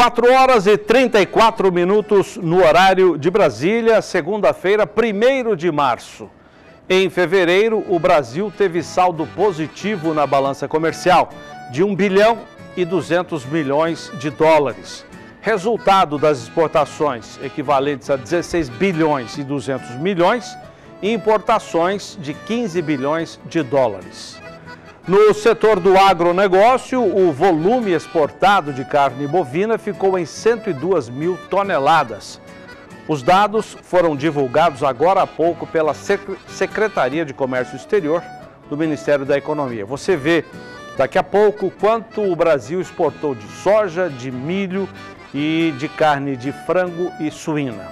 4 horas e 34 minutos no horário de Brasília, segunda-feira, 1 de março. Em fevereiro, o Brasil teve saldo positivo na balança comercial de 1 bilhão e 200 milhões de dólares. Resultado das exportações equivalentes a 16 bilhões e 200 milhões e importações de 15 bilhões de dólares. No setor do agronegócio, o volume exportado de carne bovina ficou em 102 mil toneladas. Os dados foram divulgados agora há pouco pela Secretaria de Comércio Exterior do Ministério da Economia. Você vê daqui a pouco quanto o Brasil exportou de soja, de milho e de carne de frango e suína.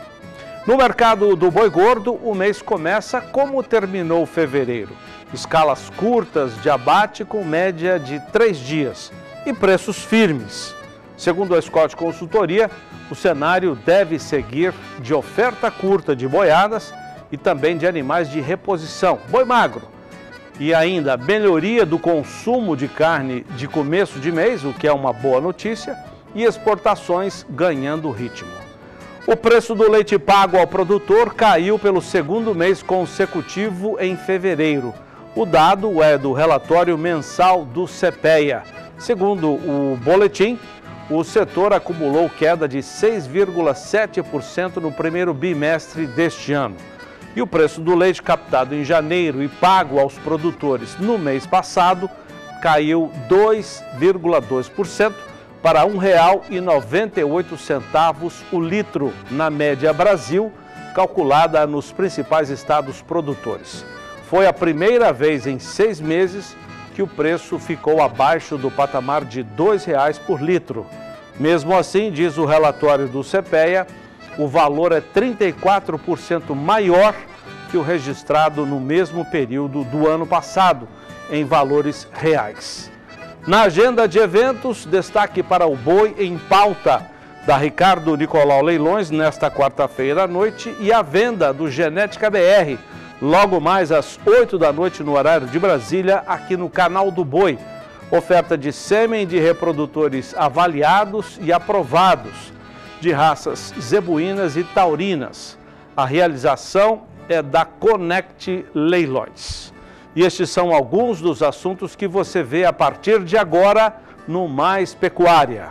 No mercado do boi gordo, o mês começa como terminou fevereiro escalas curtas de abate com média de três dias e preços firmes. Segundo a Scott Consultoria, o cenário deve seguir de oferta curta de boiadas e também de animais de reposição, boi magro. E ainda melhoria do consumo de carne de começo de mês, o que é uma boa notícia, e exportações ganhando ritmo. O preço do leite pago ao produtor caiu pelo segundo mês consecutivo em fevereiro o dado é do relatório mensal do CPEA. Segundo o boletim, o setor acumulou queda de 6,7% no primeiro bimestre deste ano. E o preço do leite captado em janeiro e pago aos produtores no mês passado caiu 2,2% para R$ 1,98 o litro na média Brasil, calculada nos principais estados produtores. Foi a primeira vez em seis meses que o preço ficou abaixo do patamar de R$ 2,00 por litro. Mesmo assim, diz o relatório do CPEA, o valor é 34% maior que o registrado no mesmo período do ano passado, em valores reais. Na agenda de eventos, destaque para o boi em pauta da Ricardo Nicolau Leilões nesta quarta-feira à noite e a venda do Genética BR logo mais às 8 da noite no horário de Brasília, aqui no canal do Boi. Oferta de sêmen de reprodutores avaliados e aprovados de raças zebuínas e taurinas. A realização é da Connect Leilões. E estes são alguns dos assuntos que você vê a partir de agora no Mais Pecuária.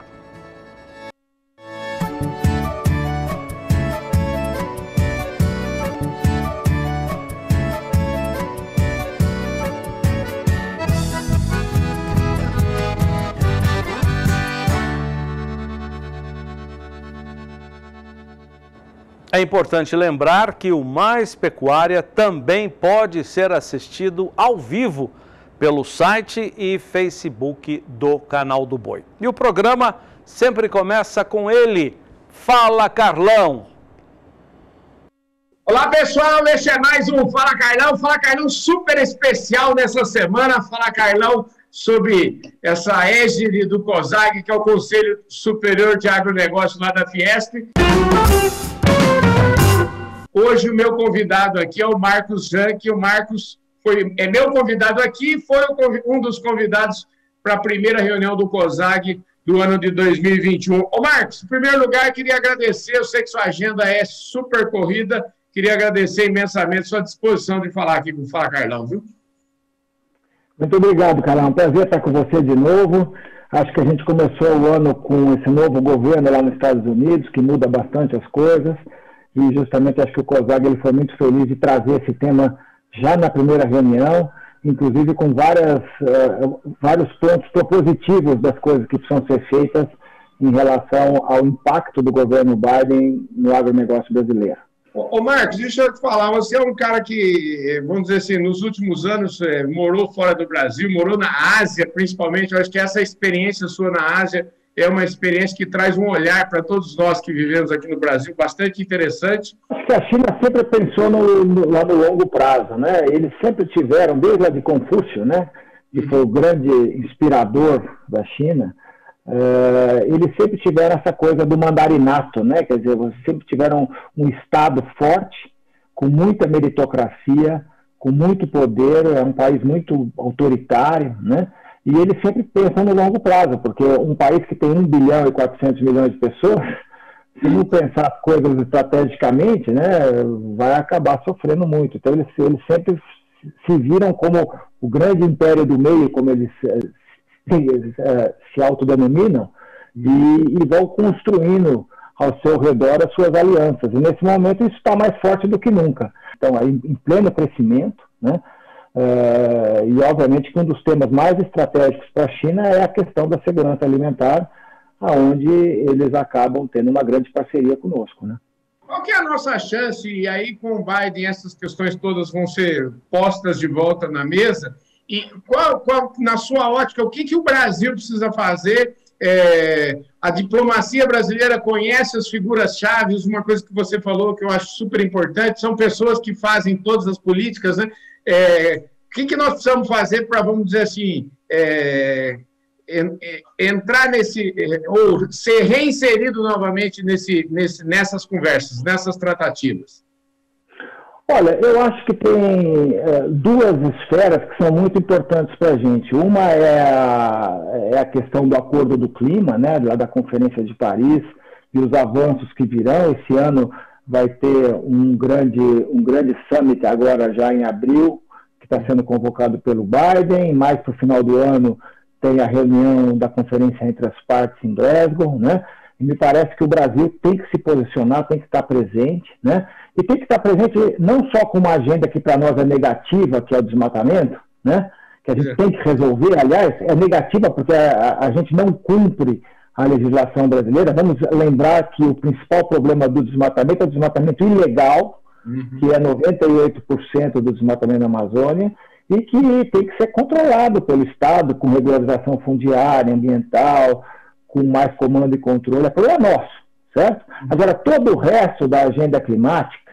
É importante lembrar que o Mais Pecuária também pode ser assistido ao vivo pelo site e Facebook do Canal do Boi. E o programa sempre começa com ele. Fala Carlão! Olá pessoal, este é mais um Fala Carlão, Fala Carlão super especial nessa semana. Fala Carlão sobre essa égide do COSAG, que é o Conselho Superior de Agronegócio lá da Fiesp. Hoje o meu convidado aqui é o Marcos Janck. O Marcos foi, é meu convidado aqui e foi um dos convidados para a primeira reunião do COSAG do ano de 2021. Ô Marcos, em primeiro lugar, queria agradecer. Eu sei que sua agenda é super corrida. Queria agradecer imensamente sua disposição de falar aqui com o Fala Carlão, viu? Muito obrigado, Carlão. Prazer estar com você de novo. Acho que a gente começou o ano com esse novo governo lá nos Estados Unidos, que muda bastante as coisas e justamente acho que o COSAG ele foi muito feliz de trazer esse tema já na primeira reunião, inclusive com várias, uh, vários pontos propositivos das coisas que precisam ser feitas em relação ao impacto do governo Biden no agronegócio brasileiro. Ô, Marcos, deixa eu te falar, você é um cara que, vamos dizer assim, nos últimos anos é, morou fora do Brasil, morou na Ásia, principalmente, eu acho que essa experiência sua na Ásia é uma experiência que traz um olhar para todos nós que vivemos aqui no Brasil bastante interessante. Acho que a China sempre pensou no, no, lá no longo prazo, né? Eles sempre tiveram, desde lá de Confúcio, né? Que foi o grande inspirador da China, uh, eles sempre tiveram essa coisa do mandarinato, né? Quer dizer, sempre tiveram um Estado forte, com muita meritocracia, com muito poder, é um país muito autoritário, né? E ele sempre pensa no longo prazo, porque um país que tem 1 bilhão e 400 milhões de pessoas, se não pensar as coisas estrategicamente, né, vai acabar sofrendo muito. Então, eles, eles sempre se viram como o grande império do meio, como eles se, se, se autodenominam, e, e vão construindo ao seu redor as suas alianças. E nesse momento isso está mais forte do que nunca. Então, em pleno crescimento, né? É, e obviamente que um dos temas mais estratégicos para a China é a questão da segurança alimentar, aonde eles acabam tendo uma grande parceria conosco, né? Qual que é a nossa chance, e aí com o Biden essas questões todas vão ser postas de volta na mesa, e qual, qual na sua ótica, o que, que o Brasil precisa fazer é, a diplomacia brasileira conhece as figuras-chave, uma coisa que você falou que eu acho super importante, são pessoas que fazem todas as políticas, né? É, o que, que nós precisamos fazer para, vamos dizer assim, é, entrar nesse, ou ser reinserido novamente nesse, nesse, nessas conversas, nessas tratativas? Olha, eu acho que tem é, duas esferas que são muito importantes para a gente. Uma é a, é a, questão do acordo do clima, né, lá da Conferência de Paris, e os avanços que virão. Esse ano vai ter um grande, um grande summit agora já em abril, que está sendo convocado pelo Biden. Mais para o final do ano tem a reunião da conferência entre as partes em Glasgow, né? E me parece que o Brasil tem que se posicionar, tem que estar presente, né? E tem que estar presente não só com uma agenda que para nós é negativa, que é o desmatamento, né? Que a gente é. tem que resolver, aliás, é negativa porque a, a gente não cumpre a legislação brasileira. Vamos lembrar que o principal problema do desmatamento é o desmatamento ilegal, uhum. que é 98% do desmatamento na Amazônia, e que tem que ser controlado pelo Estado com regularização fundiária, ambiental, com mais comando e controle, é problema nosso, certo? Agora, todo o resto da agenda climática,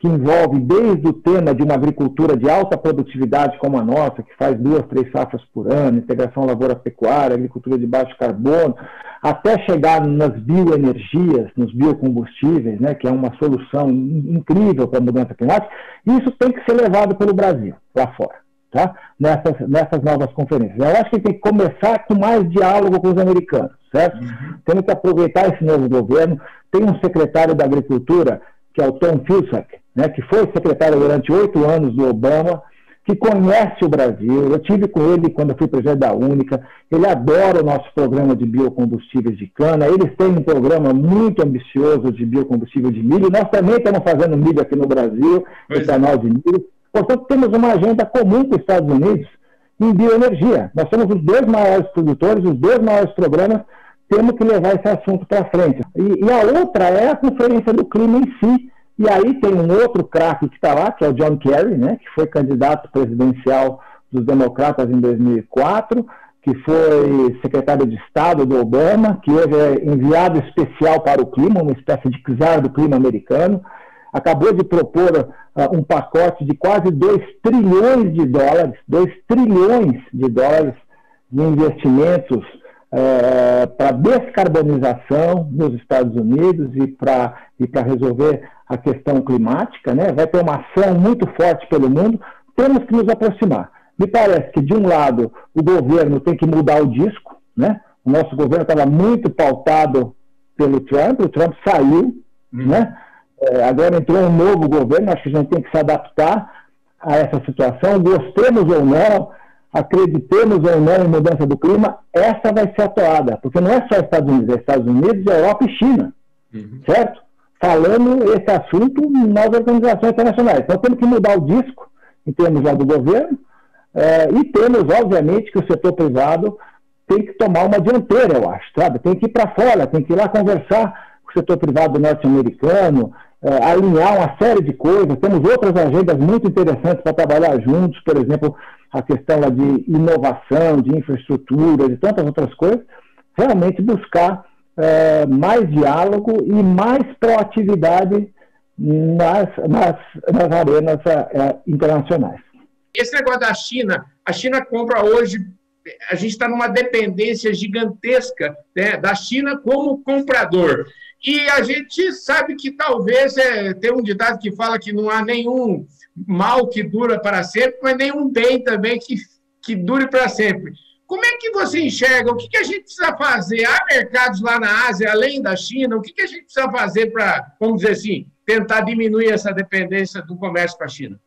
que envolve desde o tema de uma agricultura de alta produtividade como a nossa, que faz duas, três safras por ano, integração lavoura-pecuária, agricultura de baixo carbono, até chegar nas bioenergias, nos biocombustíveis, né, que é uma solução incrível para a mudança climática, isso tem que ser levado pelo Brasil, lá fora tá? nessas, nessas novas conferências. Eu acho que tem que começar com mais diálogo com os americanos, certo? Uhum. Temos que aproveitar esse novo governo. Tem um secretário da Agricultura, que é o Tom Vilsack, né, que foi secretário durante oito anos do Obama, que conhece o Brasil. Eu tive com ele quando eu fui presidente da Única. Ele adora o nosso programa de biocombustíveis de cana. Eles têm um programa muito ambicioso de biocombustível de milho. Nós também estamos fazendo milho aqui no Brasil, etanol de milho. Portanto, temos uma agenda comum com os Estados Unidos em bioenergia. Nós somos os dois maiores produtores, os dois maiores programas, temos que levar esse assunto para frente. E, e, a outra é a Conferência do Clima em si. E aí tem um outro craque que está lá, que é o John Kerry, né, que foi candidato presidencial dos democratas em 2004, que foi secretário de Estado do Obama, que hoje é enviado especial para o clima, uma espécie de czar do clima americano. Acabou de propor uh, um pacote de quase 2 trilhões de dólares, 2 trilhões de dólares de investimentos uh, para descarbonização nos Estados Unidos e para e resolver a questão climática. Né? Vai ter uma ação muito forte pelo mundo. Temos que nos aproximar. Me parece que, de um lado, o governo tem que mudar o disco. Né? O nosso governo estava muito pautado pelo Trump, o Trump saiu, uhum. né? É, agora entrou um novo governo, acho que a gente tem que se adaptar a essa situação, gostemos ou não, acreditemos ou não em mudança do clima, essa vai ser a toada, porque não é só Estados Unidos, é Estados Unidos, Europa e China, uhum. certo? Falando esse assunto nas organizações internacionais. Então temos que mudar o disco em termos já do governo é, e temos, obviamente, que o setor privado tem que tomar uma dianteira, eu acho, sabe? Tem que ir para fora, tem que ir lá conversar o setor privado norte-americano, é, alinhar uma série de coisas. Temos outras agendas muito interessantes para trabalhar juntos, por exemplo, a questão de inovação, de infraestrutura, de tantas outras coisas. Realmente buscar é, mais diálogo e mais proatividade nas, nas, nas arenas é, internacionais. Esse negócio da China, a China compra hoje a gente está numa dependência gigantesca né, da China como comprador. E a gente sabe que talvez é, tem um ditado que fala que não há nenhum mal que dura para sempre, mas nenhum bem também que, que dure para sempre. como é que você enxerga? O que, que a gente precisa fazer? Há mercados lá na Ásia, além da China? O que, que a gente precisa fazer para, vamos dizer assim, tentar diminuir essa dependência do comércio com a China?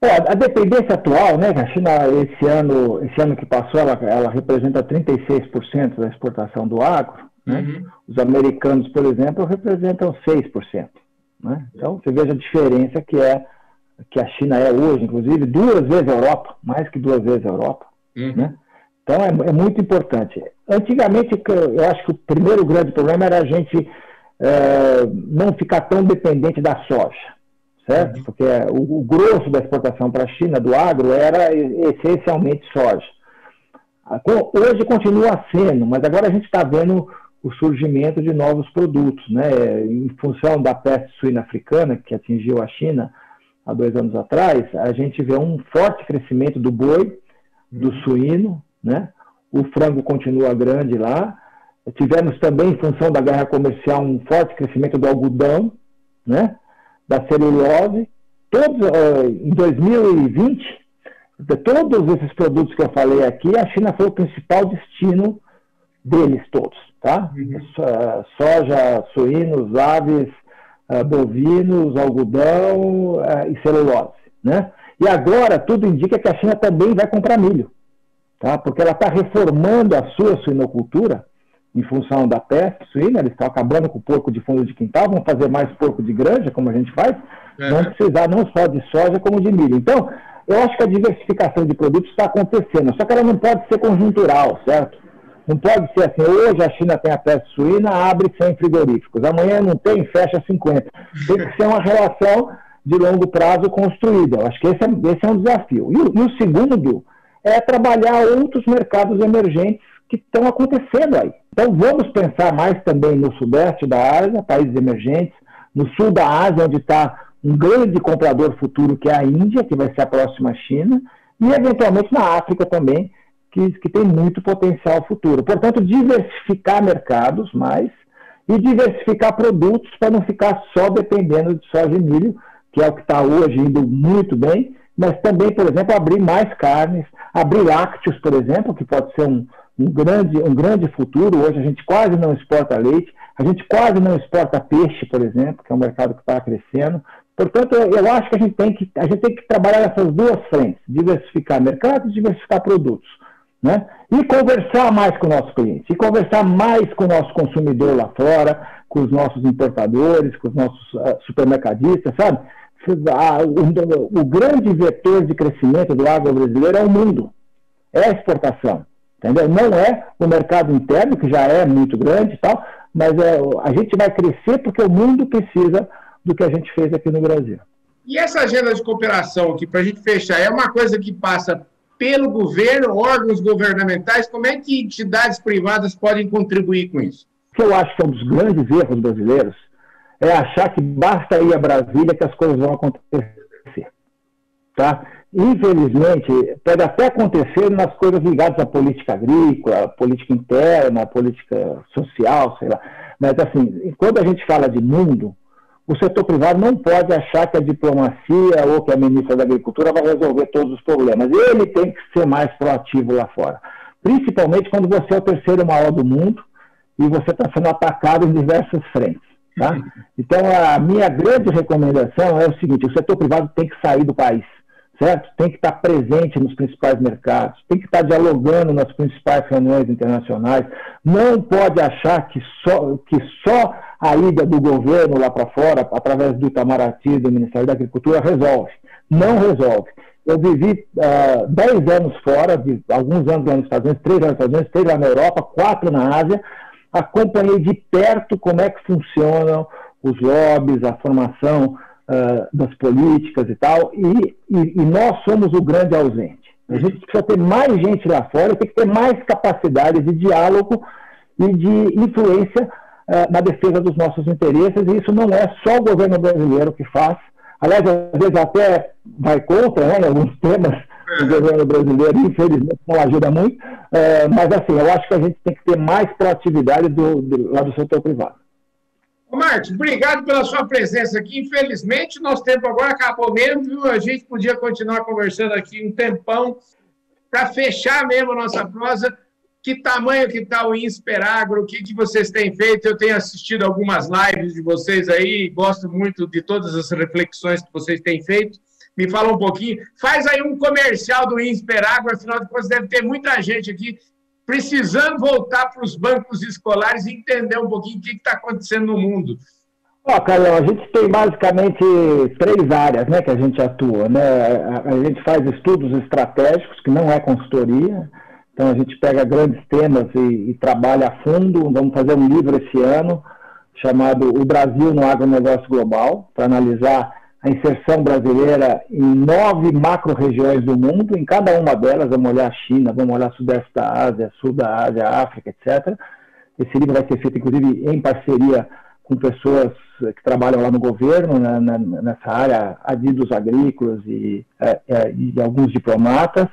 A dependência atual, né, que a China esse ano, esse ano que passou, ela, ela representa 36% da exportação do agro. Né? Uhum. Os americanos, por exemplo, representam 6%. Né? Então, você veja a diferença que é que a China é hoje, inclusive duas vezes a Europa, mais que duas vezes a Europa. Uhum. Né? Então, é, é, muito importante. Antigamente, eu acho que o primeiro grande problema era a gente é, não ficar tão dependente da soja certo? Porque o, o grosso da exportação para a China do agro era essencialmente soja. Hoje continua sendo, mas agora a gente está vendo o surgimento de novos produtos, né? Em função da peste suína africana que atingiu a China há dois anos atrás, a gente vê um forte crescimento do boi, do uhum. suíno, né? O frango continua grande lá. Tivemos também, em função da guerra comercial, um forte crescimento do algodão, né? Da celulose, todos, uh, em 2020, de todos esses produtos que eu falei aqui, a China foi o principal destino deles todos, tá? Uhum. Soja, suínos, aves, uh, bovinos, algodão e celulose, né? E agora tudo indica que a China também vai comprar milho, tá? Porque ela está reformando a sua suinocultura em função da peste suína, eles estão acabando com o porco de fundo de quintal, vão fazer mais porco de granja, como a gente faz, uhum. vão precisar não só de soja, como de milho. Então, eu acho que a diversificação de produtos está acontecendo, só que ela não pode ser conjuntural, certo? Não pode ser assim, hoje a China tem a peste suína, abre 100 frigoríficos, amanhã não tem, fecha 50. Tem que ser uma relação de longo prazo construída. Eu acho que esse é, esse é um desafio. E, e o segundo é trabalhar outros mercados emergentes que estão acontecendo aí. Então, vamos pensar mais também no sudeste da Ásia, países emergentes, no sul da Ásia, onde está um grande comprador futuro, que é a Índia, que vai ser a próxima China, e eventualmente na África também, que, que tem muito potencial futuro. Portanto, diversificar mercados mais e diversificar produtos para não ficar só dependendo de soja e milho, que é o que está hoje indo muito bem, mas também, por exemplo, abrir mais carnes, abrir lácteos, por exemplo, que pode ser um, um grande, um grande futuro. Hoje a gente quase não exporta leite, a gente quase não exporta peixe, por exemplo, que é um mercado que está crescendo. Portanto, eu acho que a gente tem que, a gente tem que trabalhar nessas duas frentes, diversificar mercados e diversificar produtos. Né? E conversar mais com o nosso cliente, e conversar mais com o nosso consumidor lá fora, com os nossos importadores, com os nossos uh, supermercadistas, sabe? o, o, grande vetor de crescimento do agro brasileiro é o mundo, é a exportação. Entendeu? Não é o mercado interno, que já é muito grande e tal, mas é, a gente vai crescer porque o mundo precisa do que a gente fez aqui no Brasil. E essa agenda de cooperação aqui, para a gente fechar, é uma coisa que passa pelo governo, órgãos governamentais, como é que entidades privadas podem contribuir com isso? O que eu acho que é um dos grandes erros brasileiros é achar que basta ir a Brasília que as coisas vão acontecer. Tá? Infelizmente, pode até acontecer nas coisas ligadas à política agrícola, à política interna, à política social, sei lá. Mas, assim, quando a gente fala de mundo, o setor privado não pode achar que a diplomacia ou que a ministra da Agricultura vai resolver todos os problemas. Ele tem que ser mais proativo lá fora. Principalmente quando você é o terceiro maior do mundo e você está sendo atacado em diversas frentes. Tá? Então, a minha grande recomendação é o seguinte: o setor privado tem que sair do país certo? Tem que estar presente nos principais mercados, tem que estar dialogando nas principais reuniões internacionais. Não pode achar que só, que só a ida do governo lá para fora, através do Itamaraty, do Ministério da Agricultura, resolve. Não resolve. Eu vivi uh, dez anos fora, de, alguns anos lá nos Estados Unidos, três anos nos Estados Unidos, três lá na Europa, quatro na Ásia. Acompanhei de perto como é que funcionam os lobbies, a formação uh, das políticas e tal, e, e, e, nós somos o grande ausente. A gente precisa ter mais gente lá fora, tem que ter mais capacidade de diálogo e de influência uh, na defesa dos nossos interesses, e isso não é só o governo brasileiro que faz. Aliás, às vezes até vai contra né, alguns temas o governo brasileiro, infelizmente, não ajuda muito, uh, mas assim, eu acho que a gente tem que ter mais proatividade do, do, lá do setor privado. Marcos, obrigado pela sua presença aqui. Infelizmente, nosso tempo agora acabou mesmo, viu? A gente podia continuar conversando aqui um tempão. para fechar mesmo a nossa prosa, que tamanho que está o Insperagro, o que, que vocês têm feito? Eu tenho assistido algumas lives de vocês aí, gosto muito de todas as reflexões que vocês têm feito. Me fala um pouquinho. Faz aí um comercial do Insperagro, afinal de contas deve ter muita gente aqui precisando voltar para os bancos escolares e entender um pouquinho o que está acontecendo no mundo. Ó, Carlão, a gente tem basicamente três áreas né, que a gente atua. Né? A, a gente faz estudos estratégicos, que não é consultoria, então a gente pega grandes temas e, e, trabalha a fundo. Vamos fazer um livro esse ano chamado O Brasil no Agronegócio Global, para analisar a inserção brasileira em nove macro-regiões do mundo. Em cada uma delas, vamos olhar a China, vamos olhar Sudeste da Ásia, Sul da Ásia, África, etc. Esse livro vai ser feito, inclusive, em parceria com pessoas que trabalham lá no governo, né, nessa área, adidos agrícolas e, é, é, e alguns diplomatas.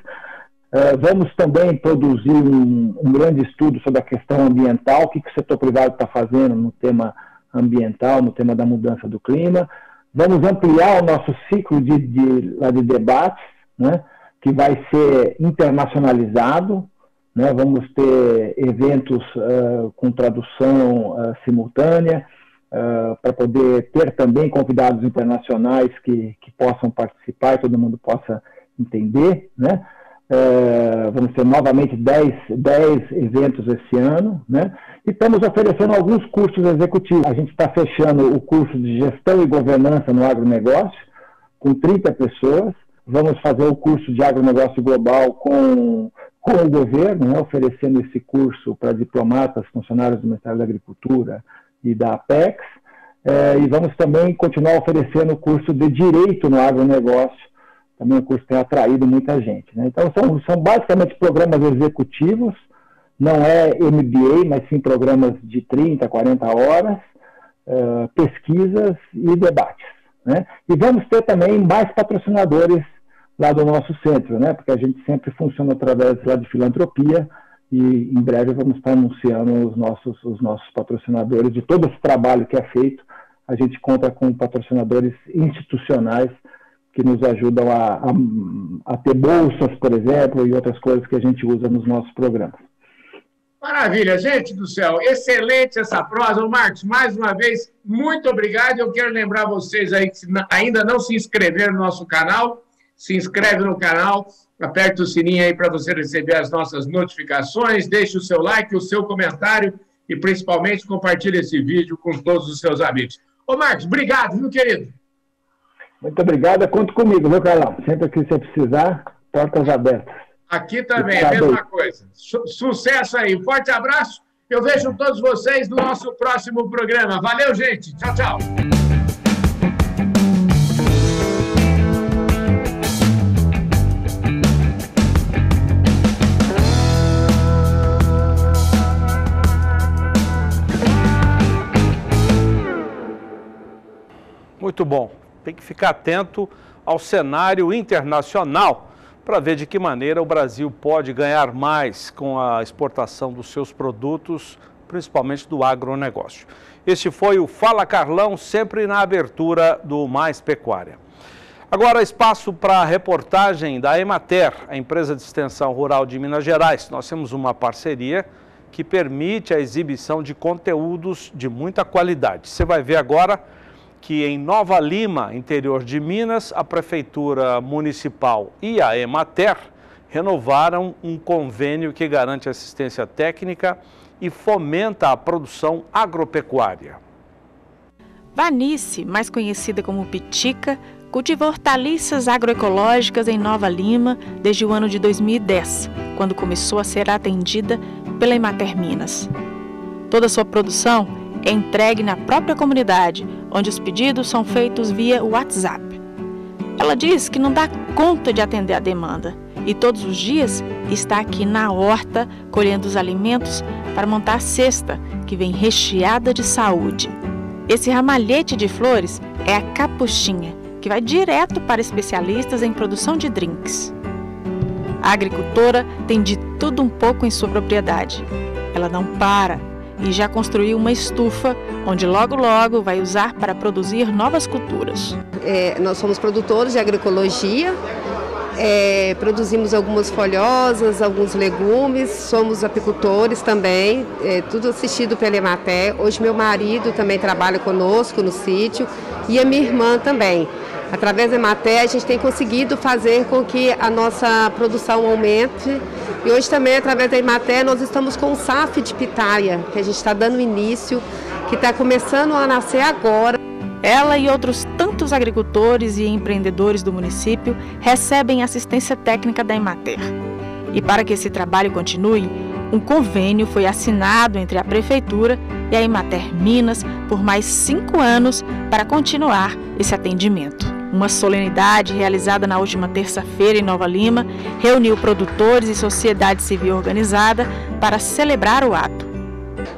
Uh, vamos também produzir um, um, grande estudo sobre a questão ambiental, o que, que o setor privado está fazendo no tema ambiental, no tema da mudança do clima. Vamos ampliar o nosso ciclo de, de, de debates, né, que vai ser internacionalizado. Né, vamos ter eventos uh, com tradução uh, simultânea, para poder ter também convidados internacionais que, que possam participar e todo mundo possa entender. Né? É, vamos ter novamente 10, 10 eventos esse ano, né? E estamos oferecendo alguns cursos executivos. A gente está fechando o curso de gestão e governança no agronegócio, com 30 pessoas. Vamos fazer o curso de agronegócio global com, com o governo, né? oferecendo esse curso para diplomatas, funcionários do Ministério da Agricultura e da Apex. É, e vamos também continuar oferecendo o curso de Direito no Agronegócio, também um curso tem atraído muita gente. Né? Então, são, são basicamente programas executivos, não é MBA, mas sim programas de 30, 40 horas, uh, pesquisas e debates. Né? E vamos ter também mais patrocinadores lá do nosso centro, né? porque a gente sempre funciona através lá de filantropia, e em breve vamos estar anunciando os nossos, os nossos patrocinadores de todo esse trabalho que é feito. A gente conta com patrocinadores institucionais que nos ajudam a, a, a, ter bolsas, por exemplo, e outras coisas que a gente usa nos nossos programas. Maravilha, gente do céu, excelente essa prosa. Marcos, mais uma vez, muito obrigado. Eu quero lembrar vocês aí que ainda não se inscreveram no nosso canal, se inscreve no canal, aperta o sininho aí para você receber as nossas notificações, deixe o seu like, o seu comentário e principalmente compartilhe esse vídeo com todos os seus amigos. Ô Marcos, obrigado, viu, querido? Muito obrigado. Conto comigo, viu, Carlão? Sempre que você precisar, portas abertas. Aqui também, a mesma coisa. Su sucesso aí. Forte abraço. Eu vejo todos vocês no nosso próximo programa. Valeu, gente. Tchau, tchau. Muito bom tem que ficar atento ao cenário internacional para ver de que maneira o Brasil pode ganhar mais com a exportação dos seus produtos, principalmente do agronegócio. Este foi o Fala Carlão, sempre na abertura do Mais Pecuária. Agora, espaço para a reportagem da Emater, a empresa de extensão rural de Minas Gerais. Nós temos uma parceria que permite a exibição de conteúdos de muita qualidade. Você vai ver agora que em Nova Lima, interior de Minas, a Prefeitura Municipal e a Emater renovaram um convênio que garante assistência técnica e fomenta a produção agropecuária. Vanice, mais conhecida como Pitica, cultiva hortaliças agroecológicas em Nova Lima desde o ano de 2010, quando começou a ser atendida pela Emater Minas. Toda sua produção é entregue na própria comunidade, onde os pedidos são feitos via WhatsApp. Ela diz que não dá conta de atender a demanda e todos os dias está aqui na horta colhendo os alimentos para montar a cesta que vem recheada de saúde. Esse ramalhete de flores é a capuchinha, que vai direto para especialistas em produção de drinks. A agricultora tem de tudo um pouco em sua propriedade. Ela não para e já construiu uma estufa onde logo logo vai usar para produzir novas culturas. É, nós somos produtores de agroecologia é, produzimos algumas folhosas, alguns legumes, somos apicultores também, é, tudo assistido pela Emater. Hoje meu marido também trabalha conosco no sítio e a minha irmã também. Através da Emater a gente tem conseguido fazer com que a nossa produção aumente e hoje também através da Emater nós estamos com o SAF de pitaia, que a gente está dando início, que está começando a nascer agora. Ela e outros tantos agricultores e empreendedores do município recebem assistência técnica da Emater. E para que esse trabalho continue, um convênio foi assinado entre a Prefeitura e a Emater Minas por mais cinco anos para continuar esse atendimento. Uma solenidade realizada na última terça-feira em Nova Lima reuniu produtores e sociedade civil organizada para celebrar o ato.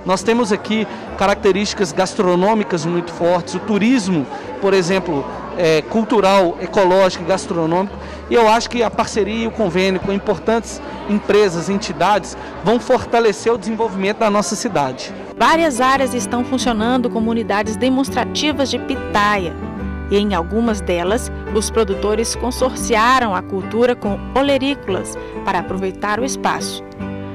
Nós temos aqui características gastronômicas muito fortes, o turismo, por exemplo, é, cultural, ecológico e gastronômico. E eu acho que a parceria e o convênio com importantes empresas, entidades, vão fortalecer o desenvolvimento da nossa cidade. Várias áreas estão funcionando como unidades demonstrativas de pitaia. E em algumas delas, os produtores consorciaram a cultura com olerícolas para aproveitar o espaço.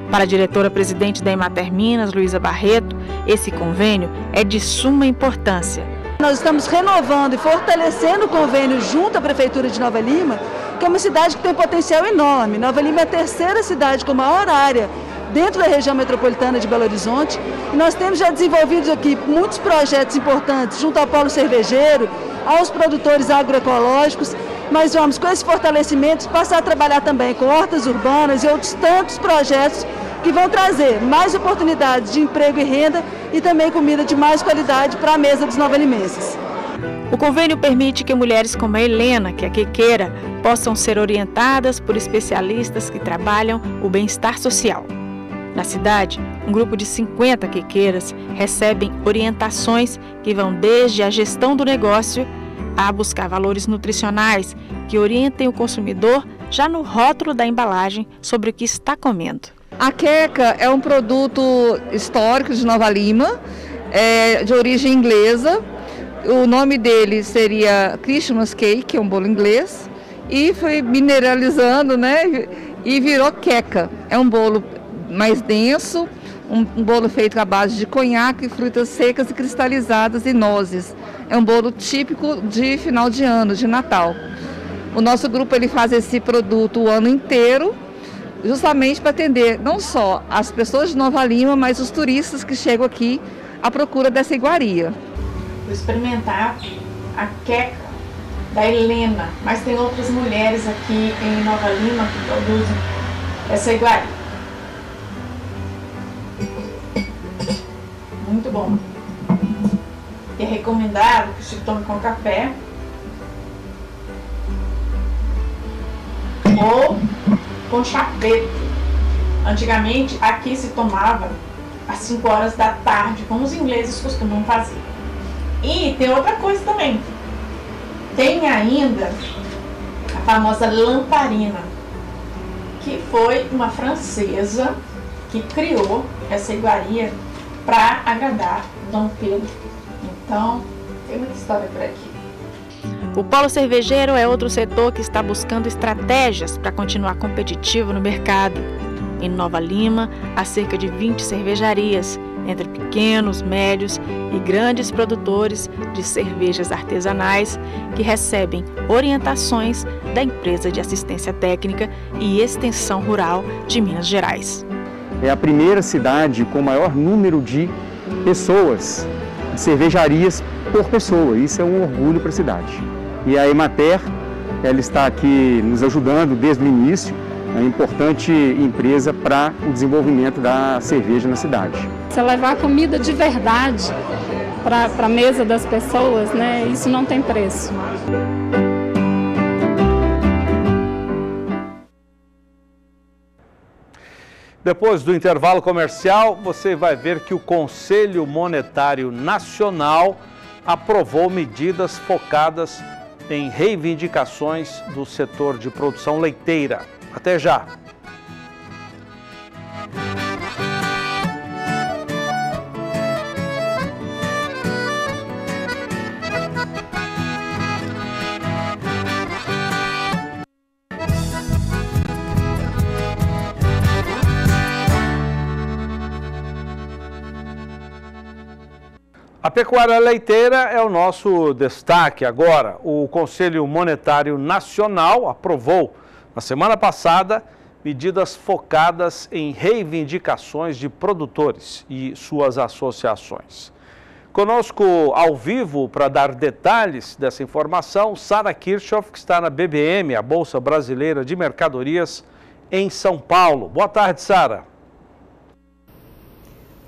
Para a diretora-presidente da Emater Minas, Luísa Barreto, esse convênio é de suma importância. Nós estamos renovando e fortalecendo o convênio junto à Prefeitura de Nova Lima, que é uma cidade que tem um potencial enorme. Nova Lima é a terceira cidade com maior área dentro da região metropolitana de Belo Horizonte. E nós temos já desenvolvido aqui muitos projetos importantes junto ao Polo Cervejeiro, aos produtores agroecológicos, mas vamos, com esse fortalecimento, passar a trabalhar também com hortas urbanas e outros tantos projetos que vão trazer mais oportunidades de emprego e renda e também comida de mais qualidade para a mesa dos novalimenses. O convênio permite que mulheres como a Helena, que é quequeira, possam ser orientadas por especialistas que trabalham o bem-estar social. Na cidade, um grupo de 50 quequeiras recebem orientações que vão desde a gestão do negócio a buscar valores nutricionais que orientem o consumidor já no rótulo da embalagem sobre o que está comendo. A queca é um produto histórico de Nova Lima, é de origem inglesa. O nome dele seria Christmas Cake, é um bolo inglês, e foi mineralizando, né? E virou queca. É um bolo mais denso, um, bolo feito à base de conhaque, frutas secas e cristalizadas e nozes. É um bolo típico de final de ano, de Natal. O nosso grupo ele faz esse produto o ano inteiro justamente para atender não só as pessoas de Nova Lima, mas os turistas que chegam aqui à procura dessa iguaria. Vou experimentar a queca da Helena, mas tem outras mulheres aqui em Nova Lima que produzem essa iguaria. Muito bom. É recomendado que se tome com café ou com chá preto. Antigamente aqui se tomava às 5 horas da tarde, como os ingleses costumam fazer. E tem outra coisa também. Tem ainda a famosa lamparina, que foi uma francesa que criou essa iguaria para agradar Dom Pedro. Então, tem muita história por aqui. O polo cervejeiro é outro setor que está buscando estratégias para continuar competitivo no mercado. Em Nova Lima, há cerca de 20 cervejarias, entre pequenos, médios e grandes produtores de cervejas artesanais que recebem orientações da empresa de assistência técnica e extensão rural de Minas Gerais. É a primeira cidade com maior número de pessoas, de cervejarias por pessoa. Isso é um orgulho para a cidade. E a Emater, ela está aqui nos ajudando desde o início, é uma importante empresa para o desenvolvimento da cerveja na cidade. Você levar comida de verdade para a mesa das pessoas, né, isso não tem preço. Depois do intervalo comercial, você vai ver que o Conselho Monetário Nacional aprovou medidas focadas em reivindicações do setor de produção leiteira. Até já! A pecuária leiteira é o nosso destaque agora. O Conselho Monetário Nacional aprovou, na semana passada, medidas focadas em reivindicações de produtores e suas associações. Conosco ao vivo para dar detalhes dessa informação, Sara Kirchhoff, que está na BBM, a Bolsa Brasileira de Mercadorias, em São Paulo. Boa tarde, Sara.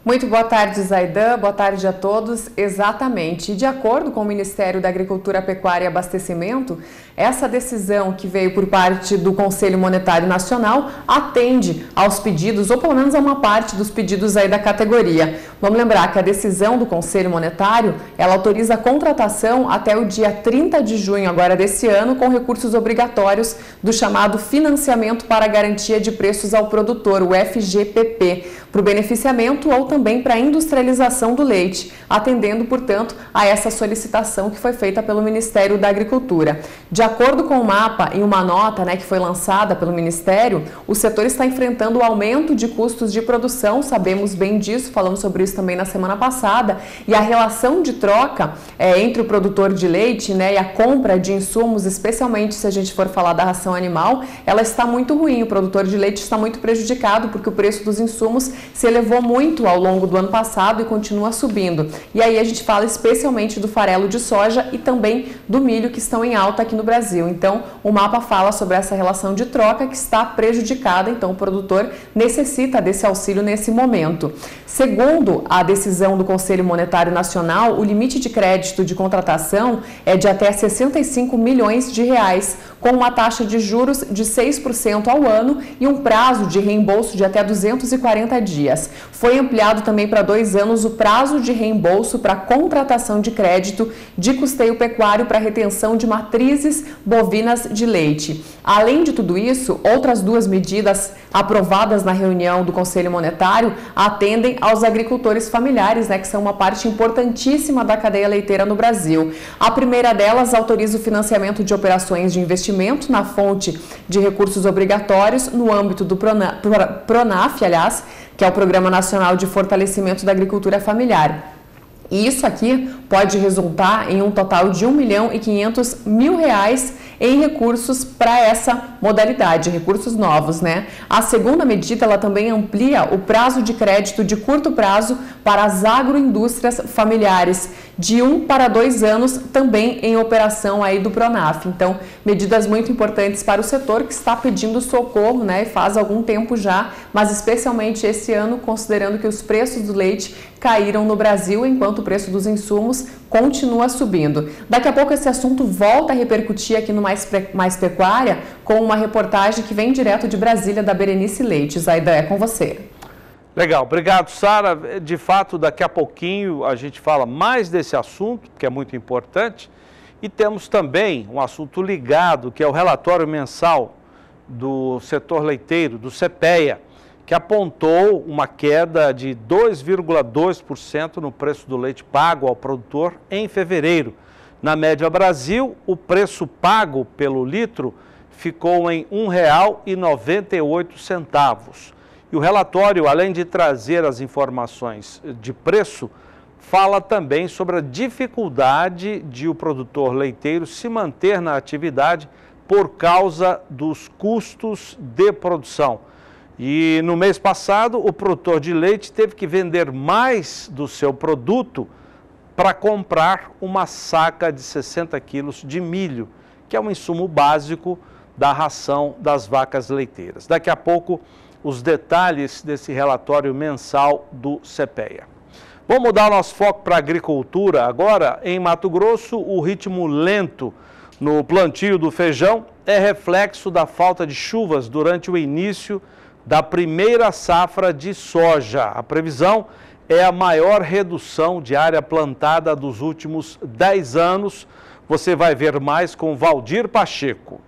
Muito boa tarde, Zaidan. Boa tarde a todos. Exatamente. De acordo com o Ministério da Agricultura, Pecuária e Abastecimento, essa decisão que veio por parte do Conselho Monetário Nacional atende aos pedidos, ou pelo menos a uma parte dos pedidos aí da categoria. Vamos lembrar que a decisão do Conselho Monetário, ela autoriza a contratação até o dia 30 de junho agora desse ano com recursos obrigatórios do chamado financiamento para garantia de preços ao produtor, o FGPP, para o beneficiamento ou também para a industrialização do leite, atendendo, portanto, a essa solicitação que foi feita pelo Ministério da Agricultura. De acordo com o mapa, em uma nota né, que foi lançada pelo Ministério, o setor está enfrentando o aumento de custos de produção, sabemos bem disso, falamos sobre isso também na semana passada, e a relação de troca é, entre o produtor de leite né, e a compra de insumos, especialmente se a gente for falar da ração animal, ela está muito ruim. O produtor de leite está muito prejudicado porque o preço dos insumos se elevou muito ao longo do ano passado e continua subindo. E aí a gente fala especialmente do farelo de soja e também do milho que estão em alta aqui no Brasil. Brasil. Então, o mapa fala sobre essa relação de troca que está prejudicada, então o produtor necessita desse auxílio nesse momento. Segundo a decisão do Conselho Monetário Nacional, o limite de crédito de contratação é de até 65 milhões de reais, com uma taxa de juros de 6% ao ano e um prazo de reembolso de até 240 dias. Foi ampliado também para dois anos o prazo de reembolso para contratação de crédito de custeio pecuário para retenção de matrizes bovinas de leite. Além de tudo isso, outras duas medidas aprovadas na reunião do Conselho Monetário atendem aos agricultores familiares, né, que são uma parte importantíssima da cadeia leiteira no Brasil. A primeira delas autoriza o financiamento de operações de investimento investimento na fonte de recursos obrigatórios no âmbito do PRONAF, aliás, que é o Programa Nacional de Fortalecimento da Agricultura Familiar. E isso aqui pode resultar em um total de 1 milhão e 500 mil reais em recursos para essa modalidade, recursos novos, né? A segunda medida, ela também amplia o prazo de crédito de curto prazo para as agroindústrias familiares, de um para dois anos, também em operação aí do Pronaf. Então, medidas muito importantes para o setor que está pedindo socorro, né? Faz algum tempo já, mas especialmente esse ano, considerando que os preços do leite caíram no Brasil, enquanto o preço dos insumos continua subindo. Daqui a pouco esse assunto volta a repercutir aqui no Mais, Mais Pecuária com uma reportagem que vem direto de Brasília da Berenice Leite. Zaida, é com você. Legal, obrigado, Sara. De fato, daqui a pouquinho a gente fala mais desse assunto, que é muito importante. E temos também um assunto ligado, que é o relatório mensal do setor leiteiro, do CPEA que apontou uma queda de 2,2% no preço do leite pago ao produtor em fevereiro. Na média Brasil, o preço pago pelo litro ficou em R$ 1,98. E o relatório, além de trazer as informações de preço, fala também sobre a dificuldade de o produtor leiteiro se manter na atividade por causa dos custos de produção. E no mês passado, o produtor de leite teve que vender mais do seu produto para comprar uma saca de 60 quilos de milho, que é um insumo básico da ração das vacas leiteiras. Daqui a pouco, os detalhes desse relatório mensal do CPEA. Vamos mudar nosso foco para a agricultura. Agora, em Mato Grosso, o ritmo lento no plantio do feijão é reflexo da falta de chuvas durante o início da primeira safra de soja. A previsão é a maior redução de área plantada dos últimos 10 anos. Você vai ver mais com Valdir Pacheco.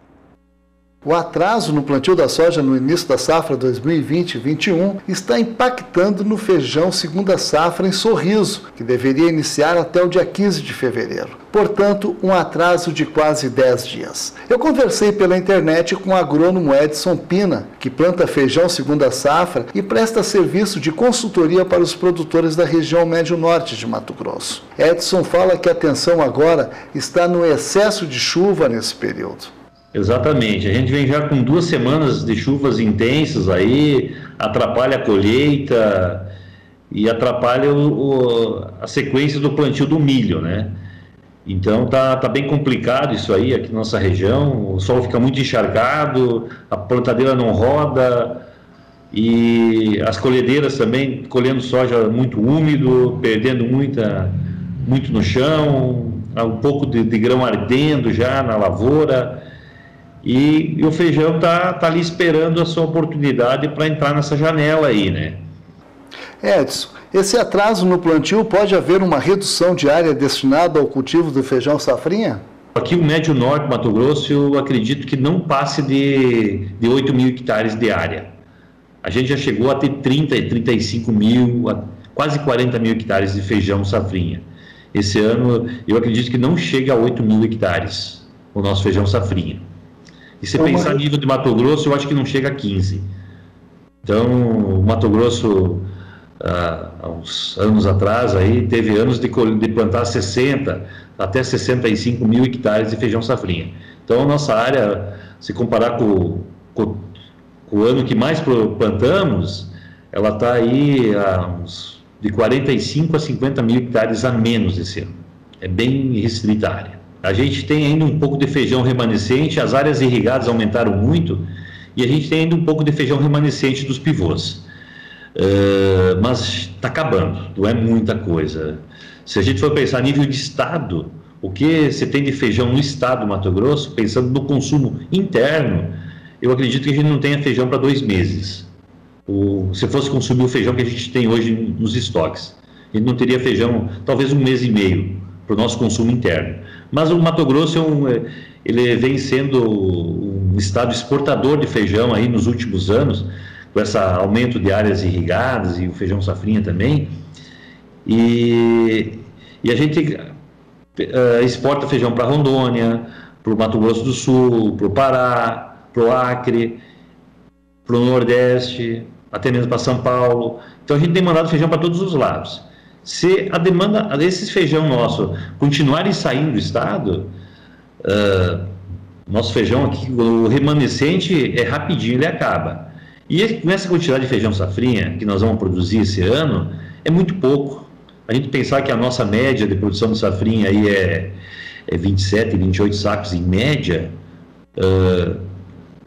O atraso no plantio da soja no início da safra 2020-21 está impactando no feijão segunda safra em Sorriso, que deveria iniciar até o dia 15 de fevereiro. Portanto, um atraso de quase 10 dias. Eu conversei pela internet com o agrônomo Edson Pina, que planta feijão segunda safra e presta serviço de consultoria para os produtores da região médio-norte de Mato Grosso. Edson fala que a atenção agora está no excesso de chuva nesse período. Exatamente. A gente vem já com duas semanas de chuvas intensas aí, atrapalha a colheita e atrapalha o, o, a sequência do plantio do milho, né? Então tá, tá bem complicado isso aí aqui na nossa região. O solo fica muito encharcado, a plantadeira não roda e as colhedeiras também colhendo soja muito úmido, perdendo muita, muito no chão, um pouco de, de grão ardendo já na lavoura. E, e o feijão tá, tá ali esperando a sua oportunidade para entrar nessa janela aí, né? Edson, esse atraso no plantio pode haver uma redução de área destinada ao cultivo do feijão safrinha? Aqui o Médio Norte, Mato Grosso, eu acredito que não passe de, de 8 mil hectares de área. A gente já chegou a ter 30, 35 mil, quase 40 mil hectares de feijão safrinha. Esse ano eu acredito que não chega a 8 mil hectares o nosso feijão safrinha. E se então, pensar nível de Mato Grosso, eu acho que não chega a 15. Então, o Mato Grosso, ah, há uns anos atrás, aí, teve anos de, de plantar 60 até 65 mil hectares de feijão safrinha. Então, a nossa área, se comparar com, com, com o ano que mais plantamos, ela está aí a uns, de 45 a 50 mil hectares a menos esse ano. É bem restrita a área. A gente tem ainda um pouco de feijão remanescente, as áreas irrigadas aumentaram muito e a gente tem ainda um pouco de feijão remanescente dos pivôs. Uh, mas está acabando, não é muita coisa. Se a gente for pensar a nível de estado, o que você tem de feijão no estado do Mato Grosso, pensando no consumo interno, eu acredito que a gente não tenha feijão para dois meses. O, se fosse consumir o feijão que a gente tem hoje nos estoques, a gente não teria feijão talvez um mês e meio para o nosso consumo interno. Mas o Mato Grosso é um, é, ele vem sendo um estado exportador de feijão aí nos últimos anos, com esse aumento de áreas irrigadas e o feijão safrinha também. E, e a gente uh, exporta feijão para Rondônia, para o Mato Grosso do Sul, para o Pará, para o Acre, para o Nordeste, até mesmo para São Paulo. Então a gente tem mandado feijão para todos os lados. Se a demanda desses feijão nosso continuarem saindo do estado, uh, nosso feijão aqui, o remanescente é rapidinho, ele acaba. E com essa quantidade de feijão safrinha que nós vamos produzir esse ano, é muito pouco. A gente pensar que a nossa média de produção de safrinha aí é, é 27, 28 sacos em média, uh,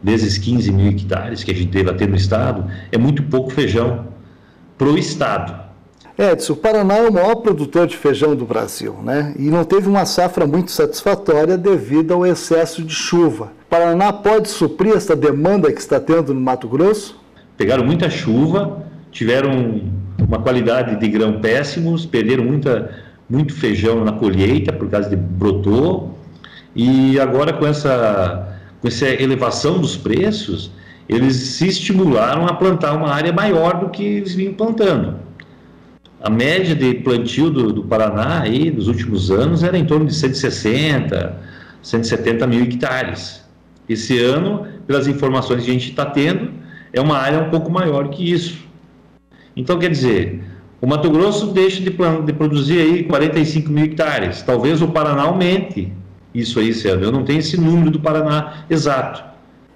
vezes 15 mil hectares que a gente deva ter no estado, é muito pouco feijão para o estado. Edson, o Paraná é o maior produtor de feijão do Brasil, né? E não teve uma safra muito satisfatória devido ao excesso de chuva. O Paraná pode suprir essa demanda que está tendo no Mato Grosso? Pegaram muita chuva, tiveram uma qualidade de grão péssimos, perderam muita, muito feijão na colheita por causa de brotou. E agora com essa, com essa elevação dos preços, eles se estimularam a plantar uma área maior do que eles vinham plantando a média de plantio do, do Paraná aí, nos últimos anos era em torno de 160, 170 mil hectares. Esse ano, pelas informações que a gente está tendo, é uma área um pouco maior que isso. Então, quer dizer, o Mato Grosso deixa de, de produzir aí 45 mil hectares. Talvez o Paraná aumente isso aí ano. Eu não tenho esse número do Paraná exato.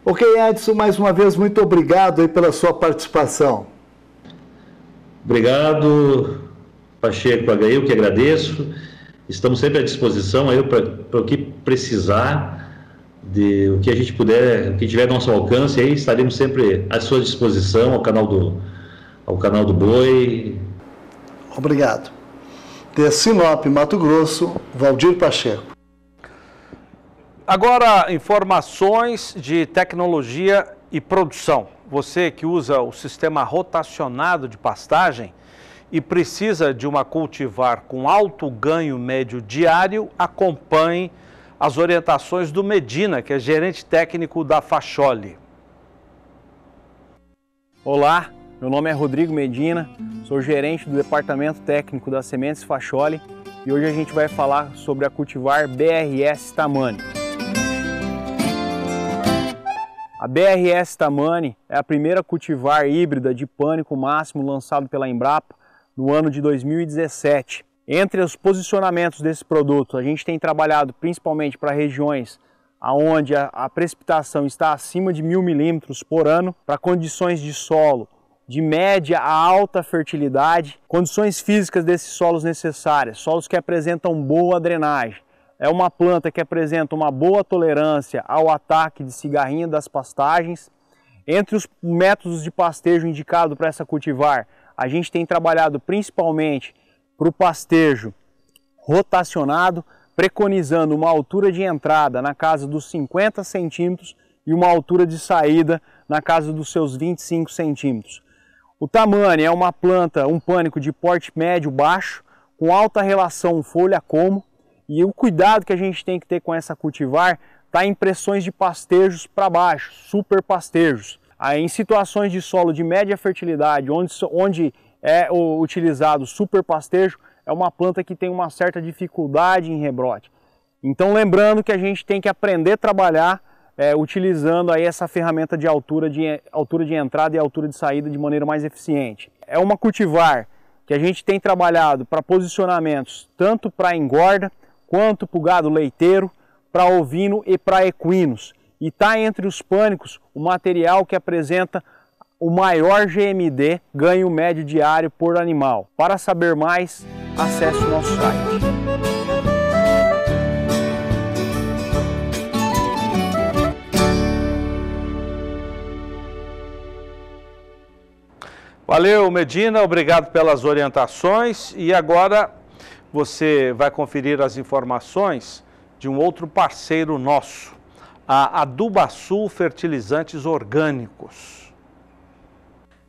Ok, Edson, mais uma vez, muito obrigado pela sua participação. Obrigado, Pacheco HI, eu que agradeço. Estamos sempre à disposição aí para o que precisar, de o que a gente puder, o que tiver nosso alcance aí, estaremos sempre à sua disposição ao canal do, ao canal do Boi. Obrigado. De Sinop, Mato Grosso, Valdir Pacheco. Agora, informações de tecnologia e produção você que usa o sistema rotacionado de pastagem e precisa de uma cultivar com alto ganho médio diário, acompanhe as orientações do Medina, que é gerente técnico da Facholi. Olá, meu nome é Rodrigo Medina, sou gerente do departamento técnico da Sementes Facholi e hoje a gente vai falar sobre a cultivar BRS Tamani. A BRS Tamani é a primeira cultivar híbrida de pânico máximo lançado pela Embrapa no ano de 2017. Entre os posicionamentos desse produto, a gente tem trabalhado principalmente para regiões onde a, precipitação está acima de mil milímetros por ano, para condições de solo de média a alta fertilidade, condições físicas desses solos necessárias, solos que apresentam boa drenagem. É uma planta que apresenta uma boa tolerância ao ataque de cigarrinha das pastagens. Entre os métodos de pastejo indicado para essa cultivar, a gente tem trabalhado principalmente para o pastejo rotacionado, preconizando uma altura de entrada na casa dos 50 centímetros e uma altura de saída na casa dos seus 25 centímetros. O tamane é uma planta, um pânico de porte médio baixo, com alta relação folha-como, e o cuidado que a gente tem que ter com essa cultivar está em pressões de pastejos para baixo, super pastejos. Aí, em situações de solo de média fertilidade, onde, onde é utilizado super pastejo, é uma planta que tem uma certa dificuldade em rebrote. Então lembrando que a gente tem que aprender a trabalhar é, utilizando aí essa ferramenta de altura, de altura de entrada e altura de saída de maneira mais eficiente. É uma cultivar que a gente tem trabalhado para posicionamentos tanto para engorda quanto para o gado leiteiro, para ovino e para equinos. E está entre os pânicos o material que apresenta o maior GMD, ganho médio diário por animal. Para saber mais, acesse o nosso site. Valeu, Medina, obrigado pelas orientações. E agora você vai conferir as informações de um outro parceiro nosso, a Aduba Sul Fertilizantes Orgânicos.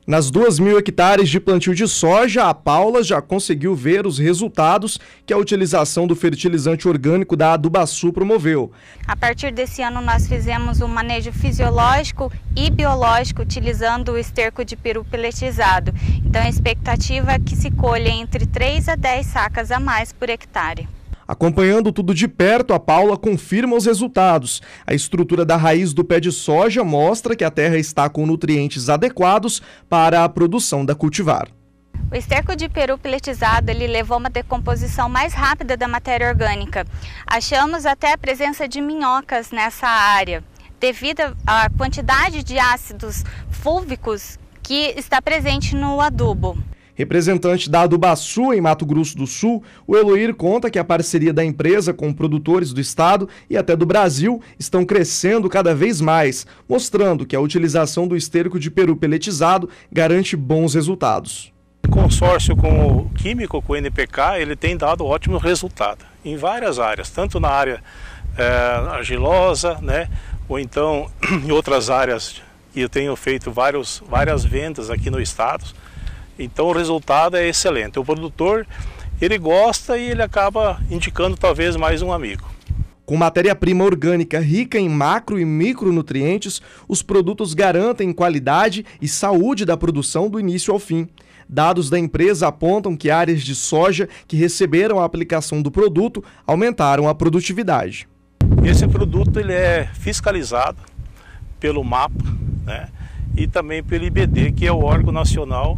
Nas duas mil hectares de plantio de soja, a Paula já conseguiu ver os resultados que a utilização do fertilizante orgânico da Adubaçu promoveu. A partir desse ano, nós fizemos um manejo fisiológico e biológico utilizando o esterco de peru peletizado. Então, a expectativa é que se colha entre 3 a 10 sacas a mais por hectare. Acompanhando tudo de perto, a Paula confirma os resultados. A estrutura da raiz do pé de soja mostra que a terra está com nutrientes adequados para a produção da cultivar. O esterco de peru peletizado ele levou uma decomposição mais rápida da matéria orgânica. Achamos até a presença de minhocas nessa área, devido à quantidade de ácidos fúlvicos que está presente no adubo. Representante da Adubaçu, em Mato Grosso do Sul, o Eloir conta que a parceria da empresa com produtores do estado e até do Brasil estão crescendo cada vez mais, mostrando que a utilização do esterco de peru peletizado garante bons resultados. O consórcio com o químico, com o NPK, ele tem dado ótimo resultado em várias áreas, tanto na área é, argilosa, né, ou então em outras áreas que eu tenho feito vários, várias vendas aqui no estado então o resultado é excelente. O produtor ele gosta e ele acaba indicando talvez mais um amigo. Com matéria-prima orgânica rica em macro e micronutrientes, os produtos garantem qualidade e saúde da produção do início ao fim. Dados da empresa apontam que áreas de soja que receberam a aplicação do produto aumentaram a produtividade. Esse produto ele é fiscalizado pelo MAPA né, e também pelo IBD, que é o órgão nacional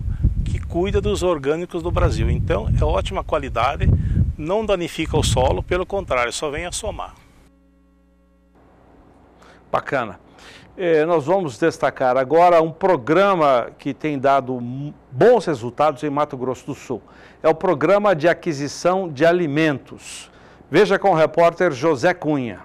cuida dos orgânicos do Brasil. Então é ótima qualidade, não danifica o solo, pelo contrário, só vem a somar. Bacana. É, nós vamos destacar agora um programa que tem dado bons resultados em Mato Grosso do Sul. É o Programa de Aquisição de Alimentos. Veja com o repórter José Cunha.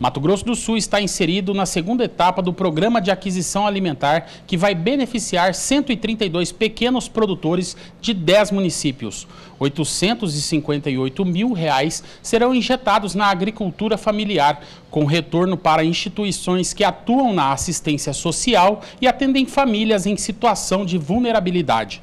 Mato Grosso do Sul está inserido na segunda etapa do Programa de Aquisição Alimentar, que vai beneficiar 132 pequenos produtores de 10 municípios. 858 mil reais serão injetados na agricultura familiar, com retorno para instituições que atuam na assistência social e atendem famílias em situação de vulnerabilidade.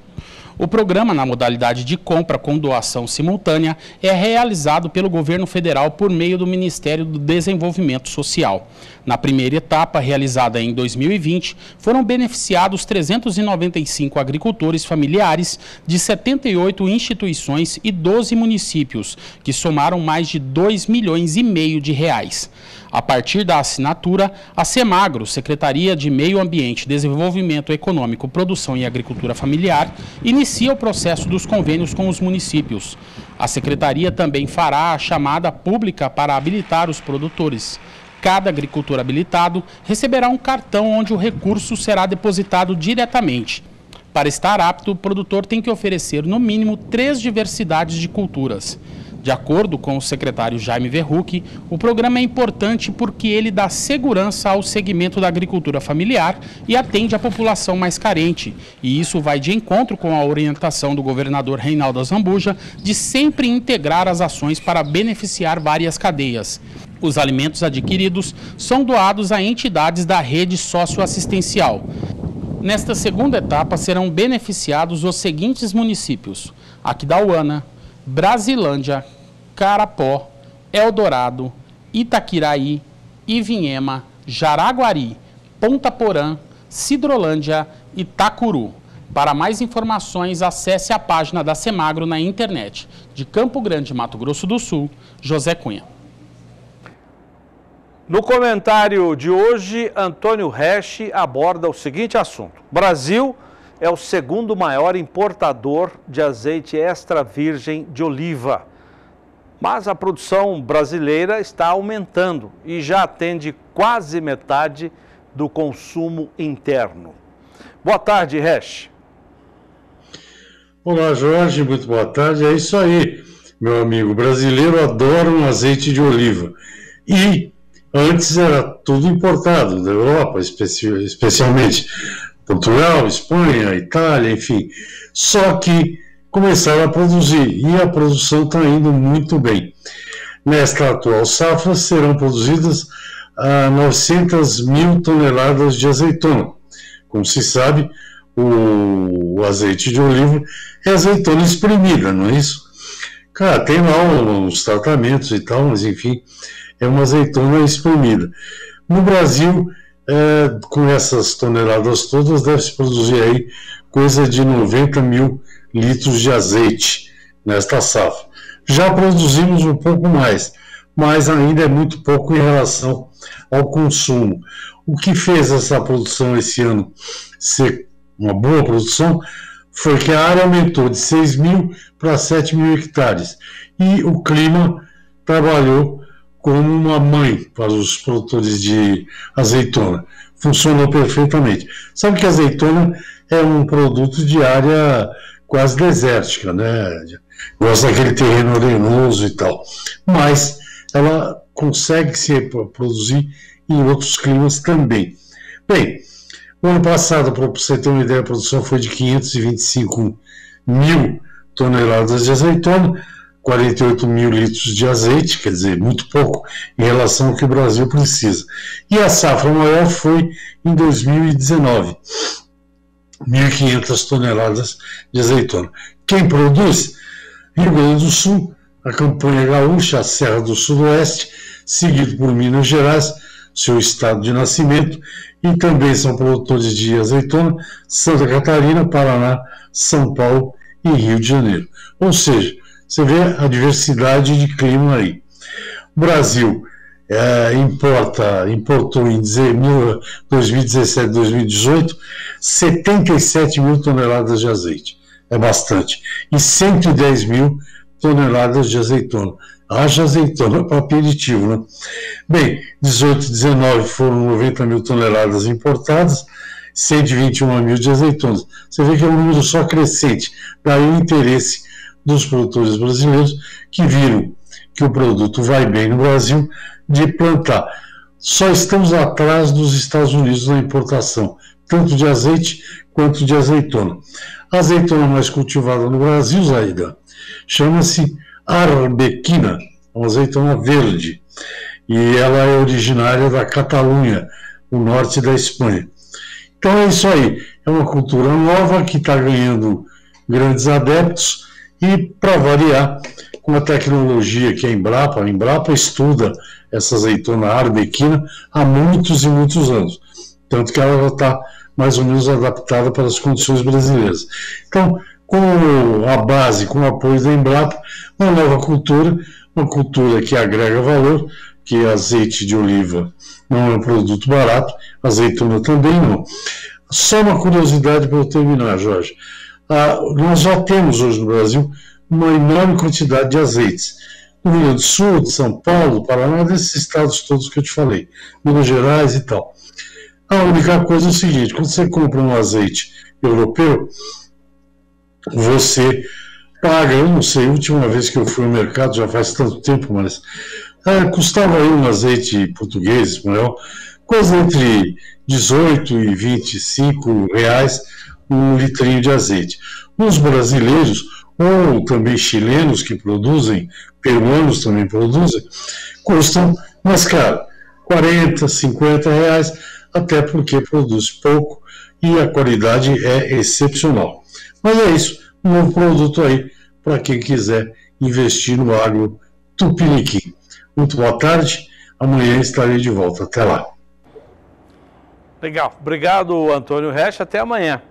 O programa, na modalidade de compra com doação simultânea, é realizado pelo governo federal por meio do Ministério do Desenvolvimento Social. Na primeira etapa, realizada em 2020, foram beneficiados 395 agricultores familiares de 78 instituições e 12 municípios, que somaram mais de 2 milhões e meio de reais. A partir da assinatura, a Semagro, Secretaria de Meio Ambiente, Desenvolvimento Econômico, Produção e Agricultura Familiar, inicia o processo dos convênios com os municípios. A secretaria também fará a chamada pública para habilitar os produtores. Cada agricultor habilitado receberá um cartão onde o recurso será depositado diretamente. Para estar apto, o produtor tem que oferecer no mínimo três diversidades de culturas. De acordo com o secretário Jaime Verruc, o programa é importante porque ele dá segurança ao segmento da agricultura familiar e atende a população mais carente. E isso vai de encontro com a orientação do governador Reinaldo Zambuja de sempre integrar as ações para beneficiar várias cadeias. Os alimentos adquiridos são doados a entidades da rede socioassistencial. Nesta segunda etapa serão beneficiados os seguintes municípios: Aquidauana, Brasilândia, Carapó, Eldorado, Itaquiraí, Ivinhema, Jaraguari, Ponta Porã, Cidrolândia e Itacuru. Para mais informações, acesse a página da Semagro na internet. De Campo Grande, Mato Grosso do Sul, José Cunha. No comentário de hoje, Antônio Resch aborda o seguinte assunto: Brasil é o segundo maior importador de azeite extra virgem de oliva. Mas a produção brasileira está aumentando e já atende quase metade do consumo interno. Boa tarde, Resch. Olá, Jorge, muito boa tarde. É isso aí, meu amigo. O brasileiro adora um azeite de oliva. E antes era tudo importado, da Europa, especialmente Portugal, Espanha, Itália, enfim. Só que começaram a produzir e a produção está indo muito bem. Nesta atual safra serão produzidas ah, 900 mil toneladas de azeitona. Como se sabe, o, o, azeite de oliva é azeitona espremida, não é isso? Cara, tem lá uns tratamentos e tal, mas enfim, é uma azeitona espremida. No Brasil, é, com essas toneladas todas, deve-se produzir aí coisa de 90 mil litros de azeite nesta safra. Já produzimos um pouco mais, mas ainda é muito pouco em relação ao consumo. O que fez essa produção esse ano ser uma boa produção foi que a área aumentou de 6 mil para 7 mil hectares e o clima trabalhou como uma mãe para os produtores de azeitona. Funcionou perfeitamente. Sabe que a azeitona é um produto de área quase desértica, né? Gosta daquele terreno arenoso e tal. Mas ela consegue se produzir em outros climas também. Bem, o ano passado, para você ter uma ideia, a produção foi de 525 mil toneladas de azeitona, 48 mil litros de azeite, quer dizer, muito pouco em relação ao que o Brasil precisa. E a safra maior foi em 2019, 1.500 toneladas de azeitona. Quem produz? Rio Grande do Sul, a campanha gaúcha, a Serra do Sudoeste, seguido por Minas Gerais, seu estado de nascimento, e também são produtores de azeitona Santa Catarina, Paraná, São Paulo e Rio de Janeiro. Ou seja, você vê a diversidade de clima aí. O Brasil é, importa, importou em 2017, 2018 77 mil toneladas de azeite. É bastante. E 110 mil toneladas de azeitona. Haja azeitona para aperitivo, né? Bem, 18 e 19 foram 90 mil toneladas importadas, 121 mil de azeitonas. Você vê que é um número só crescente. Daí o interesse dos produtores brasileiros que viram que o produto vai bem no Brasil de plantar. Só estamos atrás dos Estados Unidos na importação, tanto de azeite quanto de azeitona. A azeitona mais cultivada no Brasil, Zaida, chama-se arbequina, uma azeitona verde, e ela é originária da Catalunha, o norte da Espanha. Então é isso aí, é uma cultura nova que está ganhando grandes adeptos e, para variar, com a tecnologia que a Embrapa, a Embrapa estuda essa azeitona arbequina há muitos e muitos anos, tanto que ela já está mais ou menos adaptada para as condições brasileiras. Então, com a base, com o apoio da Embrapa, uma nova cultura, uma cultura que agrega valor, que azeite de oliva não é um produto barato, azeitona também não. Só uma curiosidade para eu terminar, Jorge. Ah, nós já temos hoje no Brasil uma enorme quantidade de azeites. No Rio Grande do Sul, de São Paulo, Paraná, desses estados todos que eu te falei, Minas Gerais e tal. A única coisa é o seguinte: quando você compra um azeite europeu, você paga, eu não sei, a última vez que eu fui ao mercado, já faz tanto tempo, mas é, custava aí um azeite português, espanhol, coisa entre 18 e 25 reais um litrinho de azeite. Os brasileiros, ou também chilenos que produzem, peruanos também produzem, custam mais caro, 40, 50 reais, até porque produz pouco e a qualidade é excepcional. Mas é isso, um novo produto aí para quem quiser investir no agro tupiniquim. Muito boa tarde, amanhã estarei de volta. Até lá. Legal. Obrigado, Antônio Resch. Até amanhã.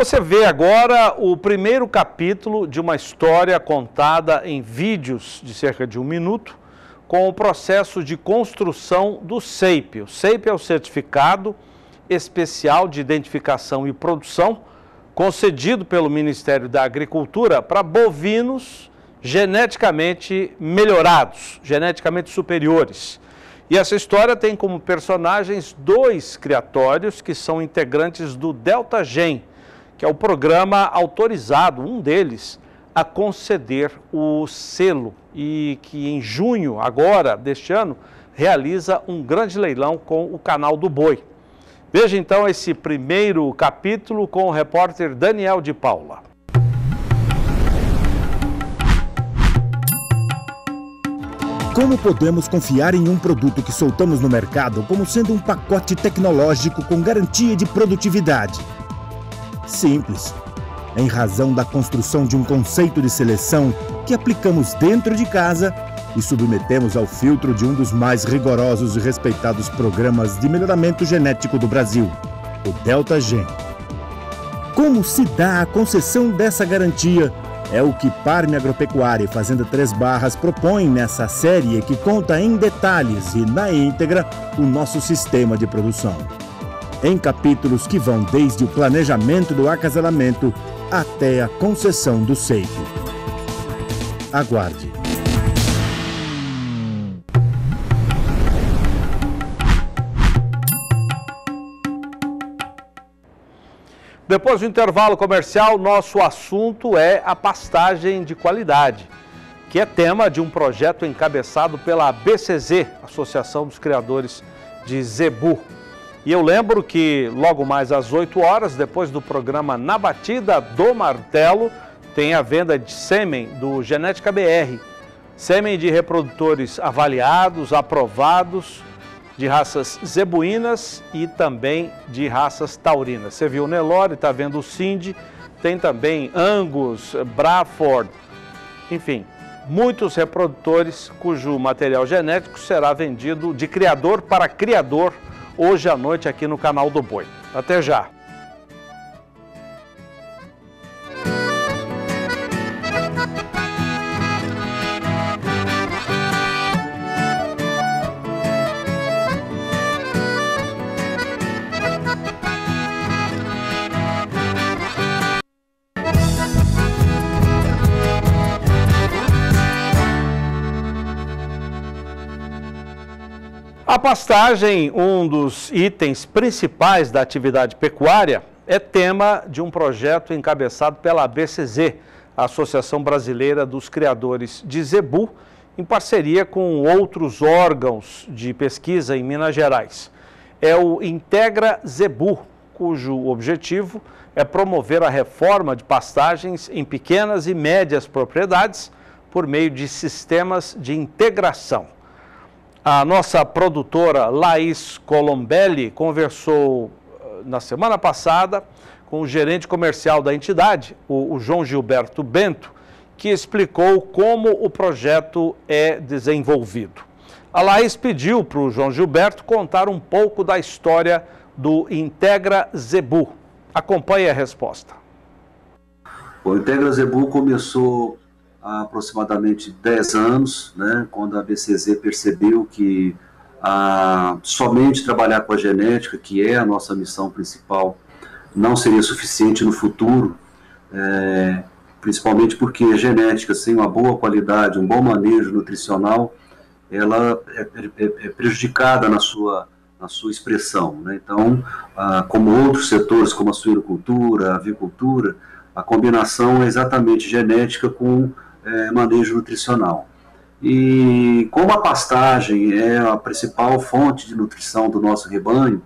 Você vê agora o primeiro capítulo de uma história contada em vídeos de cerca de um minuto, com o processo de construção do SEIP. O SEIP é o Certificado Especial de Identificação e Produção, concedido pelo Ministério da Agricultura para bovinos geneticamente melhorados, geneticamente superiores. E essa história tem como personagens dois criatórios que são integrantes do Delta Gen, que é o programa autorizado, um deles, a conceder o selo e que em junho, agora, deste ano, realiza um grande leilão com o canal do Boi. Veja então esse primeiro capítulo com o repórter Daniel de Paula. Como podemos confiar em um produto que soltamos no mercado como sendo um pacote tecnológico com garantia de produtividade? Simples. Em razão da construção de um conceito de seleção que aplicamos dentro de casa e submetemos ao filtro de um dos mais rigorosos e respeitados programas de melhoramento genético do Brasil, o Delta Gen. Como se dá a concessão dessa garantia é o que Parme Agropecuária e Fazenda Três Barras propõem nessa série que conta em detalhes e na íntegra o nosso sistema de produção em capítulos que vão desde o planejamento do acasalamento até a concessão do seio. Aguarde. Depois do intervalo comercial, nosso assunto é a pastagem de qualidade, que é tema de um projeto encabeçado pela BCZ, Associação dos Criadores de Zebu. E eu lembro que logo mais às 8 horas, depois do programa Na Batida do Martelo, tem a venda de sêmen do Genética BR. Sêmen de reprodutores avaliados, aprovados, de raças zebuínas e também de raças taurinas. Você viu o Nelore, está vendo o Cindy, tem também Angus, Braford, enfim, muitos reprodutores cujo material genético será vendido de criador para criador hoje à noite aqui no canal do Boi. Até já! A pastagem, um dos itens principais da atividade pecuária, é tema de um projeto encabeçado pela ABCZ, Associação Brasileira dos Criadores de Zebu, em parceria com outros órgãos de pesquisa em Minas Gerais. É o Integra Zebu, cujo objetivo é promover a reforma de pastagens em pequenas e médias propriedades por meio de sistemas de integração. A nossa produtora Laís Colombelli conversou na semana passada com o gerente comercial da entidade, o, o João Gilberto Bento, que explicou como o projeto é desenvolvido. A Laís pediu para o João Gilberto contar um pouco da história do Integra Zebu. Acompanhe a resposta. O Integra Zebu começou há aproximadamente 10 anos, né, quando a BCZ percebeu que ah, somente trabalhar com a genética, que é a nossa missão principal, não seria suficiente no futuro, é, principalmente porque a genética sem uma boa qualidade, um bom manejo nutricional, ela é, é, é prejudicada na sua, na sua expressão. Né? Então, ah, como outros setores, como a suinocultura, a avicultura, a combinação é exatamente genética com é, manejo nutricional. E como a pastagem é a principal fonte de nutrição do nosso rebanho,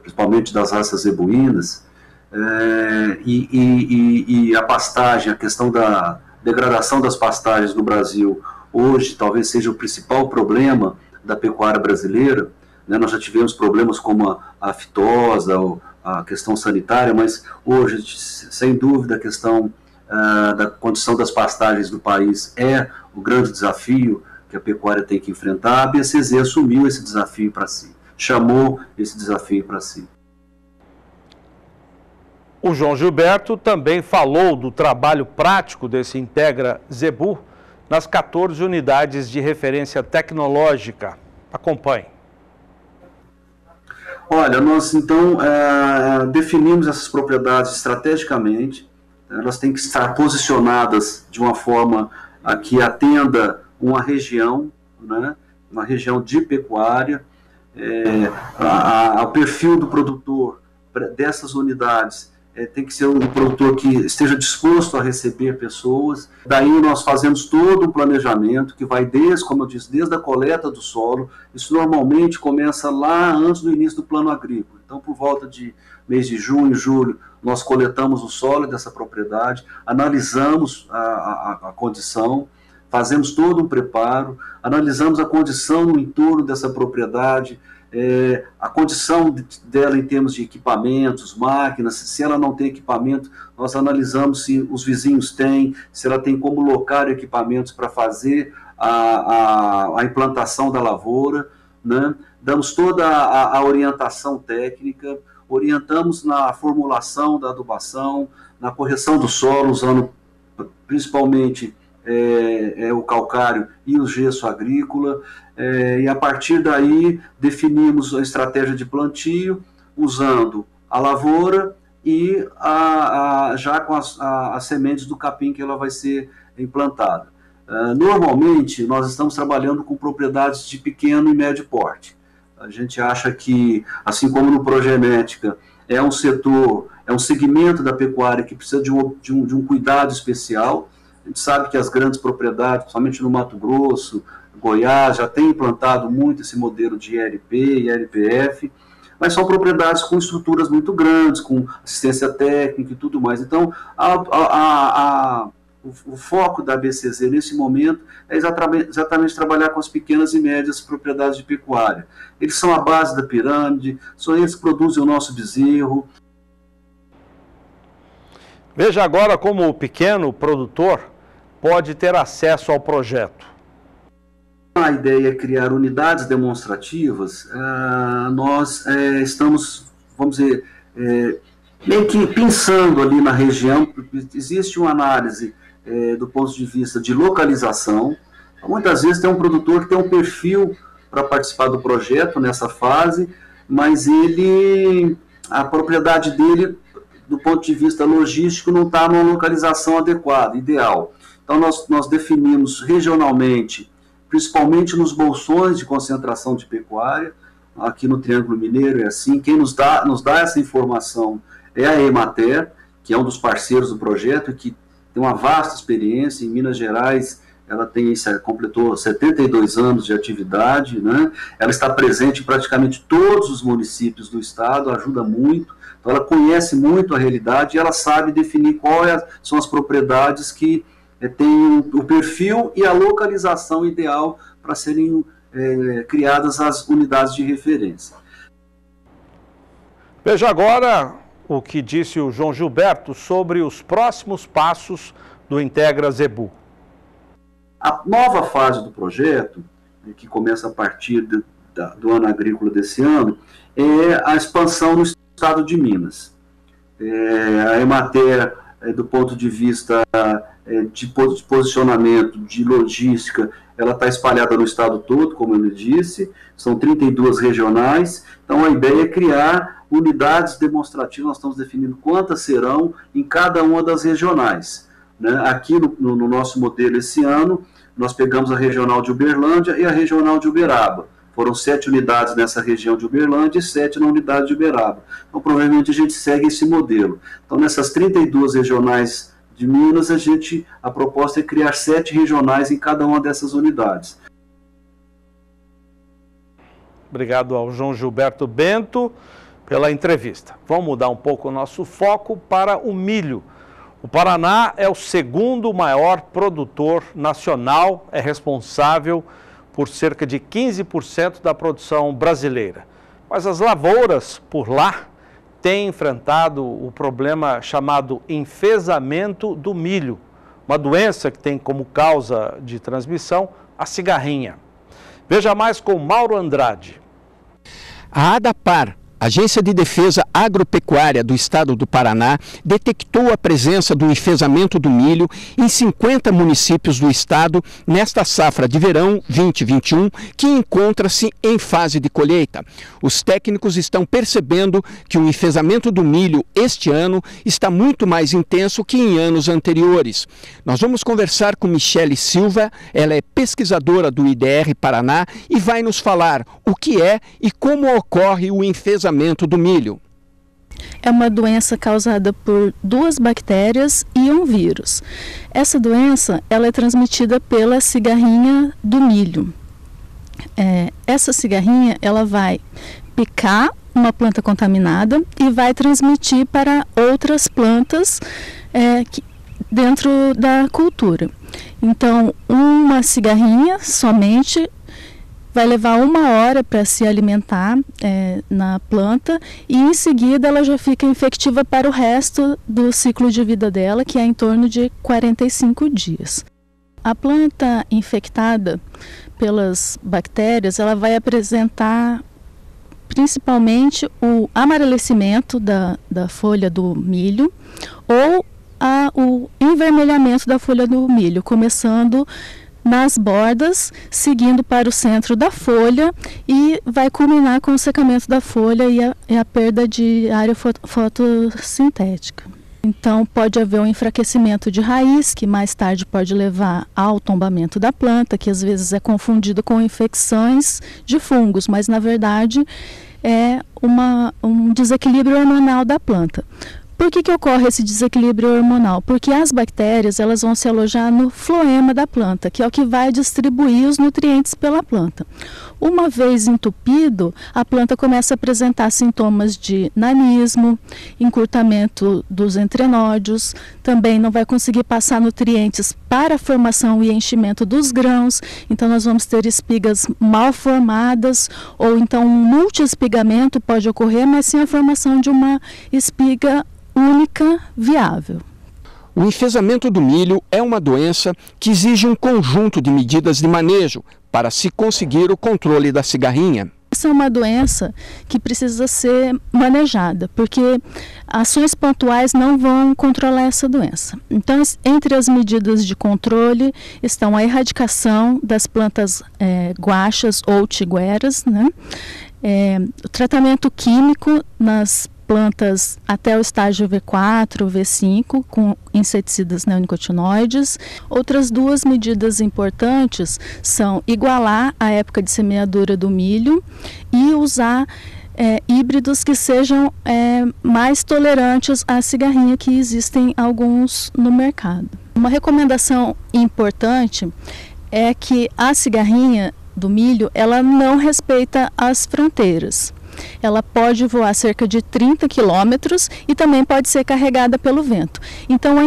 principalmente das raças zebuínas, é, e, e, e, a pastagem, a questão da degradação das pastagens no Brasil, hoje talvez seja o principal problema da pecuária brasileira. Né? Nós já tivemos problemas como a, a fitosa, a questão sanitária, mas hoje, sem dúvida, a questão uh, da condição das pastagens do país é o grande desafio que a pecuária tem que enfrentar. A BCZ assumiu esse desafio para si, chamou esse desafio para si. O João Gilberto também falou do trabalho prático desse Integra Zebu nas 14 unidades de referência tecnológica. Acompanhe. Olha, nós então é, definimos essas propriedades estrategicamente, elas têm que estar posicionadas de uma forma a que atenda uma região, né, uma região de pecuária, é, ao perfil do produtor dessas unidades é, tem que ser um produtor que esteja disposto a receber pessoas. Daí nós fazemos todo um planejamento que vai desde, como eu disse, desde a coleta do solo. Isso normalmente começa lá antes do início do plano agrícola. Então, por volta de mês de junho, julho, nós coletamos o solo dessa propriedade, analisamos a, a, a condição, fazemos todo um preparo, analisamos a condição no entorno dessa propriedade, é, a condição dela em termos de equipamentos, máquinas, se ela não tem equipamento, nós analisamos se os vizinhos têm, se ela tem como locar equipamentos para fazer a, a, a, implantação da lavoura, né? damos toda a, a orientação técnica, orientamos na formulação da adubação, na correção do solo, usando principalmente é, é, o calcário e o gesso agrícola, é, e a partir daí definimos a estratégia de plantio usando a lavoura e a, a, já com as, a, as, sementes do capim que ela vai ser implantada. Uh, normalmente, nós estamos trabalhando com propriedades de pequeno e médio porte. A gente acha que, assim como no Progenética, é um setor, é um segmento da pecuária que precisa de um, de um, de um cuidado especial. A gente sabe que as grandes propriedades, principalmente no Mato Grosso, Goiás já tem implantado muito esse modelo de IRP e IRPF, mas são propriedades com estruturas muito grandes, com assistência técnica e tudo mais. Então, a, a, a, o, o, foco da BCZ nesse momento é exatamente, exatamente, trabalhar com as pequenas e médias propriedades de pecuária. Eles são a base da pirâmide, são eles que produzem o nosso bezerro. Veja agora como o pequeno produtor pode ter acesso ao projeto a ideia é criar unidades demonstrativas, uh, nós uh, estamos, vamos dizer, uh, meio que pensando ali na região, existe uma análise do ponto de vista de localização. Muitas vezes tem um produtor que tem um perfil para participar do projeto nessa fase, mas ele, a propriedade dele, do ponto de vista logístico, não está numa localização adequada, ideal. Então nós, nós definimos regionalmente principalmente nos bolsões de concentração de pecuária. Aqui no Triângulo Mineiro é assim. Quem nos dá, nos dá essa informação é a Emater, que é um dos parceiros do projeto, que tem uma vasta experiência em Minas Gerais. Ela tem completou 72 anos de atividade, né? Ela está presente em praticamente todos os municípios do estado, ajuda muito. Então ela conhece muito a realidade e ela sabe definir quais é, são as propriedades que é, tem o perfil e a localização ideal para serem é, criadas as unidades de referência. Veja agora o que disse o João Gilberto sobre os próximos passos do Integra Zebu. A nova fase do projeto, que começa a partir de, da, do ano agrícola desse ano, é a expansão no estado de Minas. É, a Emater, é, do ponto de vista é, de posicionamento, de logística, ela está espalhada no estado todo, como ele disse, são 32 regionais, então a ideia é criar unidades demonstrativas, nós estamos definindo quantas serão em cada uma das regionais. Né? Aqui no, no, no nosso modelo esse ano, nós pegamos a regional de Uberlândia e a regional de Uberaba. Foram sete unidades nessa região de Uberlândia e sete na unidade de Uberaba. Então, provavelmente, a gente segue esse modelo. Então, nessas 32 regionais de Minas, a gente, a proposta é criar sete regionais em cada uma dessas unidades. Obrigado ao João Gilberto Bento pela entrevista. Vamos mudar um pouco o nosso foco para o milho. O Paraná é o segundo maior produtor nacional, é responsável por cerca de 15% da produção brasileira. Mas as lavouras por lá têm enfrentado o problema chamado enfesamento do milho, uma doença que tem como causa de transmissão a cigarrinha. Veja mais com Mauro Andrade. A ADAPAR, Agência de Defesa Agropecuária do Estado do Paraná detectou a presença do enfesamento do milho em 50 municípios do estado nesta safra de verão 2021, que encontra-se em fase de colheita. Os técnicos estão percebendo que o enfesamento do milho este ano está muito mais intenso que em anos anteriores. Nós vamos conversar com Michele Silva, ela é pesquisadora do IDR Paraná e vai nos falar o que é e como ocorre o enfesamento do milho. É uma doença causada por duas bactérias e um vírus. Essa doença ela é transmitida pela cigarrinha do milho. É, essa cigarrinha ela vai picar uma planta contaminada e vai transmitir para outras plantas é, que, dentro da cultura. Então, uma cigarrinha somente vai levar uma hora para se alimentar é, na planta e em seguida ela já fica infectiva para o resto do ciclo de vida dela, que é em torno de 45 dias. A planta infectada pelas bactérias, ela vai apresentar principalmente o amarelecimento da, da folha do milho ou a, o envermelhamento da folha do milho, começando nas bordas, seguindo para o centro da folha e vai culminar com o secamento da folha e a, e a perda de área fotossintética. Então, pode haver um enfraquecimento de raiz, que mais tarde pode levar ao tombamento da planta, que às vezes é confundido com infecções de fungos, mas na verdade é uma, um desequilíbrio hormonal da planta. Por que, que ocorre esse desequilíbrio hormonal? Porque as bactérias elas vão se alojar no floema da planta, que é o que vai distribuir os nutrientes pela planta. Uma vez entupido, a planta começa a apresentar sintomas de nanismo, encurtamento dos entrenódios, também não vai conseguir passar nutrientes para a formação e enchimento dos grãos, então nós vamos ter espigas mal formadas, ou então um multiespigamento pode ocorrer, mas sem a formação de uma espiga única viável. O enfesamento do milho é uma doença que exige um conjunto de medidas de manejo para se conseguir o controle da cigarrinha. Essa é uma doença que precisa ser manejada, porque ações pontuais não vão controlar essa doença. Então, entre as medidas de controle estão a erradicação das plantas é, guachas ou tigueras, né? É, o tratamento químico nas plantas até o estágio V4, V5, com inseticidas neonicotinoides. Outras duas medidas importantes são igualar a época de semeadura do milho e usar é, híbridos que sejam é, mais tolerantes à cigarrinha, que existem alguns no mercado. Uma recomendação importante é que a cigarrinha do milho ela não respeita as fronteiras ela pode voar cerca de 30 quilômetros e também pode ser carregada pelo vento. Então é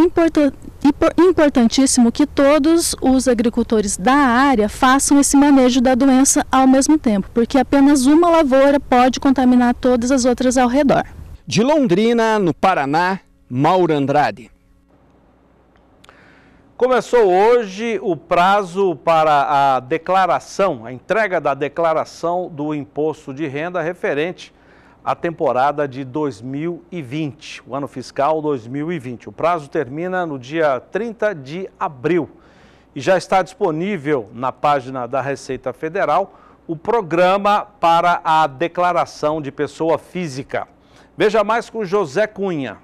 importantíssimo que todos os agricultores da área façam esse manejo da doença ao mesmo tempo, porque apenas uma lavoura pode contaminar todas as outras ao redor. De Londrina, no Paraná, Mauro Andrade. Começou hoje o prazo para a declaração, a entrega da declaração do imposto de renda referente à temporada de 2020, o ano fiscal 2020. O prazo termina no dia 30 de abril e já está disponível na página da Receita Federal o programa para a declaração de pessoa física. Veja mais com José Cunha.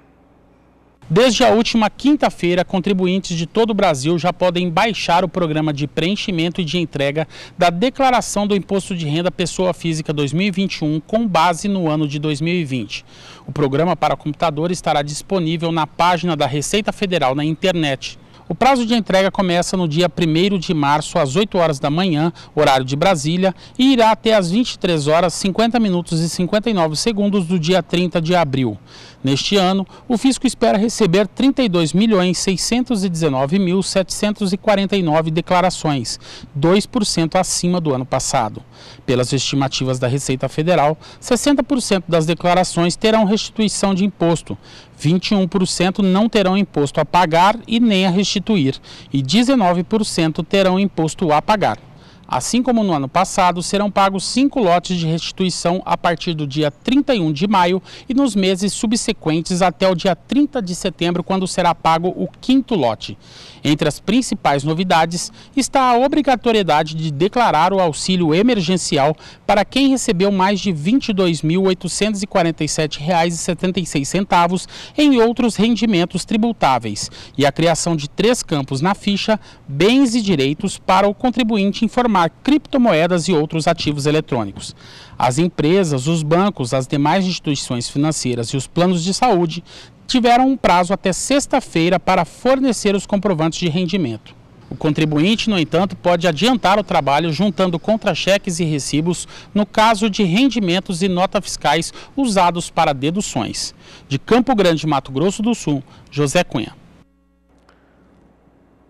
Desde a última quinta-feira, contribuintes de todo o Brasil já podem baixar o programa de preenchimento e de entrega da Declaração do Imposto de Renda Pessoa Física 2021 com base no ano de 2020. O programa para computador estará disponível na página da Receita Federal na internet. O prazo de entrega começa no dia 1 de março, às 8 horas da manhã, horário de Brasília, e irá até às 23 horas 50 minutos e 59 segundos do dia 30 de abril. Neste ano, o fisco espera receber 32.619.749 declarações, 2% acima do ano passado. Pelas estimativas da Receita Federal, 60% das declarações terão restituição de imposto, 21% não terão imposto a pagar e nem a restituir, e 19% terão imposto a pagar. Assim como no ano passado, serão pagos cinco lotes de restituição a partir do dia 31 de maio e nos meses subsequentes até o dia 30 de setembro, quando será pago o quinto lote. Entre as principais novidades está a obrigatoriedade de declarar o auxílio emergencial para quem recebeu mais de R$ 22.847,76 em outros rendimentos tributáveis e a criação de três campos na ficha, bens e direitos para o contribuinte informar criptomoedas e outros ativos eletrônicos. As empresas, os bancos, as demais instituições financeiras e os planos de saúde tiveram um prazo até sexta-feira para fornecer os comprovantes de rendimento. O contribuinte, no entanto, pode adiantar o trabalho juntando contra-cheques e recibos no caso de rendimentos e notas fiscais usados para deduções. De Campo Grande, Mato Grosso do Sul, José Cunha.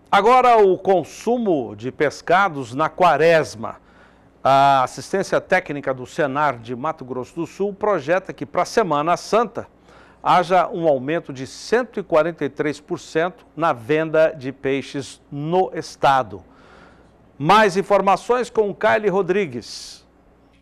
Agora, o consumo de pescados na quaresma. A assistência técnica do Senar de Mato Grosso do Sul projeta que para a Semana Santa haja um aumento de 143% na venda de peixes no estado. Mais informações com Kylie Rodrigues.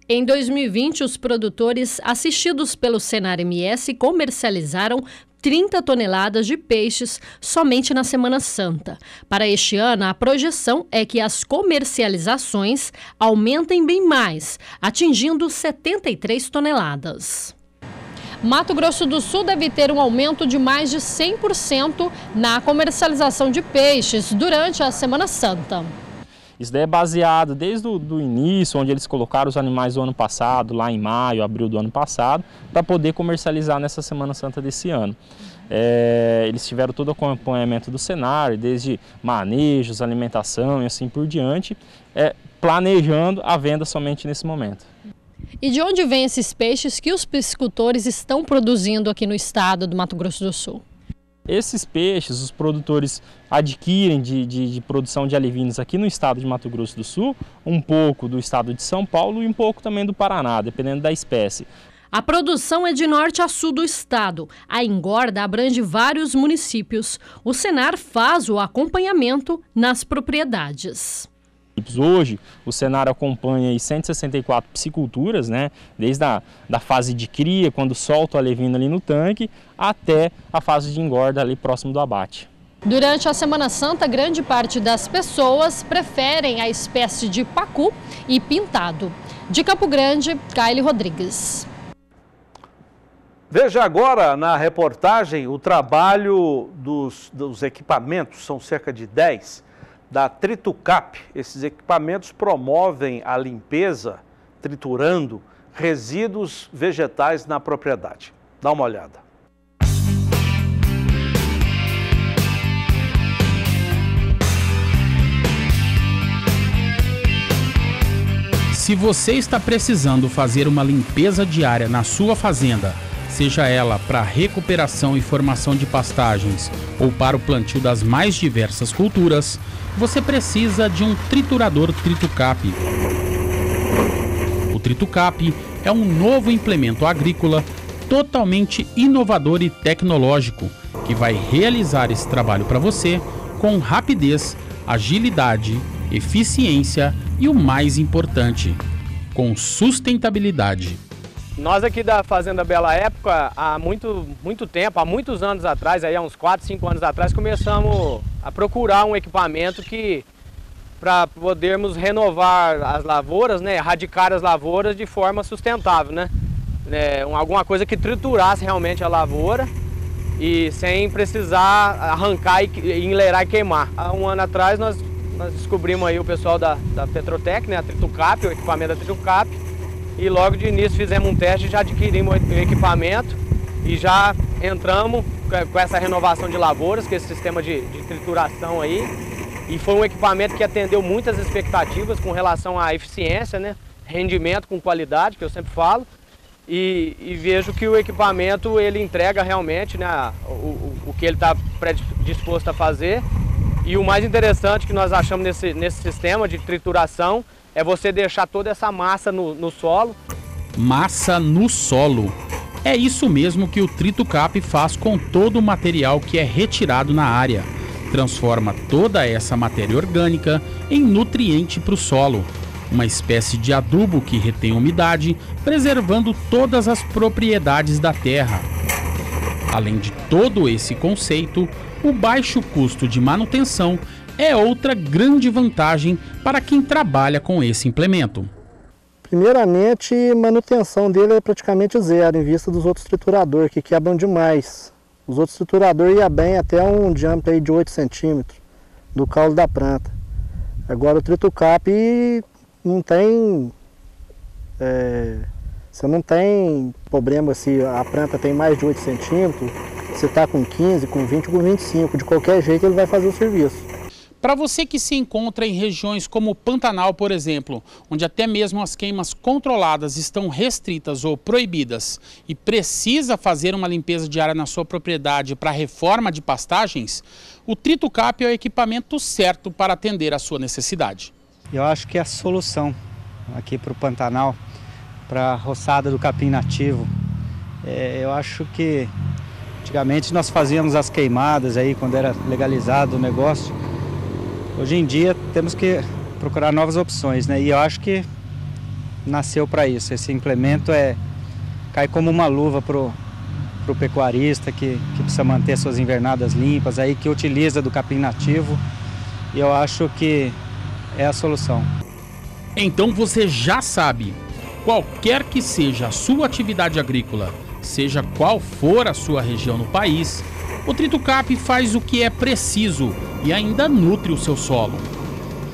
Em 2020, os produtores assistidos pelo Senar MS comercializaram 30 toneladas de peixes somente na Semana Santa. Para este ano, a projeção é que as comercializações aumentem bem mais, atingindo 73 toneladas. Mato Grosso do Sul deve ter um aumento de mais de 100% na comercialização de peixes durante a Semana Santa. Isso daí é baseado desde o início, onde eles colocaram os animais do ano passado, lá em maio, abril do ano passado, para poder comercializar nessa Semana Santa desse ano. É, eles tiveram todo o acompanhamento do cenário, desde manejos, alimentação e assim por diante, é, planejando a venda somente nesse momento. E de onde vêm esses peixes que os piscicultores estão produzindo aqui no estado do Mato Grosso do Sul? Esses peixes os produtores adquirem de, de, de, produção de alevinos aqui no estado de Mato Grosso do Sul, um pouco do estado de São Paulo e um pouco também do Paraná, dependendo da espécie. A produção é de norte a sul do estado. A engorda abrange vários municípios. O Senar faz o acompanhamento nas propriedades. Hoje, o cenário acompanha 164 pisciculturas, né? desde a da fase de cria, quando solta o alevino ali no tanque, até a fase de engorda ali próximo do abate. Durante a Semana Santa, grande parte das pessoas preferem a espécie de pacu e pintado. De Campo Grande, Kylie Rodrigues. Veja agora na reportagem o trabalho dos, dos equipamentos, são cerca de 10 da Tritucap. Esses equipamentos promovem a limpeza, triturando resíduos vegetais na propriedade. Dá uma olhada. Se você está precisando fazer uma limpeza diária na sua fazenda, seja ela para recuperação e formação de pastagens ou para o plantio das mais diversas culturas, você precisa de um triturador Tritucap. O Tritucap é um novo implemento agrícola totalmente inovador e tecnológico, que vai realizar esse trabalho para você com rapidez, agilidade, eficiência e o mais importante, com sustentabilidade. Nós aqui da Fazenda Bela Época, há muito, muito tempo, há muitos anos atrás, aí há uns 4, 5 anos atrás, começamos a procurar um equipamento que para podermos renovar as lavouras, né, erradicar as lavouras de forma sustentável, né? É, alguma coisa que triturasse realmente a lavoura e sem precisar arrancar e enleirar e queimar. Há um ano atrás nós, nós descobrimos aí o pessoal da, da Petrotec, né, a Tritucap, o equipamento da Tritucap, e logo de início fizemos um teste, já adquirimos o equipamento e já entramos com essa renovação de lavouras, com esse sistema de, de trituração aí. E foi um equipamento que atendeu muitas expectativas com relação à eficiência, né? rendimento com qualidade, que eu sempre falo. E, e vejo que o equipamento ele entrega realmente né, o, o, o que ele está predisposto a fazer. E o mais interessante que nós achamos nesse, nesse sistema de trituração é você deixar toda essa massa no, no solo. Massa no solo. É isso mesmo que o TritoCap faz com todo o material que é retirado na área. Transforma toda essa matéria orgânica em nutriente para o solo, uma espécie de adubo que retém umidade, preservando todas as propriedades da terra. Além de todo esse conceito, o baixo custo de manutenção é outra grande vantagem para quem trabalha com esse implemento. Primeiramente, manutenção dele é praticamente zero em vista dos outros trituradores que quebram demais. Os outros trituradores iam bem até um diâmetro aí de 8 centímetros do caule da planta. Agora o tritucap não tem. É, você não tem problema se a planta tem mais de 8 centímetros, você está com 15, com 20, com 25. De qualquer jeito ele vai fazer o serviço. Para você que se encontra em regiões como o Pantanal, por exemplo, onde até mesmo as queimas controladas estão restritas ou proibidas e precisa fazer uma limpeza diária na sua propriedade para reforma de pastagens, o TritoCap é o equipamento certo para atender a sua necessidade. Eu acho que é a solução aqui para o Pantanal, para a roçada do capim nativo. É, eu acho que antigamente nós fazíamos as queimadas aí quando era legalizado o negócio Hoje em dia temos que procurar novas opções, né? E eu acho que nasceu para isso. Esse implemento é cai como uma luva pro pro pecuarista que, que precisa manter suas invernadas limpas, aí que utiliza do capim nativo. E eu acho que é a solução. Então você já sabe, qualquer que seja a sua atividade agrícola, seja qual for a sua região no país, o TritoCap faz o que é preciso e ainda nutre o seu solo.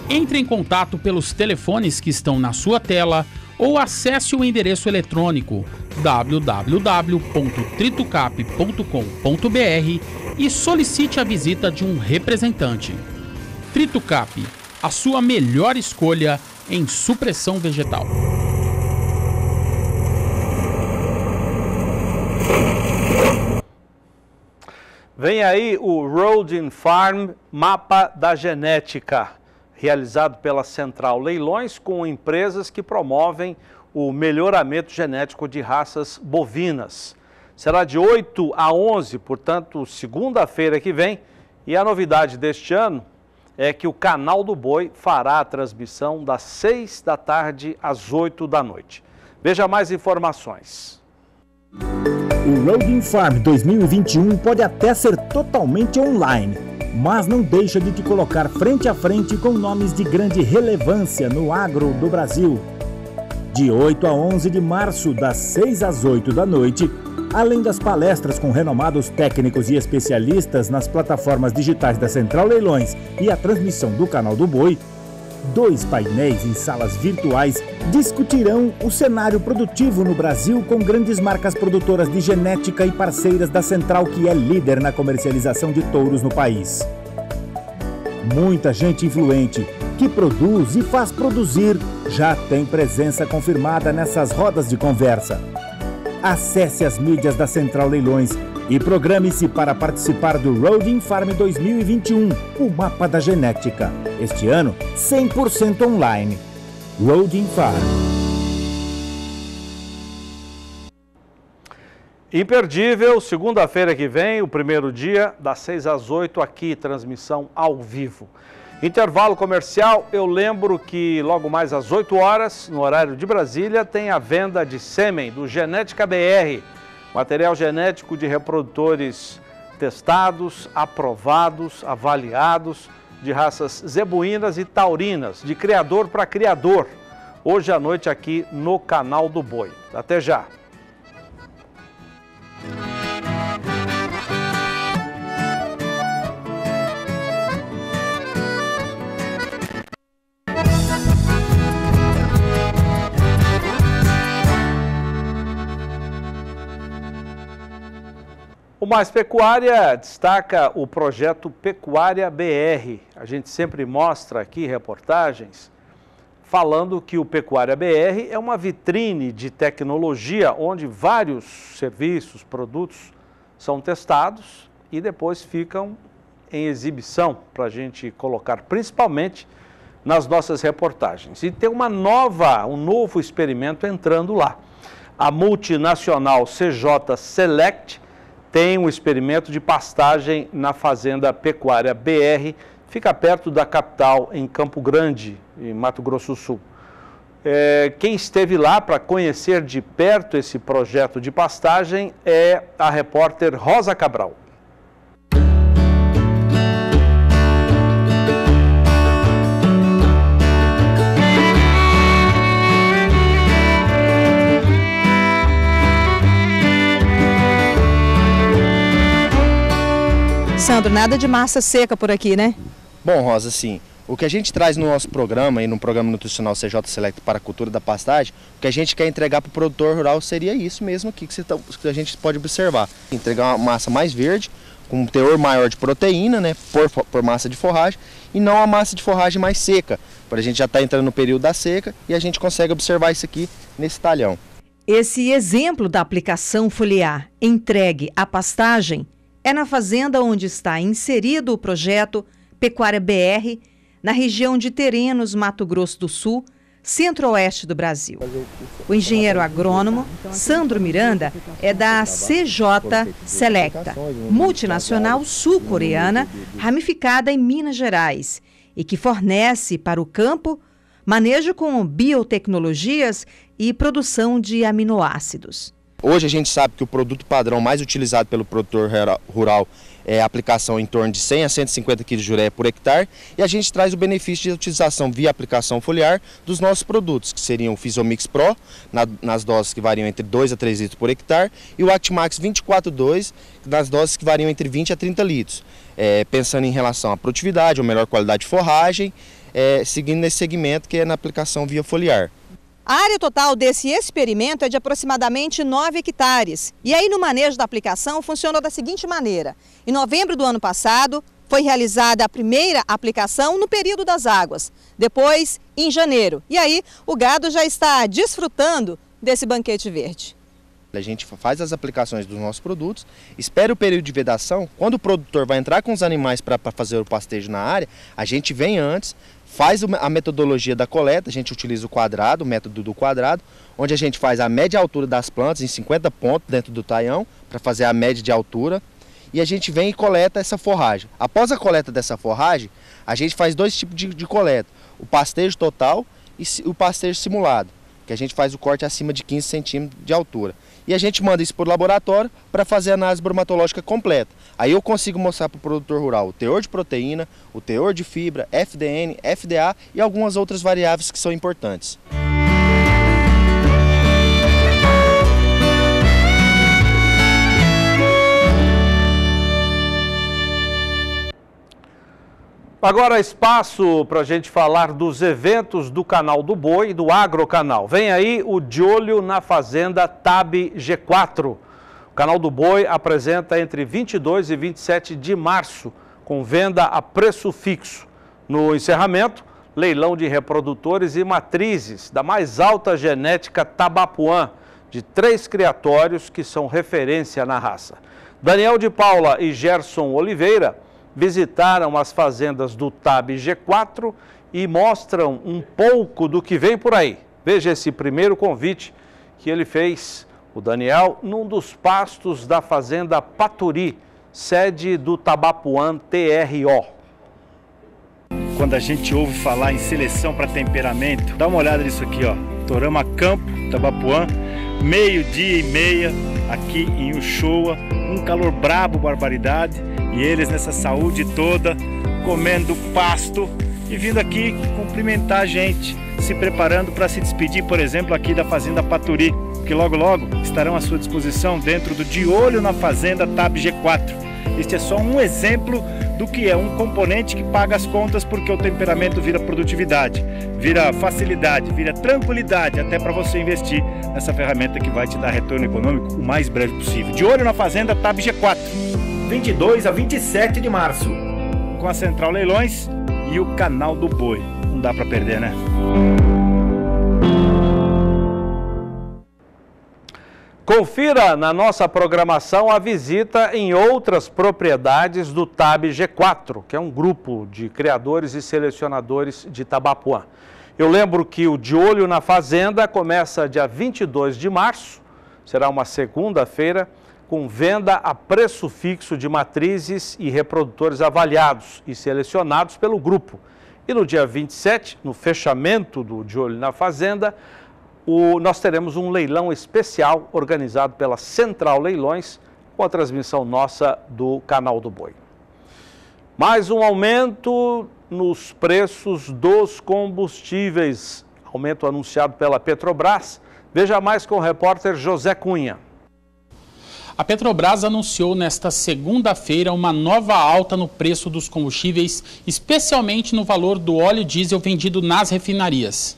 Entre em contato pelos telefones que estão na sua tela ou acesse o endereço eletrônico www.tritocap.com.br e solicite a visita de um representante. TritoCap, a sua melhor escolha em supressão vegetal. Vem aí o Road Farm Mapa da Genética, realizado pela Central Leilões com empresas que promovem o melhoramento genético de raças bovinas. Será de 8 a 11, portanto, segunda-feira que vem. E a novidade deste ano é que o canal do Boi fará a transmissão das 6 da tarde às 8 da noite. Veja mais informações. O Roading Farm 2021 pode até ser totalmente online, mas não deixa de te colocar frente a frente com nomes de grande relevância no agro do Brasil. De 8 a 11 de março, das 6 às 8 da noite, além das palestras com renomados técnicos e especialistas nas plataformas digitais da Central Leilões e a transmissão do canal do Boi, Dois painéis em salas virtuais discutirão o cenário produtivo no Brasil com grandes marcas produtoras de genética e parceiras da Central, que é líder na comercialização de touros no país. Muita gente influente que produz e faz produzir já tem presença confirmada nessas rodas de conversa. Acesse as mídias da Central Leilões e programe-se para participar do Roading Farm 2021, o mapa da genética. Este ano, 100% online. Roading Farm. Imperdível, segunda-feira que vem, o primeiro dia, das 6 às 8, aqui, transmissão ao vivo. Intervalo comercial, eu lembro que logo mais às 8 horas, no horário de Brasília, tem a venda de sêmen do Genética BR, material genético de reprodutores testados, aprovados, avaliados, de raças zebuínas e taurinas, de criador para criador, hoje à noite aqui no canal do Boi. Até já! O Mais Pecuária destaca o projeto Pecuária BR. A gente sempre mostra aqui reportagens falando que o Pecuária BR é uma vitrine de tecnologia onde vários serviços, produtos são testados e depois ficam em exibição para a gente colocar, principalmente nas nossas reportagens. E tem uma nova, um novo experimento entrando lá. A multinacional CJ Select tem um experimento de pastagem na Fazenda Pecuária BR, fica perto da capital, em Campo Grande, em Mato Grosso do Sul. É, quem esteve lá para conhecer de perto esse projeto de pastagem é a repórter Rosa Cabral. Sandro, nada de massa seca por aqui, né? Bom, Rosa, sim. O que a gente traz no nosso programa e no programa nutricional CJ Select para a cultura da pastagem, o que a gente quer entregar para o produtor rural seria isso mesmo aqui que, tá, que a gente pode observar. Entregar uma massa mais verde, com um teor maior de proteína, né, por, por massa de forragem, e não a massa de forragem mais seca. Para a gente já estar tá entrando no período da seca e a gente consegue observar isso aqui nesse talhão. Esse exemplo da aplicação foliar entregue à pastagem é na fazenda onde está inserido o projeto Pecuária BR, na região de Terenos, Mato Grosso do Sul, centro-oeste do Brasil. O engenheiro agrônomo Sandro Miranda é da CJ Selecta, multinacional sul-coreana ramificada em Minas Gerais e que fornece para o campo manejo com biotecnologias e produção de aminoácidos. Hoje a gente sabe que o produto padrão mais utilizado pelo produtor rural é a aplicação em torno de 100 a 150 kg de ureia por hectare e a gente traz o benefício de utilização via aplicação foliar dos nossos produtos, que seriam o Fisomix Pro, na, nas doses que variam entre 2 a 3 litros por hectare, e o Actimax 24.2, nas doses que variam entre 20 a 30 litros. É, pensando em relação à produtividade, ou melhor qualidade de forragem, é, seguindo nesse segmento que é na aplicação via foliar. A área total desse experimento é de aproximadamente 9 hectares. E aí, no manejo da aplicação, funcionou da seguinte maneira: em novembro do ano passado, foi realizada a primeira aplicação no período das águas, depois em janeiro. E aí, o gado já está desfrutando desse banquete verde. A gente faz as aplicações dos nossos produtos, espera o período de vedação. Quando o produtor vai entrar com os animais para fazer o pastejo na área, a gente vem antes, faz a metodologia da coleta, a gente utiliza o quadrado, o método do quadrado, onde a gente faz a média altura das plantas em 50 pontos dentro do taião, para fazer a média de altura, e a gente vem e coleta essa forragem. Após a coleta dessa forragem, a gente faz dois tipos de, de coleta, o pastejo total e o pastejo simulado, que a gente faz o corte acima de 15 centímetros de altura e a gente manda isso para o laboratório para fazer a análise bromatológica completa. Aí eu consigo mostrar para o produtor rural o teor de proteína, o teor de fibra, FDN, FDA e algumas outras variáveis que são importantes. Agora espaço para a gente falar dos eventos do canal do Boi, do Agrocanal. Vem aí o De Olho na Fazenda Tab G4. O canal do Boi apresenta entre 22 e 27 de março, com venda a preço fixo. No encerramento, leilão de reprodutores e matrizes da mais alta genética Tabapuã, de três criatórios que são referência na raça. Daniel de Paula e Gerson Oliveira visitaram as fazendas do TAB G4 e mostram um pouco do que vem por aí. Veja esse primeiro convite que ele fez o Daniel, num dos pastos da fazenda Paturi, sede do Tabapuã TRO. Quando a gente ouve falar em seleção para temperamento, dá uma olhada nisso aqui, ó. Torama Campo, Tabapuã, meio-dia e meia, aqui em Uchoa, um calor brabo, barbaridade, e eles nessa saúde toda, comendo pasto e vindo aqui cumprimentar a gente, se preparando para se despedir, por exemplo, aqui da Fazenda Paturi, que logo logo estarão à sua disposição dentro do De Olho na Fazenda Tab G4. Este é só um exemplo do que é um componente que paga as contas porque o temperamento vira produtividade, vira facilidade, vira tranquilidade até para você investir nessa ferramenta que vai te dar retorno econômico o mais breve possível. De olho na Fazenda Tab G4. 22 a 27 de março. Com a Central Leilões e o Canal do Boi. Não dá para perder, né? Confira na nossa programação a visita em outras propriedades do TAB G4, que é um grupo de criadores e selecionadores de Tabapuã. Eu lembro que o De Olho na Fazenda começa dia 22 de março, será uma segunda-feira, com venda a preço fixo de matrizes e reprodutores avaliados e selecionados pelo grupo. E no dia 27, no fechamento do De Olho na Fazenda, o, nós teremos um leilão especial organizado pela Central Leilões, com a transmissão nossa do Canal do Boi. Mais um aumento nos preços dos combustíveis, aumento anunciado pela Petrobras. Veja mais com o repórter José Cunha. A Petrobras anunciou nesta segunda-feira uma nova alta no preço dos combustíveis, especialmente no valor do óleo diesel vendido nas refinarias.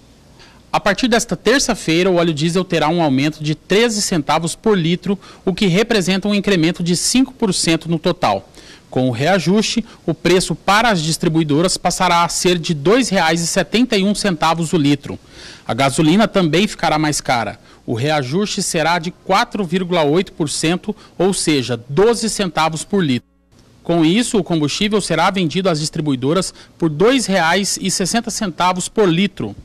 A partir desta terça-feira, o óleo diesel terá um aumento de 13 centavos por litro, o que representa um incremento de 5% no total. Com o reajuste, o preço para as distribuidoras passará a ser de R$ 2,71 o litro. A gasolina também ficará mais cara. O reajuste será de 4,8%, ou seja, 12 centavos por litro. Com isso, o combustível será vendido às distribuidoras por R$ 2,60 por litro.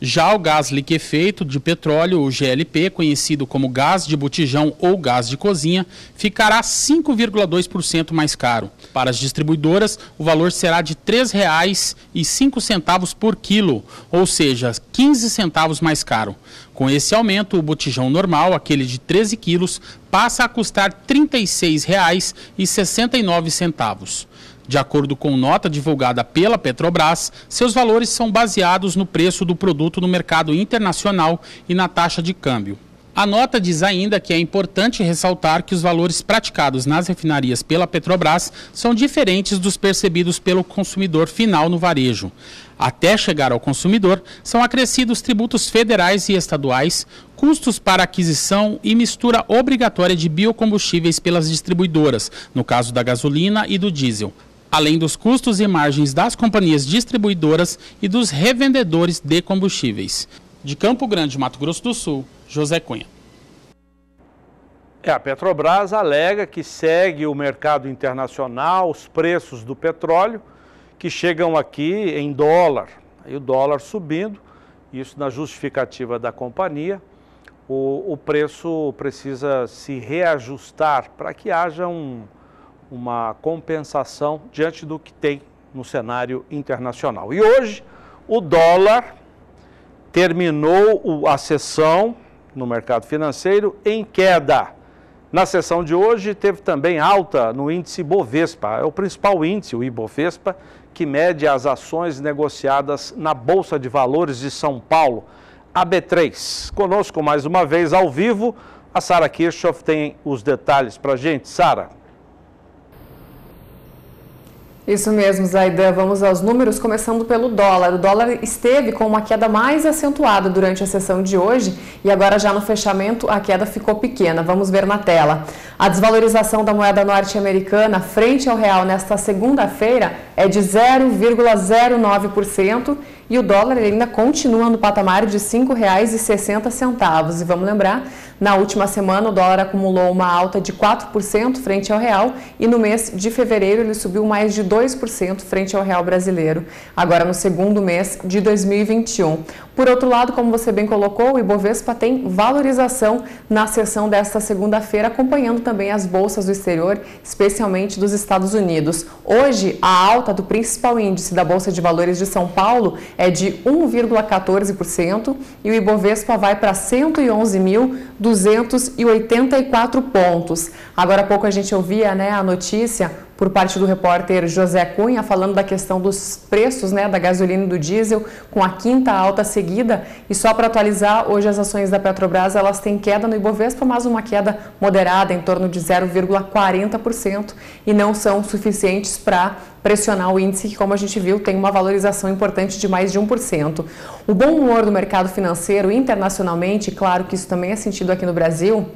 Já o gás liquefeito de petróleo, o GLP, conhecido como gás de botijão ou gás de cozinha, ficará 5,2% mais caro. Para as distribuidoras, o valor será de R$ 3,05 por quilo, ou seja, 15 centavos mais caro. Com esse aumento, o botijão normal, aquele de 13 quilos, passa a custar R$ 36,69. De acordo com nota divulgada pela Petrobras, seus valores são baseados no preço do produto no mercado internacional e na taxa de câmbio. A nota diz ainda que é importante ressaltar que os valores praticados nas refinarias pela Petrobras são diferentes dos percebidos pelo consumidor final no varejo. Até chegar ao consumidor, são acrescidos tributos federais e estaduais, custos para aquisição e mistura obrigatória de biocombustíveis pelas distribuidoras, no caso da gasolina e do diesel, além dos custos e margens das companhias distribuidoras e dos revendedores de combustíveis. De Campo Grande, Mato Grosso do Sul, José Cunha. É, a Petrobras alega que segue o mercado internacional, os preços do petróleo, que chegam aqui em dólar. Aí o dólar subindo, isso na justificativa da companhia, o, o preço precisa se reajustar para que haja um, uma compensação diante do que tem no cenário internacional. E hoje o dólar terminou a sessão no mercado financeiro em queda. Na sessão de hoje teve também alta no índice Bovespa, é o principal índice, o Ibovespa, que mede as ações negociadas na Bolsa de Valores de São Paulo, a B3. Conosco mais uma vez ao vivo, a Sara Kirchhoff tem os detalhes para a gente. Sara. Isso mesmo, Zaidan. Vamos aos números, começando pelo dólar. O dólar esteve com uma queda mais acentuada durante a sessão de hoje e agora já no fechamento a queda ficou pequena. Vamos ver na tela. A desvalorização da moeda norte-americana frente ao real nesta segunda-feira é de 0,09% e o dólar ainda continua no patamar de R$ 5,60. E vamos lembrar, na última semana o dólar acumulou uma alta de 4% frente ao real e no mês de fevereiro ele subiu mais de 2% frente ao real brasileiro, agora no segundo mês de 2021. Por outro lado, como você bem colocou, o Ibovespa tem valorização na sessão desta segunda-feira, acompanhando também as bolsas do exterior, especialmente dos Estados Unidos. Hoje, a alta do principal índice da Bolsa de Valores de São Paulo é de 1,14% e o Ibovespa vai para 111.284 pontos. Agora há pouco a gente ouvia né, a notícia por parte do repórter José Cunha, falando da questão dos preços né, da gasolina e do diesel, com a quinta alta seguida. E só para atualizar, hoje as ações da Petrobras elas têm queda no Ibovespa, mas uma queda moderada, em torno de 0,40%, e não são suficientes para pressionar o índice, que, como a gente viu, tem uma valorização importante de mais de 1%. O bom humor do mercado financeiro internacionalmente, claro que isso também é sentido aqui no Brasil,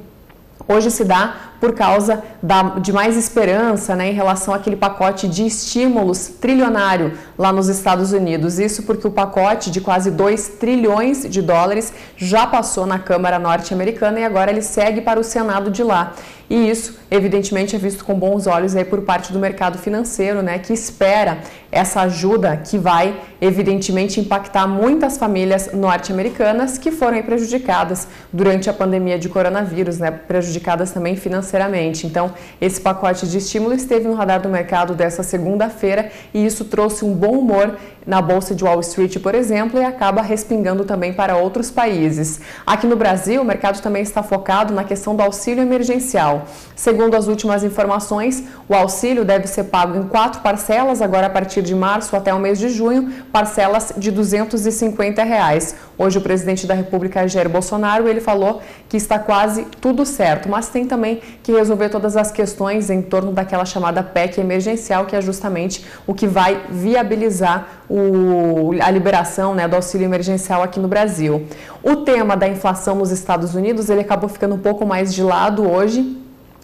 hoje se dá por causa da, de mais esperança né, em relação àquele pacote de estímulos trilionário lá nos Estados Unidos. Isso porque o pacote de quase 2 trilhões de dólares já passou na Câmara norte-americana e agora ele segue para o Senado de lá. E isso, evidentemente, é visto com bons olhos aí por parte do mercado financeiro, né, que espera essa ajuda que vai, evidentemente, impactar muitas famílias norte-americanas que foram prejudicadas durante a pandemia de coronavírus, né, prejudicadas também financeiramente. Então, esse pacote de estímulo esteve no radar do mercado dessa segunda-feira e isso trouxe um bom humor na bolsa de Wall Street, por exemplo, e acaba respingando também para outros países. Aqui no Brasil, o mercado também está focado na questão do auxílio emergencial. Segundo as últimas informações, o auxílio deve ser pago em quatro parcelas, agora a partir de março até o mês de junho, parcelas de 250 reais. Hoje o presidente da República, Jair Bolsonaro, ele falou que está quase tudo certo, mas tem também que resolver todas as questões em torno daquela chamada PEC emergencial, que é justamente o que vai viabilizar o, a liberação né, do auxílio emergencial aqui no Brasil. O tema da inflação nos Estados Unidos ele acabou ficando um pouco mais de lado hoje,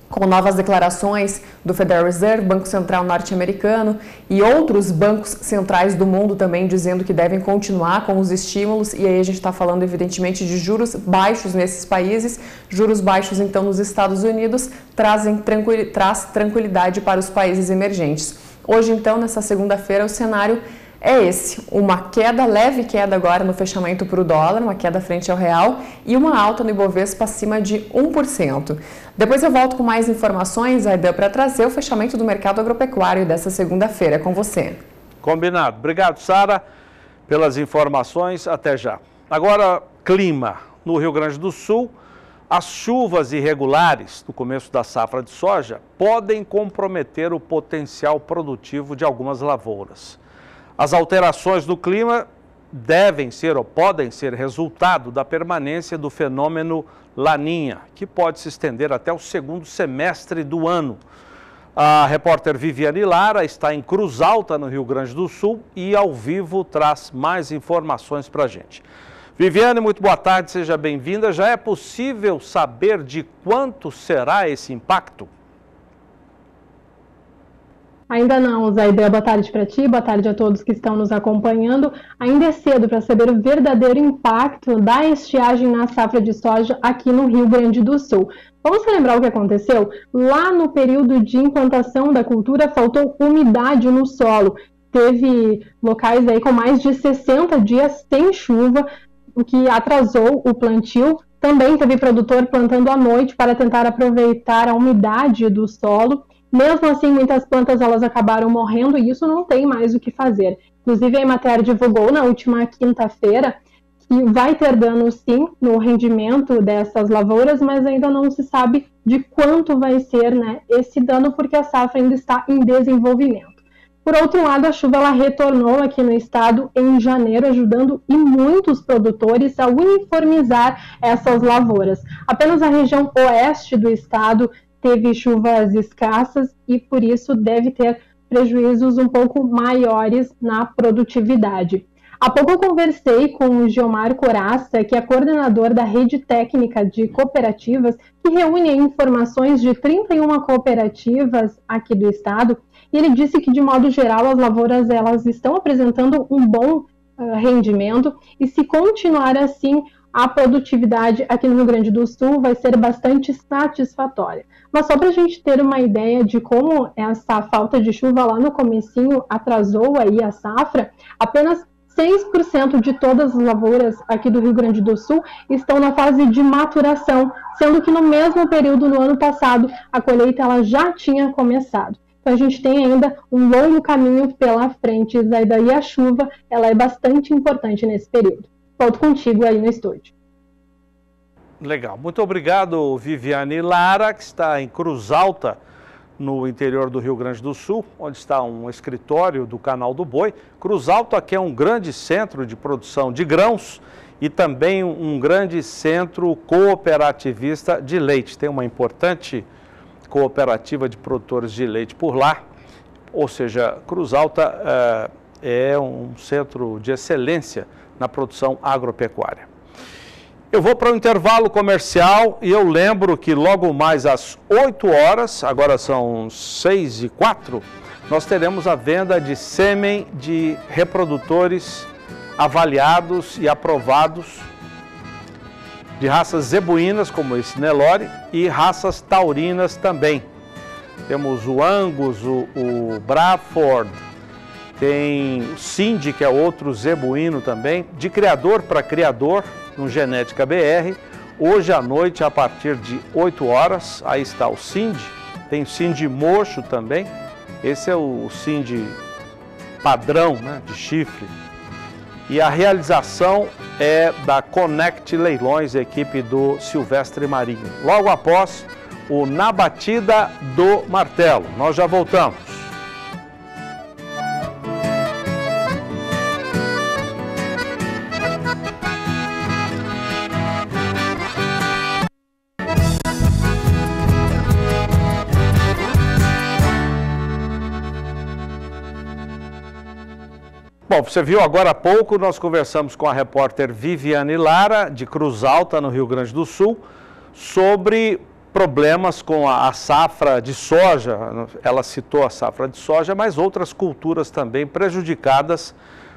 com novas declarações do Federal Reserve, Banco Central norte-americano e outros bancos centrais do mundo também dizendo que devem continuar com os estímulos. E aí a gente está falando, evidentemente, de juros baixos nesses países. Juros baixos, então, nos Estados Unidos trazem traz tranquilidade para os países emergentes. Hoje, então, nessa segunda-feira, o cenário é esse, uma queda, leve queda agora no fechamento para o dólar, uma queda frente ao real e uma alta no Ibovespa acima de 1%. Depois eu volto com mais informações, Aidan, para trazer o fechamento do mercado agropecuário dessa segunda-feira com você. Combinado. Obrigado, Sara, pelas informações. Até já. Agora, clima. No Rio Grande do Sul, as chuvas irregulares no começo da safra de soja podem comprometer o potencial produtivo de algumas lavouras. As alterações do clima devem ser ou podem ser resultado da permanência do fenômeno Laninha, que pode se estender até o segundo semestre do ano. A repórter Viviane Lara está em Cruz Alta, no Rio Grande do Sul, e ao vivo traz mais informações para a gente. Viviane, muito boa tarde, seja bem-vinda. Já é possível saber de quanto será esse impacto? Ainda não, Zaida. Boa tarde para ti, boa tarde a todos que estão nos acompanhando. Ainda é cedo para saber o verdadeiro impacto da estiagem na safra de soja aqui no Rio Grande do Sul. Vamos lembrar o que aconteceu? Lá no período de implantação da cultura, faltou umidade no solo. Teve locais aí com mais de 60 dias sem chuva, o que atrasou o plantio. Também teve produtor plantando à noite para tentar aproveitar a umidade do solo. Mesmo assim, muitas plantas elas acabaram morrendo e isso não tem mais o que fazer. Inclusive, a Emater divulgou na última quinta-feira que vai ter dano sim no rendimento dessas lavouras, mas ainda não se sabe de quanto vai ser né, esse dano, porque a safra ainda está em desenvolvimento. Por outro lado, a chuva ela retornou aqui no estado em janeiro, ajudando e muitos produtores a uniformizar essas lavouras. Apenas a região oeste do estado teve chuvas escassas e por isso deve ter prejuízos um pouco maiores na produtividade. Há pouco eu conversei com o Geomar Coraça, que é coordenador da rede técnica de cooperativas, que reúne informações de 31 cooperativas aqui do estado, e ele disse que de modo geral as lavouras elas estão apresentando um bom uh, rendimento e se continuar assim, a produtividade aqui no Rio Grande do Sul vai ser bastante satisfatória. Mas só para a gente ter uma ideia de como essa falta de chuva lá no comecinho atrasou aí a safra, apenas 6% de todas as lavouras aqui do Rio Grande do Sul estão na fase de maturação, sendo que no mesmo período no ano passado a colheita ela já tinha começado. Então a gente tem ainda um longo caminho pela frente, e a chuva ela é bastante importante nesse período. Volto contigo aí no estúdio. Legal. Muito obrigado, Viviane Lara, que está em Cruz Alta, no interior do Rio Grande do Sul, onde está um escritório do Canal do Boi. Cruz Alta, que é um grande centro de produção de grãos e também um grande centro cooperativista de leite. Tem uma importante cooperativa de produtores de leite por lá. Ou seja, Cruz Alta é, é um centro de excelência na produção agropecuária. Eu vou para o intervalo comercial e eu lembro que logo mais às 8 horas, agora são 6 e 4, nós teremos a venda de sêmen de reprodutores avaliados e aprovados de raças zebuínas, como esse Nelore, e raças taurinas também. Temos o Angus, o, o Braford, tem o Cindy, que é outro zebuíno também, de criador para criador, no Genética BR. Hoje à noite, a partir de 8 horas, aí está o Cindy, tem o Cindy Mocho também. Esse é o Cindy padrão né, de chifre. E a realização é da Connect Leilões, equipe do Silvestre Marinho. Logo após o Na Batida do Martelo. Nós já voltamos. Bom, você viu agora há pouco, nós conversamos com a repórter Viviane Lara, de Cruz Alta, no Rio Grande do Sul, sobre problemas com a, safra de soja. Ela citou a safra de soja, mas outras culturas também prejudicadas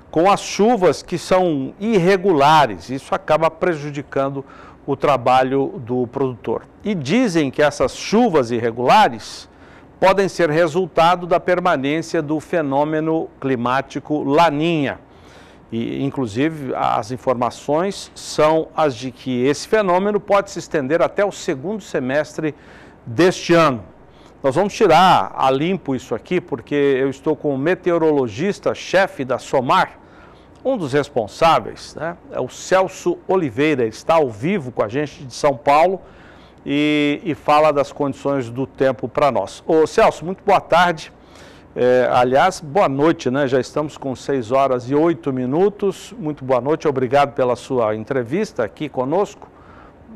com as chuvas que são irregulares. Isso acaba prejudicando o trabalho do produtor. E dizem que essas chuvas irregulares podem ser resultado da permanência do fenômeno climático Laninha. E, inclusive, as informações são as de que esse fenômeno pode se estender até o segundo semestre deste ano. Nós vamos tirar a limpo isso aqui, porque eu estou com o meteorologista, chefe da SOMAR, um dos responsáveis, né, é o Celso Oliveira, ele está ao vivo com a gente de São Paulo e, e fala das condições do tempo para nós. Ô Celso, muito boa tarde. É, aliás, boa noite, né? Já estamos com 6 horas e 8 minutos. Muito boa noite, obrigado pela sua entrevista aqui conosco,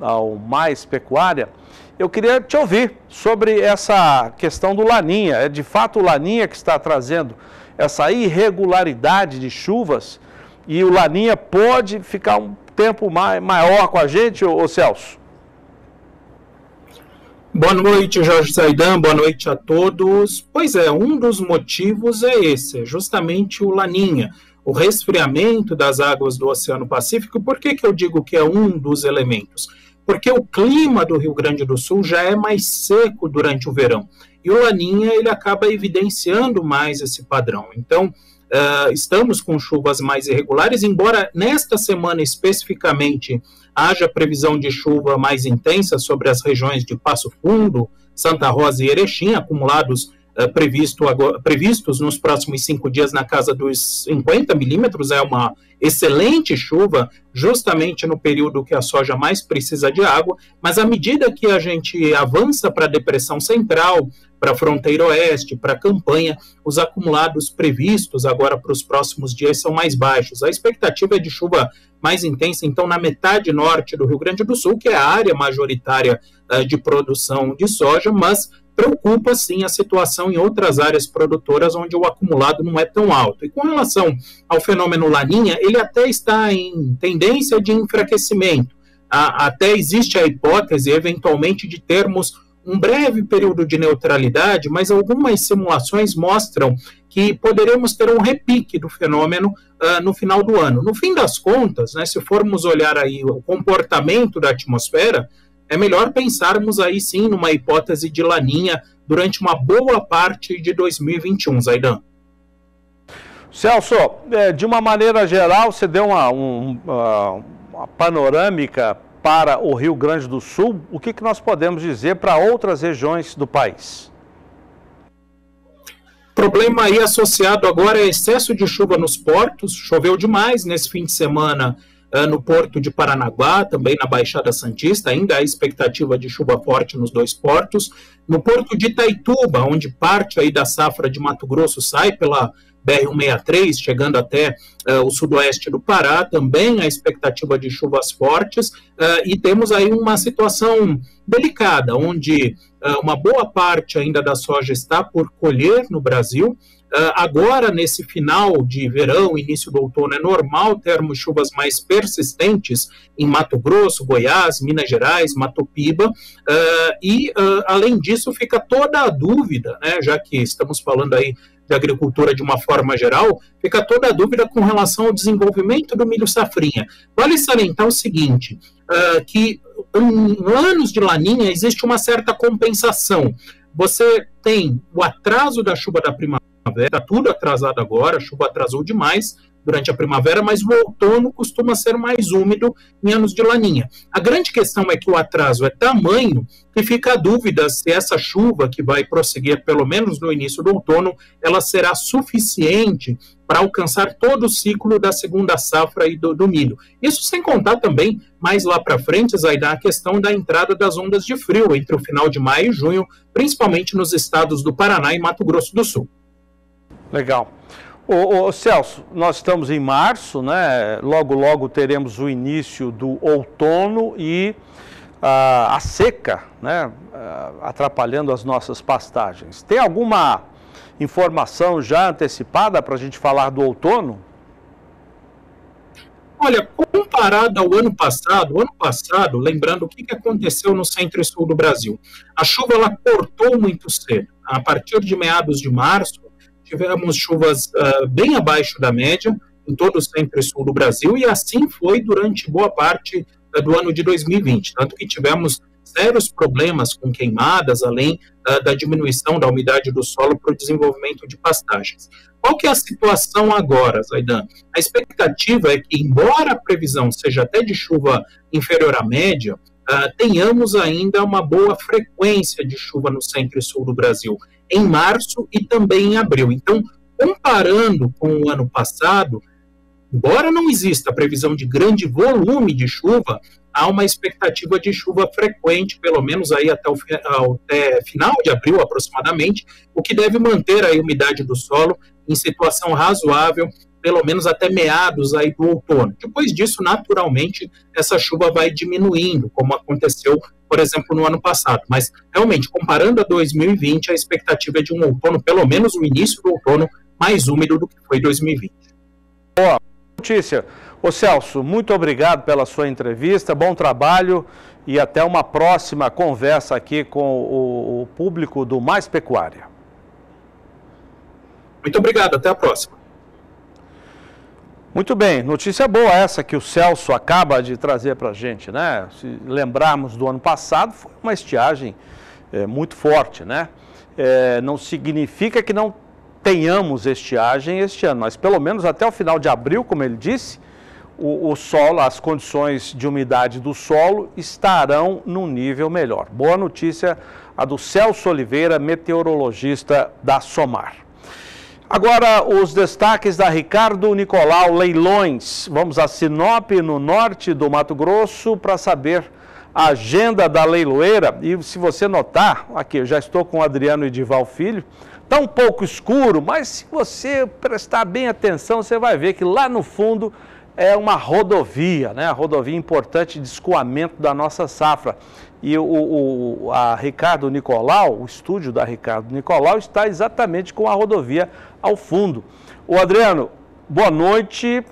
ao Mais Pecuária. Eu queria te ouvir sobre essa questão do Laninha. É de fato o Laninha que está trazendo essa irregularidade de chuvas e o Laninha pode ficar um tempo maior com a gente, ô, ô Celso? Boa noite, Jorge Zaidan, boa noite a todos. Pois é, um dos motivos é esse, é justamente o Laninha, o resfriamento das águas do Oceano Pacífico. Por que, que eu digo que é um dos elementos? Porque o clima do Rio Grande do Sul já é mais seco durante o verão. E o Laninha ele acaba evidenciando mais esse padrão. Então, uh, estamos com chuvas mais irregulares, embora nesta semana especificamente haja previsão de chuva mais intensa sobre as regiões de Passo Fundo, Santa Rosa e Erechim, acumulados uh, previsto agora, previstos nos próximos cinco dias na casa dos 50 milímetros, é uma excelente chuva, justamente no período que a soja mais precisa de água, mas à medida que a gente avança para a depressão central, para a fronteira oeste, para a campanha, os acumulados previstos agora para os próximos dias são mais baixos. A expectativa é de chuva mais intensa, então, na metade norte do Rio Grande do Sul, que é a área majoritária uh, de produção de soja, mas preocupa sim a situação em outras áreas produtoras onde o acumulado não é tão alto. E com relação ao fenômeno Laninha, ele até está em tendência de enfraquecimento. até existe a hipótese, eventualmente, de termos um breve período de neutralidade, mas algumas simulações mostram que poderemos ter um repique do fenômeno uh, no final do ano. No fim das contas, né, se formos olhar aí o comportamento da atmosfera, é melhor pensarmos aí sim numa hipótese de laninha durante uma boa parte de 2021, Zaidan. Celso, é, de uma maneira geral, você deu uma, um, uma panorâmica para o Rio Grande do Sul. O que, que nós podemos dizer para outras regiões do país? Problema aí associado agora é excesso de chuva nos portos. Choveu demais nesse fim de semana no porto de Paranaguá, também na Baixada Santista. Ainda há expectativa de chuva forte nos dois portos. No porto de Itaituba, onde parte aí da safra de Mato Grosso sai pela BR-163, chegando até uh, o sudoeste do Pará, também a expectativa de chuvas fortes, uh, e temos aí uma situação delicada, onde uh, uma boa parte ainda da soja está por colher no Brasil. Agora, nesse final de verão, início do outono, é normal termos chuvas mais persistentes em Mato Grosso, Goiás, Minas Gerais, Mato Piba, e além disso fica toda a dúvida, né, já que estamos falando aí de agricultura de uma forma geral, fica toda a dúvida com relação ao desenvolvimento do milho safrinha. Vale salientar o seguinte, que em anos de laninha existe uma certa compensação. Você tem o atraso da chuva da primavera, está tudo atrasado agora, a chuva atrasou demais, durante a primavera, mas o outono costuma ser mais úmido em anos de laninha. A grande questão é que o atraso é tamanho que fica a dúvida se essa chuva que vai prosseguir pelo menos no início do outono, ela será suficiente para alcançar todo o ciclo da segunda safra e do, do milho. Isso sem contar também, mais lá para frente, Zaidan, a questão da entrada das ondas de frio entre o final de maio e junho, principalmente nos estados do Paraná e Mato Grosso do Sul. Legal. Ô, Celso, nós estamos em março, né? Logo, logo teremos o início do outono e uh, a seca, né? Uh, atrapalhando as nossas pastagens. Tem alguma informação já antecipada para a gente falar do outono? Olha, comparado ao ano passado, o ano passado, lembrando o que, que aconteceu no centro e sul do Brasil, a chuva ela cortou muito cedo. A partir de meados de março, tivemos chuvas uh, bem abaixo da média em todo o centro e sul do Brasil, e assim foi durante boa parte uh, do ano de 2020, tanto que tivemos sérios problemas com queimadas, além uh, da diminuição da umidade do solo para o desenvolvimento de pastagens. Qual que é a situação agora, Zaidan? A expectativa é que, embora a previsão seja até de chuva inferior à média, Uh, tenhamos ainda uma boa frequência de chuva no centro e sul do Brasil em março e também em abril. Então, comparando com o ano passado, embora não exista a previsão de grande volume de chuva, há uma expectativa de chuva frequente, pelo menos aí até o até final de abril aproximadamente, o que deve manter a umidade do solo em situação razoável pelo menos até meados aí do outono. Depois disso, naturalmente, essa chuva vai diminuindo, como aconteceu, por exemplo, no ano passado. Mas, realmente, comparando a 2020, a expectativa é de um outono, pelo menos o início do outono, mais úmido do que foi 2020. Boa notícia. Ô Celso, muito obrigado pela sua entrevista, bom trabalho e até uma próxima conversa aqui com o, o público do Mais Pecuária. Muito obrigado, até a próxima. Muito bem, notícia boa essa que o Celso acaba de trazer para a gente, né? Se lembrarmos do ano passado, foi uma estiagem é, muito forte, né? É, não significa que não tenhamos estiagem este ano, mas pelo menos até o final de abril, como ele disse, o, o solo, as condições de umidade do solo estarão num nível melhor. Boa notícia a do Celso Oliveira, meteorologista da SOMAR. Agora, os destaques da Ricardo Nicolau Leilões. Vamos a Sinop, no norte do Mato Grosso, para saber a agenda da leiloeira. E se você notar, aqui eu já estou com o Adriano Edival Filho, está um pouco escuro, mas se você prestar bem atenção, você vai ver que lá no fundo é uma rodovia, né? A rodovia importante de escoamento da nossa safra. E o, o, a Ricardo Nicolau, o estúdio da Ricardo Nicolau, está exatamente com a rodovia ao fundo. O Adriano, boa noite.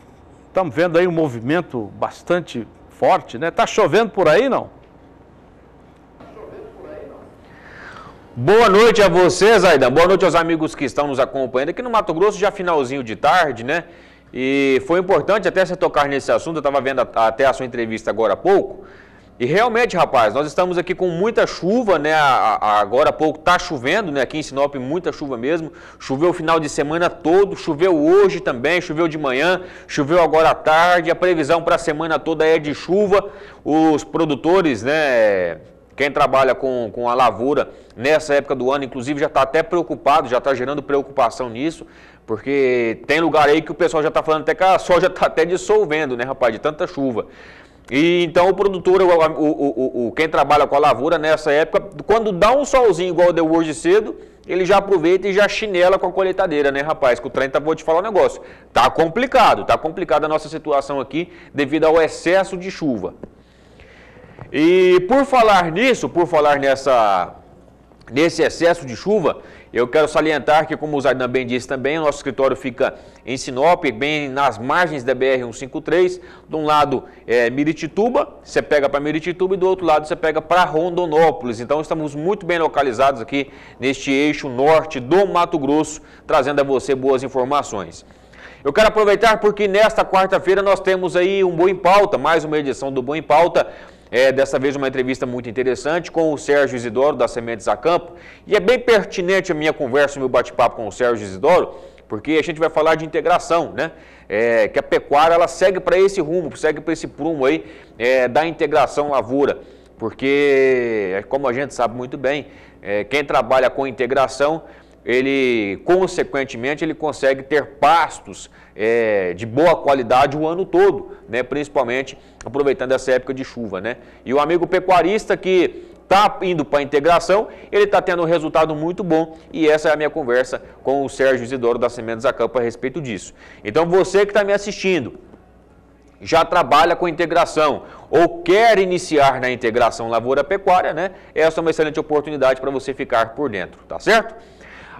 Estamos vendo aí um movimento bastante forte, né? Está chovendo por aí, não? Boa noite a vocês, Aidan. Boa noite aos amigos que estão nos acompanhando aqui no Mato Grosso, já finalzinho de tarde, né? E foi importante até você tocar nesse assunto, eu estava vendo até a sua entrevista agora há pouco. E realmente, rapaz, nós estamos aqui com muita chuva, né? Agora há pouco está chovendo, né? Aqui em Sinop, muita chuva mesmo. Choveu o final de semana todo, choveu hoje também, choveu de manhã, choveu agora à tarde. A previsão para a semana toda é de chuva. Os produtores, né? Quem trabalha com, com a lavoura nessa época do ano, inclusive, já está até preocupado, já está gerando preocupação nisso, porque tem lugar aí que o pessoal já está falando até que a soja está até dissolvendo, né, rapaz, de tanta chuva. E então o produtor, o, o, o, quem trabalha com a lavoura nessa época, quando dá um solzinho igual deu hoje cedo, ele já aproveita e já chinela com a colheitadeira, né, rapaz? Que o trem tá, vou te falar um negócio. Tá complicado, tá complicada a nossa situação aqui devido ao excesso de chuva. E por falar nisso, por falar nessa, nesse excesso de chuva, eu quero salientar que, como o Zaidan bem disse também, o nosso escritório fica em Sinop, bem nas margens da BR-153. De um lado é Miritituba, você pega para Miritituba, e do outro lado você pega para Rondonópolis. Então estamos muito bem localizados aqui neste eixo norte do Mato Grosso, trazendo a você boas informações. Eu quero aproveitar porque nesta quarta-feira nós temos aí um Boa em Pauta, mais uma edição do Boa em Pauta, é, dessa vez uma entrevista muito interessante com o Sérgio Isidoro da Sementes a Campo. E é bem pertinente a minha conversa, o meu bate-papo com o Sérgio Isidoro, porque a gente vai falar de integração, né? É, que a pecuária ela segue para esse rumo, segue para esse prumo aí é, da integração lavoura. Porque, como a gente sabe muito bem, é, quem trabalha com integração ele, consequentemente, ele consegue ter pastos é, de boa qualidade o ano todo, né? principalmente aproveitando essa época de chuva. Né? E o amigo pecuarista que está indo para a integração, ele está tendo um resultado muito bom e essa é a minha conversa com o Sérgio Isidoro da Sementes a Campo a respeito disso. Então você que está me assistindo, já trabalha com integração ou quer iniciar na integração lavoura-pecuária, né? Essa é uma excelente oportunidade para você ficar por dentro, tá certo?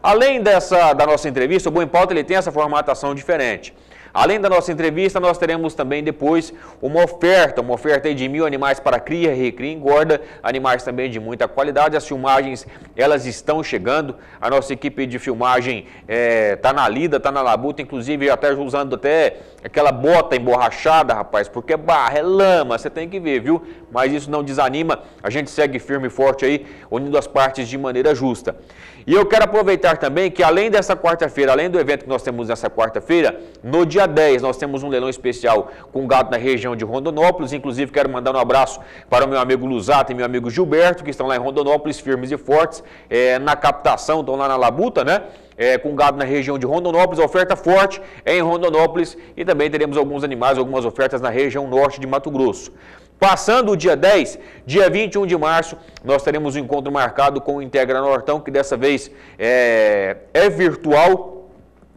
Além dessa, da nossa entrevista, o Boa em Pauta ele tem essa formatação diferente. Além da nossa entrevista, nós teremos também depois uma oferta, uma oferta de mil animais para cria, recria engorda, animais também de muita qualidade. As filmagens, elas estão chegando. A nossa equipe de filmagem está é, tá na lida, está na labuta, inclusive até usando até aquela bota emborrachada, rapaz, porque é barra, é lama, você tem que ver, viu? Mas isso não desanima, a gente segue firme e forte aí, unindo as partes de maneira justa. E eu quero aproveitar também que além dessa quarta-feira, além do evento que nós temos nessa quarta-feira, no dia 10 nós temos um leilão especial com gado na região de Rondonópolis. Inclusive quero mandar um abraço para o meu amigo Luzato e meu amigo Gilberto, que estão lá em Rondonópolis, firmes e fortes, é, na captação, estão lá na labuta, né? É, com gado na região de Rondonópolis, oferta forte é em Rondonópolis e também teremos alguns animais, algumas ofertas na região norte de Mato Grosso. Passando o dia 10, dia 21 de março, nós teremos um encontro marcado com o Integra Nortão, que dessa vez é, é virtual.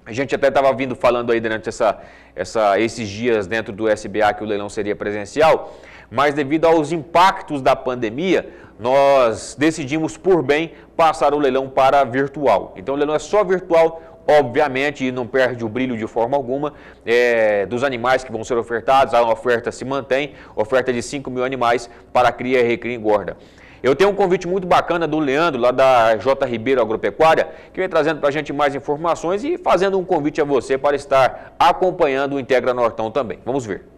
A gente até estava vindo falando aí durante essa, essa, esses dias dentro do SBA que o leilão seria presencial, mas devido aos impactos da pandemia, nós decidimos por bem passar o leilão para virtual. Então o leilão é só virtual, obviamente, e não perde o brilho de forma alguma, é, dos animais que vão ser ofertados, a oferta se mantém, oferta de 5 mil animais para cria, recria e engorda. Eu tenho um convite muito bacana do Leandro, lá da J. Ribeiro Agropecuária, que vem trazendo para a gente mais informações e fazendo um convite a você para estar acompanhando o Integra Nortão também. Vamos ver.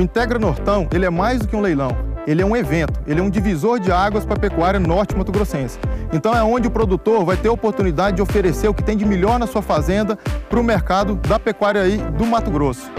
O Integra Nortão, ele é mais do que um leilão. Ele é um evento, ele é um divisor de águas para a pecuária norte-mato-grossense. Então é onde o produtor vai ter a oportunidade de oferecer o que tem de melhor na sua fazenda para o mercado da pecuária aí do Mato Grosso.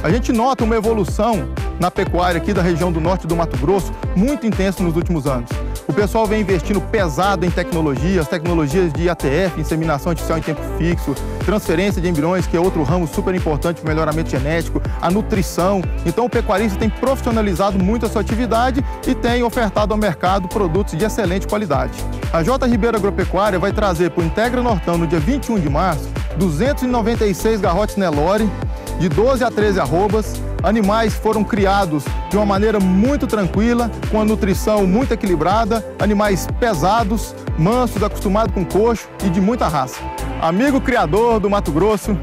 A gente nota uma evolução na pecuária aqui da região do norte do Mato Grosso muito intensa nos últimos anos. O pessoal vem investindo pesado em tecnologias, tecnologias de ATF, inseminação artificial em tempo fixo, transferência de embriões, que é outro ramo super importante para o melhoramento genético, a nutrição. Então o pecuarista tem profissionalizado muito a sua atividade e tem ofertado ao mercado produtos de excelente qualidade. A J. Ribeiro Agropecuária vai trazer para o Integra Nortão, no dia 21 de março, 296 garrotes Nelore, de 12 a 13 arrobas, animais foram criados de uma maneira muito tranquila, com a nutrição muito equilibrada, animais pesados, mansos, acostumados com coxo e de muita raça. Amigo criador do Mato Grosso,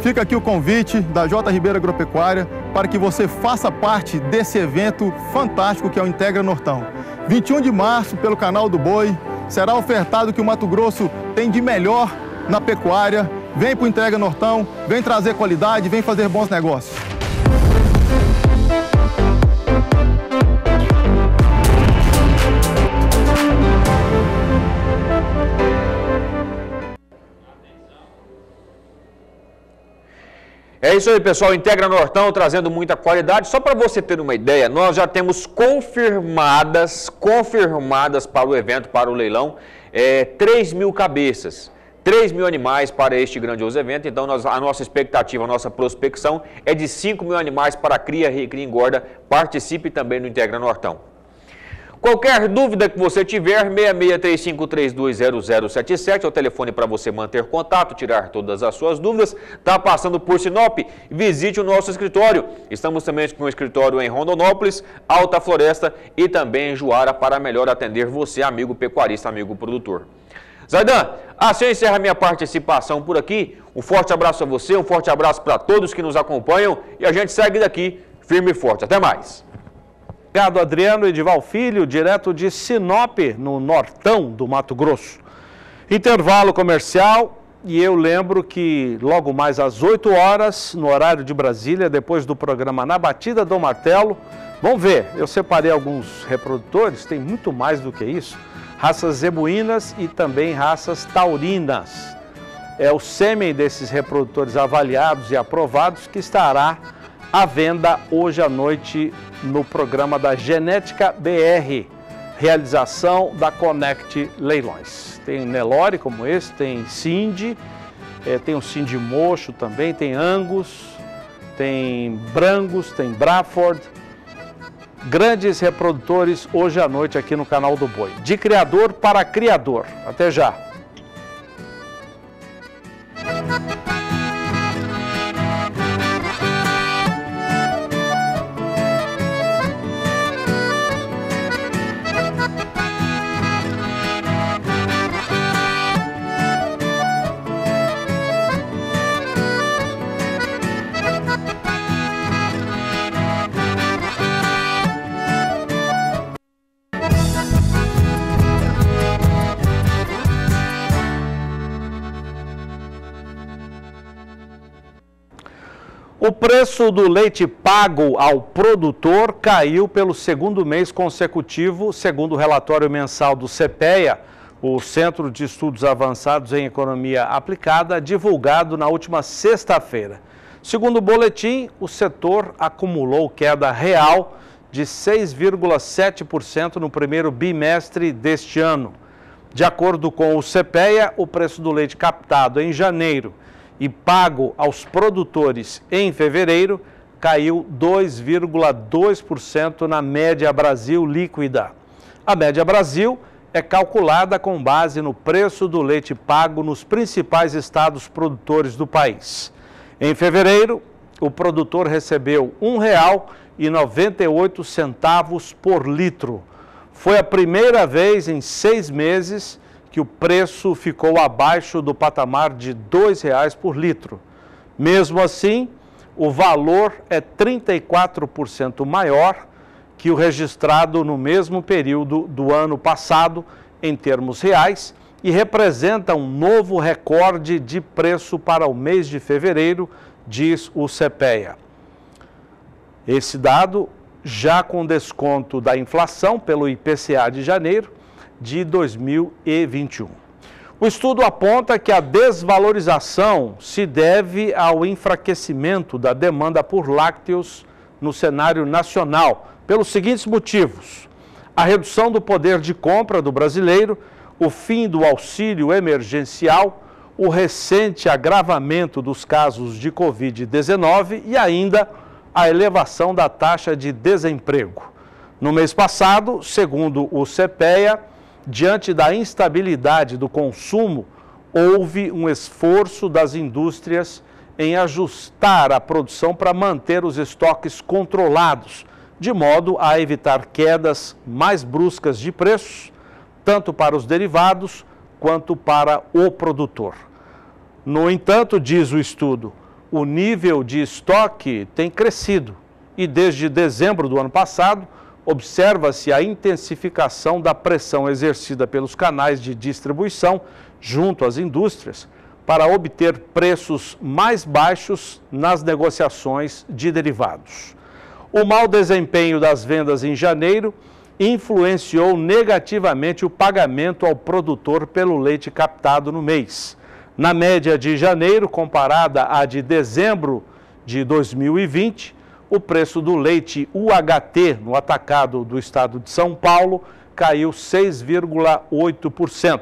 fica aqui o convite da J. Ribeira Agropecuária para que você faça parte desse evento fantástico que é o Integra Nortão. 21 de março, pelo canal do Boi, será ofertado o que o Mato Grosso tem de melhor na pecuária. Vem para o Integra Nortão, vem trazer qualidade, vem fazer bons negócios. É isso aí, pessoal. Integra Nortão trazendo muita qualidade. Só para você ter uma ideia, nós já temos confirmadas, confirmadas para o evento, para o leilão, é, 3 mil cabeças. 3 mil animais para este grandioso evento, então nós, a nossa expectativa, a nossa prospecção é de 5 mil animais para cria, recria engorda. Participe também no Integra Nortão. Qualquer dúvida que você tiver, 6635320077 é o telefone para você manter contato, tirar todas as suas dúvidas. Está passando por Sinop? Visite o nosso escritório. Estamos também com o escritório em Rondonópolis, Alta Floresta e também em Juara para melhor atender você, amigo pecuarista, amigo produtor. Zaidan, assim eu encerro a minha participação por aqui. Um forte abraço a você, um forte abraço para todos que nos acompanham e a gente segue daqui firme e forte. Até mais. Obrigado, Adriano Edival Filho, direto de Sinop, no nortão do Mato Grosso. Intervalo comercial e eu lembro que logo mais às 8 horas, no horário de Brasília, depois do programa Na Batida do Martelo, vamos ver, eu separei alguns reprodutores, tem muito mais do que isso, raças zebuínas e também raças taurinas. É o sêmen desses reprodutores avaliados e aprovados que estará à venda hoje à noite no programa da Genética BR, realização da Connect Leilões. Tem Nelore como esse, tem Cindy, é, tem o Cindy Mocho também, tem Angus, tem Brangus, tem Braford. Grandes reprodutores hoje à noite aqui no canal do Boi. De criador para criador. Até já. O preço do leite pago ao produtor caiu pelo segundo mês consecutivo, segundo o relatório mensal do CPEA, o Centro de Estudos Avançados em Economia Aplicada, divulgado na última sexta-feira. Segundo o boletim, o setor acumulou queda real de 6,7% no primeiro bimestre deste ano. De acordo com o CPEA, o preço do leite captado em janeiro e pago aos produtores em fevereiro caiu 2,2% na média Brasil líquida. A média Brasil é calculada com base no preço do leite pago nos principais estados produtores do país. Em fevereiro, o produtor recebeu R$ 1,98 por litro. Foi a primeira vez em seis meses que o preço ficou abaixo do patamar de R$ 2,00 por litro. Mesmo assim, o valor é 34% maior que o registrado no mesmo período do ano passado, em termos reais, e representa um novo recorde de preço para o mês de fevereiro, diz o CPEA. Esse dado, já com desconto da inflação pelo IPCA de janeiro, de 2021. O estudo aponta que a desvalorização se deve ao enfraquecimento da demanda por lácteos no cenário nacional, pelos seguintes motivos: a redução do poder de compra do brasileiro, o fim do auxílio emergencial, o recente agravamento dos casos de Covid-19 e ainda a elevação da taxa de desemprego. No mês passado, segundo o CPEA, diante da instabilidade do consumo, houve um esforço das indústrias em ajustar a produção para manter os estoques controlados, de modo a evitar quedas mais bruscas de preços, tanto para os derivados quanto para o produtor. No entanto, diz o estudo, o nível de estoque tem crescido e desde dezembro do ano passado observa-se a intensificação da pressão exercida pelos canais de distribuição junto às indústrias para obter preços mais baixos nas negociações de derivados. O mau desempenho das vendas em janeiro influenciou negativamente o pagamento ao produtor pelo leite captado no mês. Na média de janeiro, comparada à de dezembro de 2020, o preço do leite UHT no atacado do estado de São Paulo caiu 6,8%.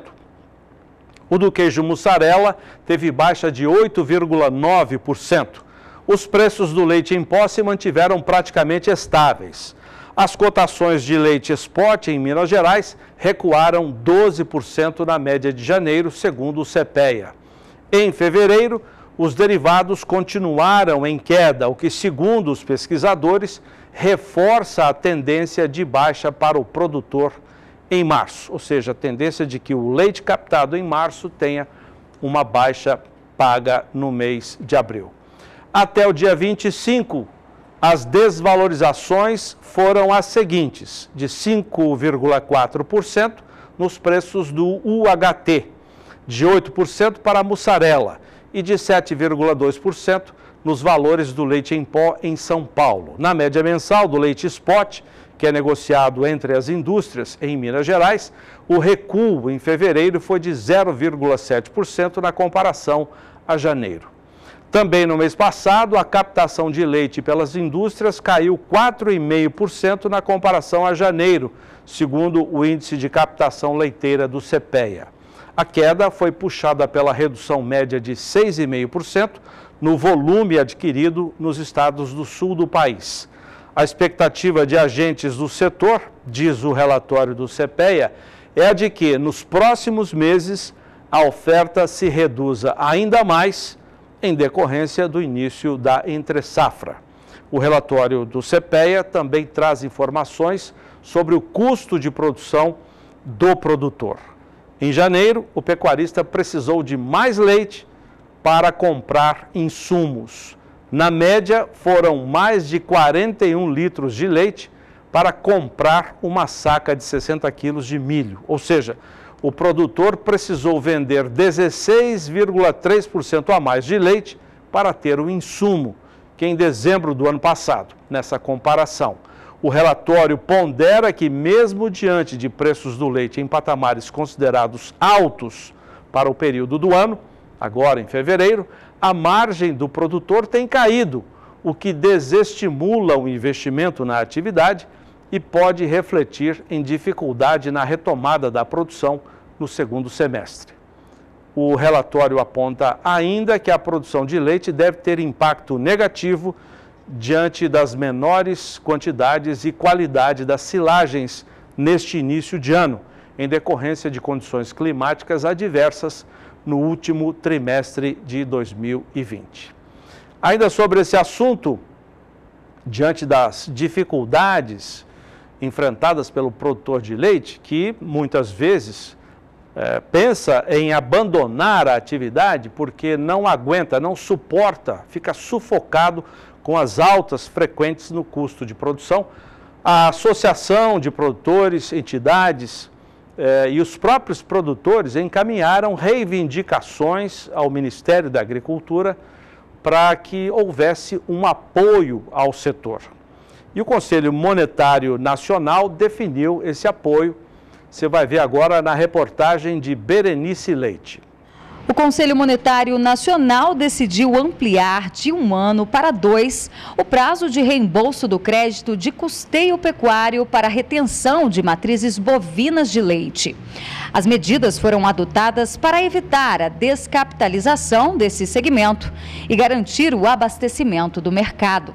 O do queijo mussarela teve baixa de 8,9%. Os preços do leite em pó se mantiveram praticamente estáveis. As cotações de leite spot em Minas Gerais recuaram 12% na média de janeiro, segundo o CPEA. Em fevereiro, os derivados continuaram em queda, o que, segundo os pesquisadores, reforça a tendência de baixa para o produtor em março, ou seja, a tendência de que o leite captado em março tenha uma baixa paga no mês de abril. Até o dia 25, as desvalorizações foram as seguintes: de 5,4% nos preços do UHT, de 8% para a mussarela e de 7,2% nos valores do leite em pó em São Paulo. Na média mensal do leite spot, que é negociado entre as indústrias em Minas Gerais, o recuo em fevereiro foi de 0,7% na comparação a janeiro. Também no mês passado, a captação de leite pelas indústrias caiu 4,5% na comparação a janeiro, segundo o índice de captação leiteira do CPEA. A queda foi puxada pela redução média de 6,5% no volume adquirido nos estados do sul do país. A expectativa de agentes do setor, diz o relatório do CPEA, é a de que nos próximos meses a oferta se reduza ainda mais em decorrência do início da entre-safra. O relatório do CPEA também traz informações sobre o custo de produção do produtor. Em janeiro, o pecuarista precisou de mais leite para comprar insumos. Na média, foram mais de 41 litros de leite para comprar uma saca de 60 quilos de milho. Ou seja, o produtor precisou vender 16,3% a mais de leite para ter o insumo que em dezembro do ano passado. Nessa comparação, o relatório pondera que, mesmo diante de preços do leite em patamares considerados altos para o período do ano, agora em fevereiro, a margem do produtor tem caído, o que desestimula o investimento na atividade e pode refletir em dificuldade na retomada da produção no segundo semestre. O relatório aponta ainda que a produção de leite deve ter impacto negativo diante das menores quantidades e qualidade das silagens neste início de ano, em decorrência de condições climáticas adversas no último trimestre de 2020. Ainda sobre esse assunto, diante das dificuldades enfrentadas pelo produtor de leite, que muitas vezes é, pensa em abandonar a atividade porque não aguenta, não suporta, fica sufocado com as altas frequentes no custo de produção, a associação de produtores, entidades eh, e os próprios produtores encaminharam reivindicações ao Ministério da Agricultura para que houvesse um apoio ao setor. E o Conselho Monetário Nacional definiu esse apoio. Você vai ver agora na reportagem de Berenice Leite. O Conselho Monetário Nacional decidiu ampliar de um ano para dois o prazo de reembolso do crédito de custeio pecuário para retenção de matrizes bovinas de leite. As medidas foram adotadas para evitar a descapitalização desse segmento e garantir o abastecimento do mercado.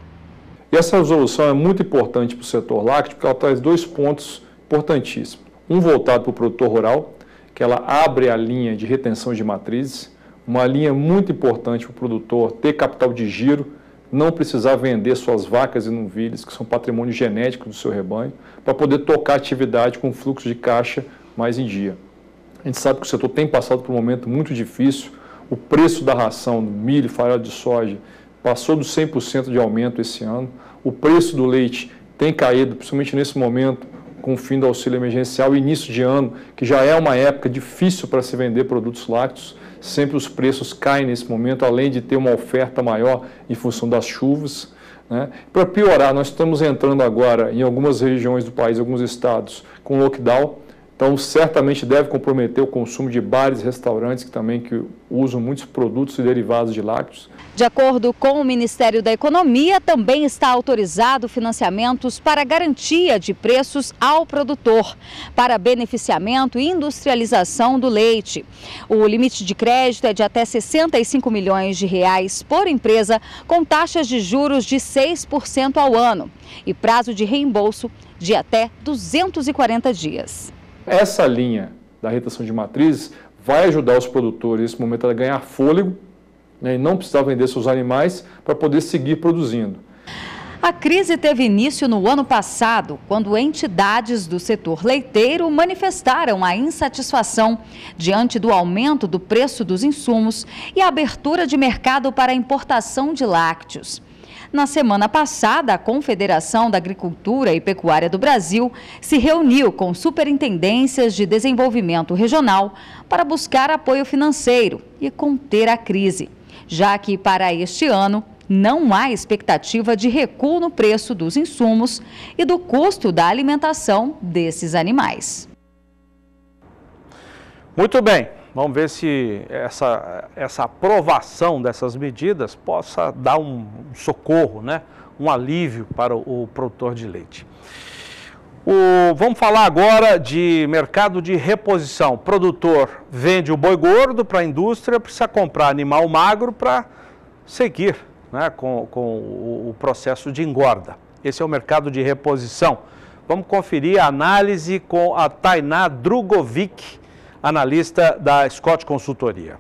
E essa resolução é muito importante para o setor lácteo porque ela traz dois pontos importantíssimos. Um voltado para o produtor rural, que ela abre a linha de retenção de matrizes, uma linha muito importante para o produtor ter capital de giro, não precisar vender suas vacas e novilhas, que são patrimônio genético do seu rebanho, para poder tocar atividade com fluxo de caixa mais em dia. A gente sabe que o setor tem passado por um momento muito difícil, o preço da ração do milho, farelo de soja, passou dos 100% de aumento esse ano, o preço do leite tem caído, principalmente nesse momento, com o fim do auxílio emergencial, início de ano, que já é uma época difícil para se vender produtos lácteos, sempre os preços caem nesse momento, além de ter uma oferta maior em função das chuvas. Né? Para piorar, nós estamos entrando agora em algumas regiões do país, alguns estados, com lockdown, então, certamente deve comprometer o consumo de bares e restaurantes que também que usam muitos produtos e derivados de lácteos. De acordo com o Ministério da Economia, também está autorizado financiamentos para garantia de preços ao produtor, para beneficiamento e industrialização do leite. O limite de crédito é de até 65 milhões de reais por empresa, com taxas de juros de 6% ao ano e prazo de reembolso de até 240 dias. Essa linha da retenção de matrizes vai ajudar os produtores nesse momento a ganhar fôlego né, e não precisar vender seus animais para poder seguir produzindo. A crise teve início no ano passado, quando entidades do setor leiteiro manifestaram a insatisfação diante do aumento do preço dos insumos e a abertura de mercado para a importação de lácteos. Na semana passada, a Confederação da Agricultura e Pecuária do Brasil se reuniu com superintendências de desenvolvimento regional para buscar apoio financeiro e conter a crise, já que para este ano não há expectativa de recuo no preço dos insumos e do custo da alimentação desses animais. Muito bem. Vamos ver se essa, essa aprovação dessas medidas possa dar um socorro, né? um alívio para o, o produtor de leite. O, vamos falar agora de mercado de reposição. O produtor vende o boi gordo para a indústria, precisa comprar animal magro para seguir né, com, com o, o processo de engorda. Esse é o mercado de reposição. Vamos conferir a análise com a Tainá Drugovic, analista da Scott Consultoria.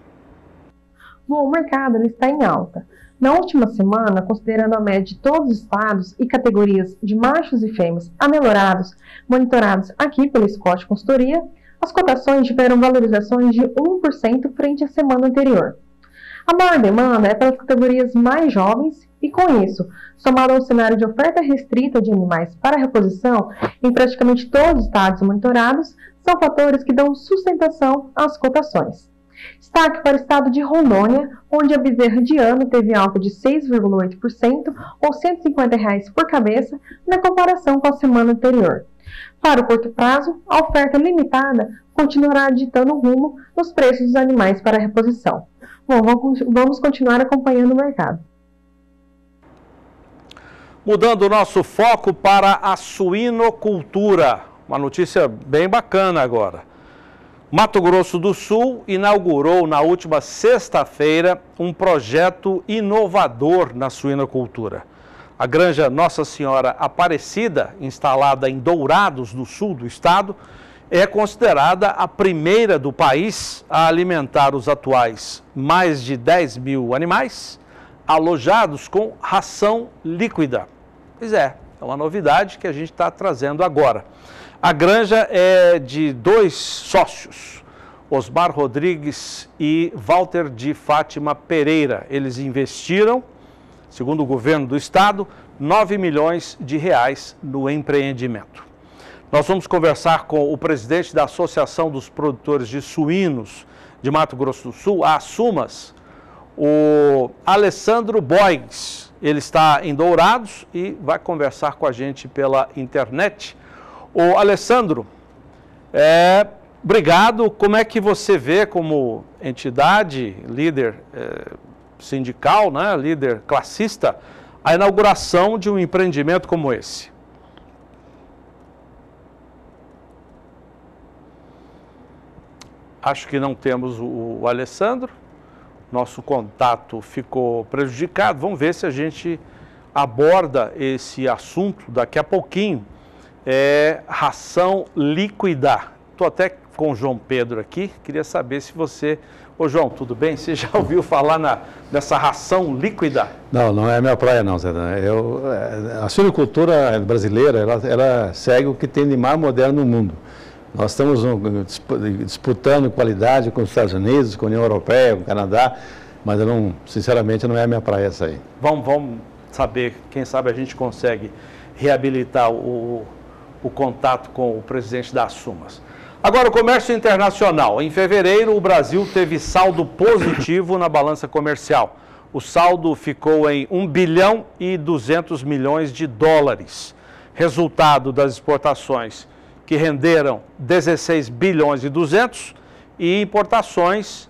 Bom, o mercado está em alta. Na última semana, considerando a média de todos os estados e categorias de machos e fêmeas amelorados, monitorados aqui pela Scott Consultoria, as cotações tiveram valorizações de 1% frente à semana anterior. A maior demanda é pelas categorias mais jovens e, com isso, somado ao cenário de oferta restrita de animais para reposição em praticamente todos os estados monitorados, são fatores que dão sustentação às cotações. Destaque para o estado de Rondônia, onde a bezerra de ano teve alta de 6,8% ou 150 reais por cabeça na comparação com a semana anterior. Para o curto prazo, a oferta limitada continuará ditando rumo nos preços dos animais para reposição. Bom, vamos continuar acompanhando o mercado. Mudando o nosso foco para a suinocultura. Uma notícia bem bacana agora. Mato Grosso do Sul inaugurou na última sexta-feira um projeto inovador na suinocultura. A granja Nossa Senhora Aparecida, instalada em Dourados, no sul do estado, é considerada a primeira do país a alimentar os atuais mais de 10 mil animais alojados com ração líquida. Pois é, é uma novidade que a gente está trazendo agora. A granja é de dois sócios, Osmar Rodrigues e Walter de Fátima Pereira. Eles investiram, segundo o governo do estado, 9 milhões de reais no empreendimento. Nós vamos conversar com o presidente da Associação dos Produtores de Suínos de Mato Grosso do Sul, a Sumas, o Alessandro Boigues. Ele está em Dourados e vai conversar com a gente pela internet. O Alessandro, é, obrigado. Como é que você vê como entidade, líder é, sindical, né, líder classista, a inauguração de um empreendimento como esse? Acho que não temos o, o Alessandro. Nosso contato ficou prejudicado. Vamos ver se a gente aborda esse assunto daqui a pouquinho é, ração líquida. Estou até com o João Pedro aqui, queria saber se você Ô João, tudo bem? Você já ouviu falar na, nessa ração líquida? Não, não é minha praia não, Zé. Eu, é, a suinocultura brasileira, ela, ela segue o que tem de mais moderno no mundo. Nós estamos disputando qualidade com os Estados Unidos, com a União Europeia, com o Canadá, mas eu não, sinceramente não é a minha praia essa aí. Vamos, vamos saber, quem sabe a gente consegue reabilitar o, o contato com o presidente da Sumas. Agora, o comércio internacional. Em fevereiro, o Brasil teve saldo positivo na balança comercial. O saldo ficou em 1 bilhão e 200 milhões de dólares. Resultado das exportações que renderam 16 bilhões e 200 e importações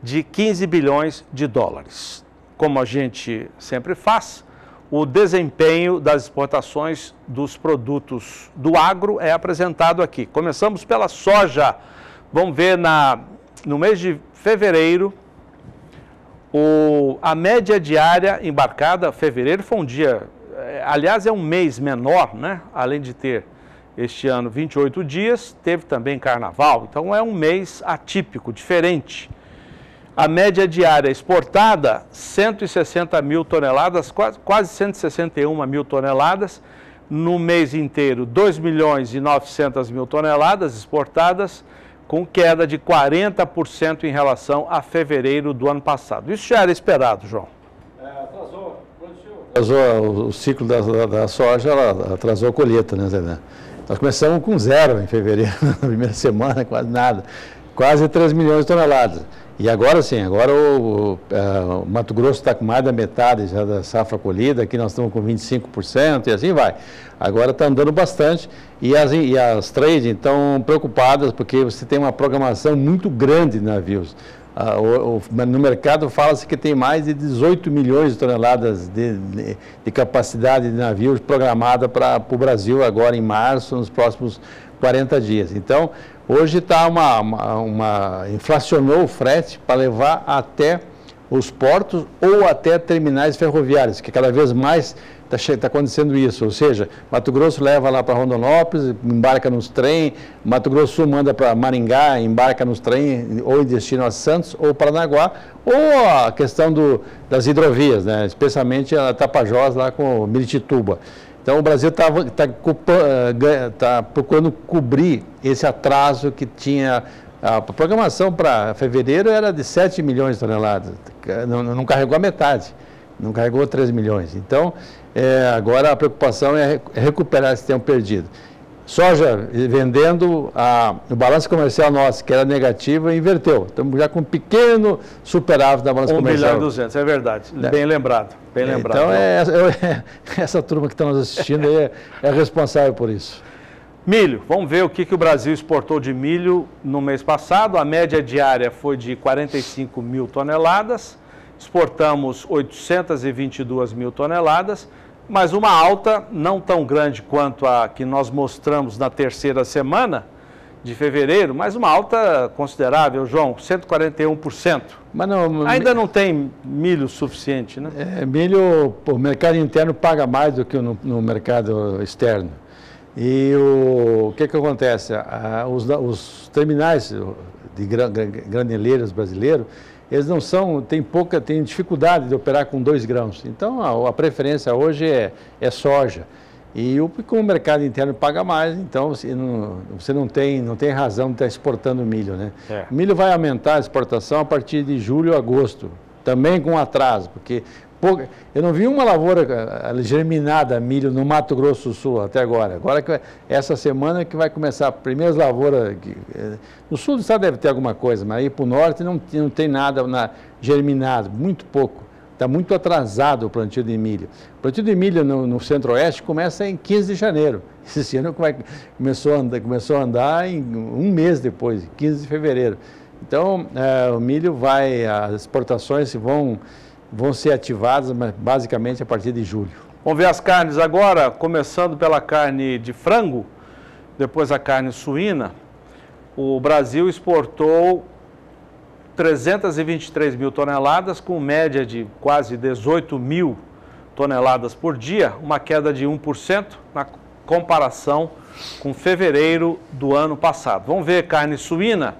de 15 bilhões de dólares. Como a gente sempre faz, o desempenho das exportações dos produtos do agro é apresentado aqui. Começamos pela soja. Vamos ver na, no mês de fevereiro, o, a média diária embarcada, fevereiro foi um dia, eh, aliás, é um mês menor, né? Além de ter este ano 28 dias, teve também carnaval, então é um mês atípico, diferente. A média diária exportada, 160 mil toneladas, quase, quase 161 mil toneladas. No mês inteiro, 2 milhões e 900 mil toneladas exportadas, com queda de 40% em relação a fevereiro do ano passado. Isso já era esperado, João? É, atrasou, atrasou o ciclo da, da, da, soja, ela atrasou a colheita, né, Zé? Nós começamos com zero em fevereiro, na primeira semana, quase nada. Quase 3 milhões de toneladas. E agora sim, agora o, o, é, o Mato Grosso está com mais da metade já da safra colhida, aqui nós estamos com 25% e assim vai. Agora está andando bastante e as, e as trades estão preocupadas porque você tem uma programação muito grande de navios. Ah, o, no mercado fala-se que tem mais de 18 milhões de toneladas de, de, de capacidade de navios programada para o Brasil agora em março, nos próximos 40 dias. Então, Hoje está uma, uma, uma, inflacionou o frete para levar até os portos ou até terminais ferroviários, que cada vez mais está tá acontecendo isso. Ou seja, Mato Grosso leva lá para Rondonópolis, embarca nos trem, Mato Grosso manda para Maringá, embarca nos trem ou em destino a Santos ou Paranaguá, ou a questão do, das hidrovias, né? especialmente a Tapajós lá com Miritituba. Então o Brasil está tá, eh, tá procurando cobrir esse atraso que tinha. A programação para fevereiro era de 7 milhões de toneladas, não, não carregou a metade, não carregou 3 milhões. Então, é, agora a preocupação é recuperar esse tempo perdido. Soja vendendo, a, o balanço comercial nosso, que era negativo, inverteu. Estamos já com um pequeno superávit da balança 1 comercial. 1 bilhão e 200, é verdade. É. Bem lembrado, bem é, lembrado. Então, é, é, essa turma que está nos assistindo é, é responsável por isso. Milho, vamos ver o que, que o Brasil exportou de milho no mês passado. A média diária foi de 45 mil toneladas, exportamos 822 mil toneladas mas uma alta não tão grande quanto a que nós mostramos na terceira semana de fevereiro, mas uma alta considerável, João, 141%. Mas não, Ainda não tem milho suficiente, né? É, milho, o mercado interno paga mais do que no, no mercado externo. E o, o que, que acontece? os, os terminais de graneleiros brasileiros, eles não são, tem pouca, tem dificuldade de operar com dois grãos. Então a, a preferência hoje é, é soja. E o, como o mercado interno paga mais, então você não, você não, tem, não tem razão de estar exportando milho. Né? É. O milho vai aumentar a exportação a partir de julho agosto, também com atraso, porque eu não vi uma lavoura eh, germinada milho no Mato Grosso do Sul até agora. Agora que essa semana que vai começar a primeiras lavouras. Eh, no sul do estado deve ter alguma coisa, mas aí para o norte não, não tem nada na, germinado, muito pouco. Está muito atrasado o plantio de milho. O plantio de milho no, no centro-oeste começa em 15 de janeiro. Esse ano começou, a andar, começou a andar em um mês depois, 15 de fevereiro. Então, é, o milho vai, as exportações vão vão ser ativadas basicamente a partir de julho. Vamos ver as carnes agora, começando pela carne de frango, depois a carne suína. O Brasil exportou 323 mil toneladas, com média de quase 18 mil toneladas por dia, uma queda de 1% na comparação com fevereiro do ano passado. Vamos ver carne suína,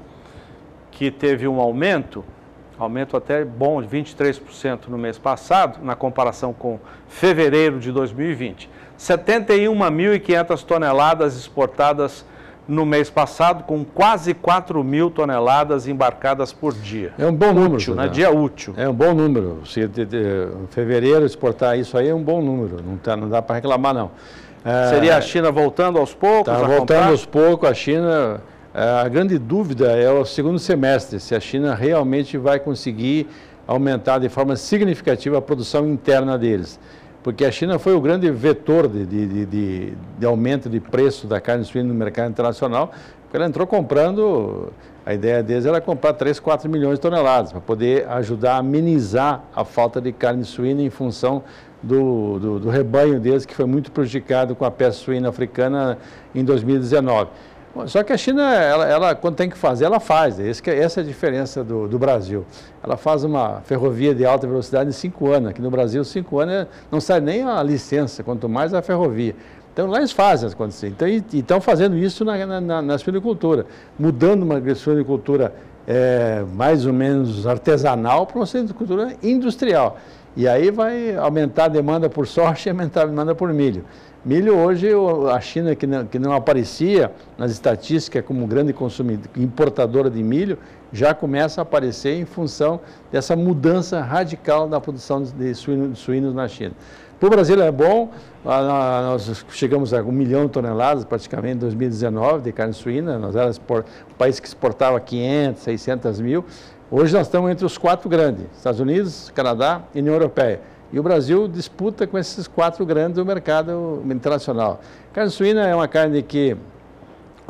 que teve um aumento aumento até bom de 23% no mês passado, na comparação com fevereiro de 2020. 71.500 toneladas exportadas no mês passado, com quase 4 mil toneladas embarcadas por dia. É um bom número. Útil, né? Dia útil. É um bom número. Se de, de, em fevereiro exportar isso aí é um bom número. Não, tá, não dá para reclamar, não. É, Seria a China voltando aos poucos? Está voltando comprar? aos poucos. A China. É, a grande dúvida é o segundo semestre, se a China realmente vai conseguir aumentar de forma significativa a produção interna deles porque a China foi o grande vetor de, de, de, de, aumento de preço da carne suína no mercado internacional, porque ela entrou comprando, a ideia deles era comprar 3, 4 milhões de toneladas, para poder ajudar a amenizar a falta de carne suína em função do, do, do rebanho deles, que foi muito prejudicado com a peste suína africana em 2019. Só que a China, ela, ela, quando tem que fazer, ela faz. Esse que, essa é a diferença do, do, Brasil. Ela faz uma ferrovia de alta velocidade em cinco anos. Aqui no Brasil, cinco anos é, não sai nem a licença, quanto mais a ferrovia. Então lá eles fazem acontecer. Então, e estão fazendo isso na, na, na suinicultura, mudando uma suinicultura é, mais ou menos artesanal para uma suinicultura industrial. E aí vai aumentar a demanda por soja e aumentar a demanda por milho. Milho hoje, a China que não, que não aparecia nas estatísticas como grande consumidor, importadora de milho, já começa a aparecer em função dessa mudança radical da produção de suínos na China. Para o Brasil é bom, nós chegamos a um milhão de toneladas praticamente em 2019 de carne suína, nós éramos um país que exportava 500, 600 mil, hoje nós estamos entre os quatro grandes, Estados Unidos, Canadá e União Europeia. E o Brasil disputa com esses quatro grandes do mercado internacional. Carne suína é uma carne que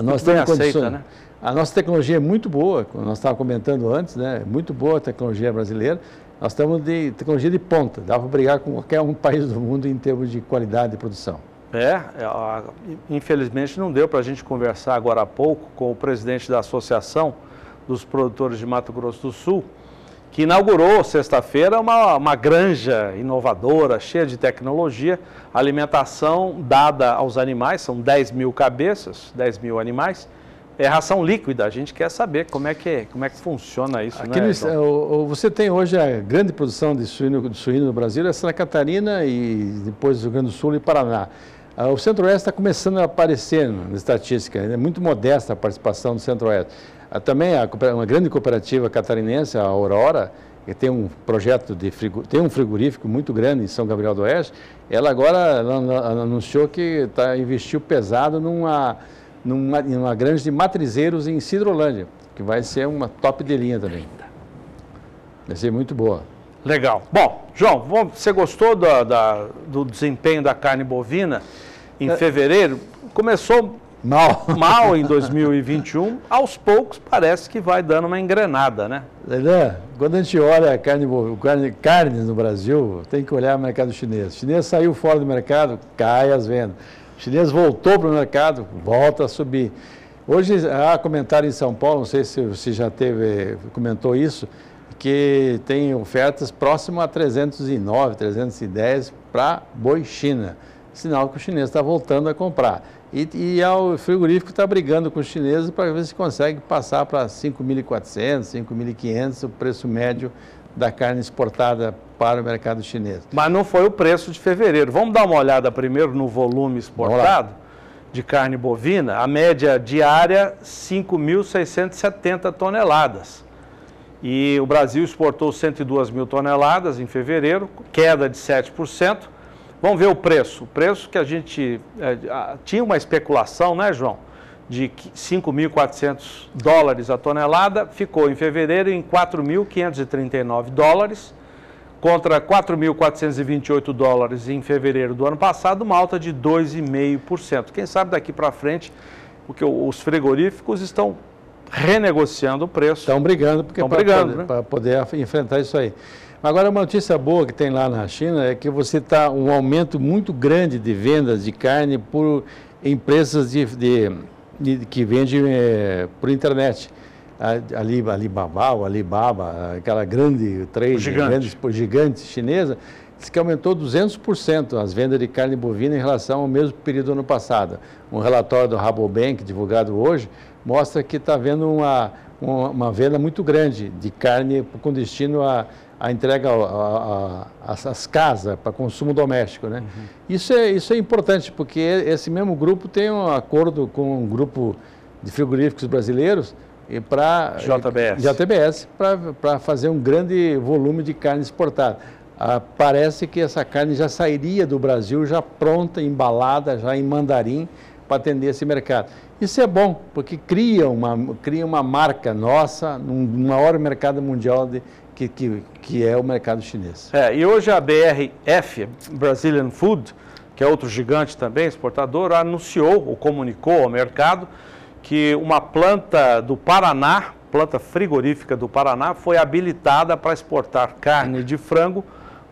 nós temos condições. Né? A nossa tecnologia é muito boa, como nós estávamos comentando antes, né? muito boa a tecnologia brasileira. Nós estamos de tecnologia de ponta, dá para brigar com qualquer um país do mundo em termos de qualidade de produção. É, é infelizmente não deu para a gente conversar agora há pouco com o presidente da Associação dos Produtores de Mato Grosso do Sul, que inaugurou sexta-feira uma, uma granja inovadora, cheia de tecnologia, alimentação dada aos animais, são 10 mil cabeças, 10 mil animais, é ração líquida, a gente quer saber como é que, como é que funciona isso. Aqui né, no, você tem hoje a grande produção de suíno, de suíno no Brasil, é Santa Catarina e depois Rio Grande do Sul e Paraná. Ah, o Centro-Oeste está começando a aparecer na estatística, é muito modesta a participação do Centro-Oeste. Ah, também uma grande cooperativa catarinense, a Aurora, que tem um projeto de tem um frigorífico muito grande em São Gabriel do Oeste, ela agora anunciou que tá, investiu pesado numa, numa, numa granja de matrizeiros em Cidrolândia, que vai ser uma top de linha também. Vai ser muito boa. Legal. Bom, João, você gostou da, da, do desempenho da carne bovina em é. fevereiro? Começou mal. mal em 2021, aos poucos parece que vai dando uma engrenada, né? Leilã, quando a gente olha a carne, carne, carne no Brasil, tem que olhar o mercado chinês. O chinês saiu fora do mercado, cai as vendas. O chinês voltou para o mercado, volta a subir. Hoje há comentário em São Paulo, não sei se você já teve, comentou isso, que tem ofertas próximas a 309, 310 para boi China. Sinal que o chinês está voltando a comprar. E, e o frigorífico está brigando com os chineses para ver se consegue passar para 5.400, 5.500 o preço médio da carne exportada para o mercado chinês. Mas não foi o preço de fevereiro. Vamos dar uma olhada primeiro no volume exportado de carne bovina. A média diária, 5.670 toneladas. E o Brasil exportou 102 mil toneladas em fevereiro, queda de 7%. Vamos ver o preço. O preço que a gente é, tinha uma especulação, né, João? De 5.400 dólares a tonelada, ficou em fevereiro em 4.539 dólares, contra 4.428 dólares em fevereiro do ano passado, uma alta de 2,5%. Quem sabe daqui para frente, porque os frigoríficos estão renegociando o preço. Estão brigando, porque para poder, né? poder enfrentar isso aí. Agora, uma notícia boa que tem lá na China é que você está um aumento muito grande de vendas de carne por empresas de, de, de que vendem é, por internet. Ali, Alibaba, o Alibaba, aquela grande trade, gigante. grandes gigante chinesa, diz que aumentou 200% as vendas de carne bovina em relação ao mesmo período do ano passado. Um relatório do Rabobank, divulgado hoje, mostra que está havendo uma, uma, uma venda muito grande de carne com destino a, a entrega às casas para consumo doméstico, né? Uhum. Isso, é, isso é importante, porque esse mesmo grupo tem um acordo com um grupo de frigoríficos brasileiros para JBS, JBS para fazer um grande volume de carne exportada. Ah, parece que essa carne já sairia do Brasil já pronta, embalada, já em mandarim para atender esse mercado. Isso é bom, porque cria uma, cria uma marca nossa no maior mercado mundial de, que, que, que é o mercado chinês. É, e hoje a BRF, Brazilian Food, que é outro gigante também, exportador, anunciou ou comunicou ao mercado que uma planta do Paraná, planta frigorífica do Paraná, foi habilitada para exportar carne de frango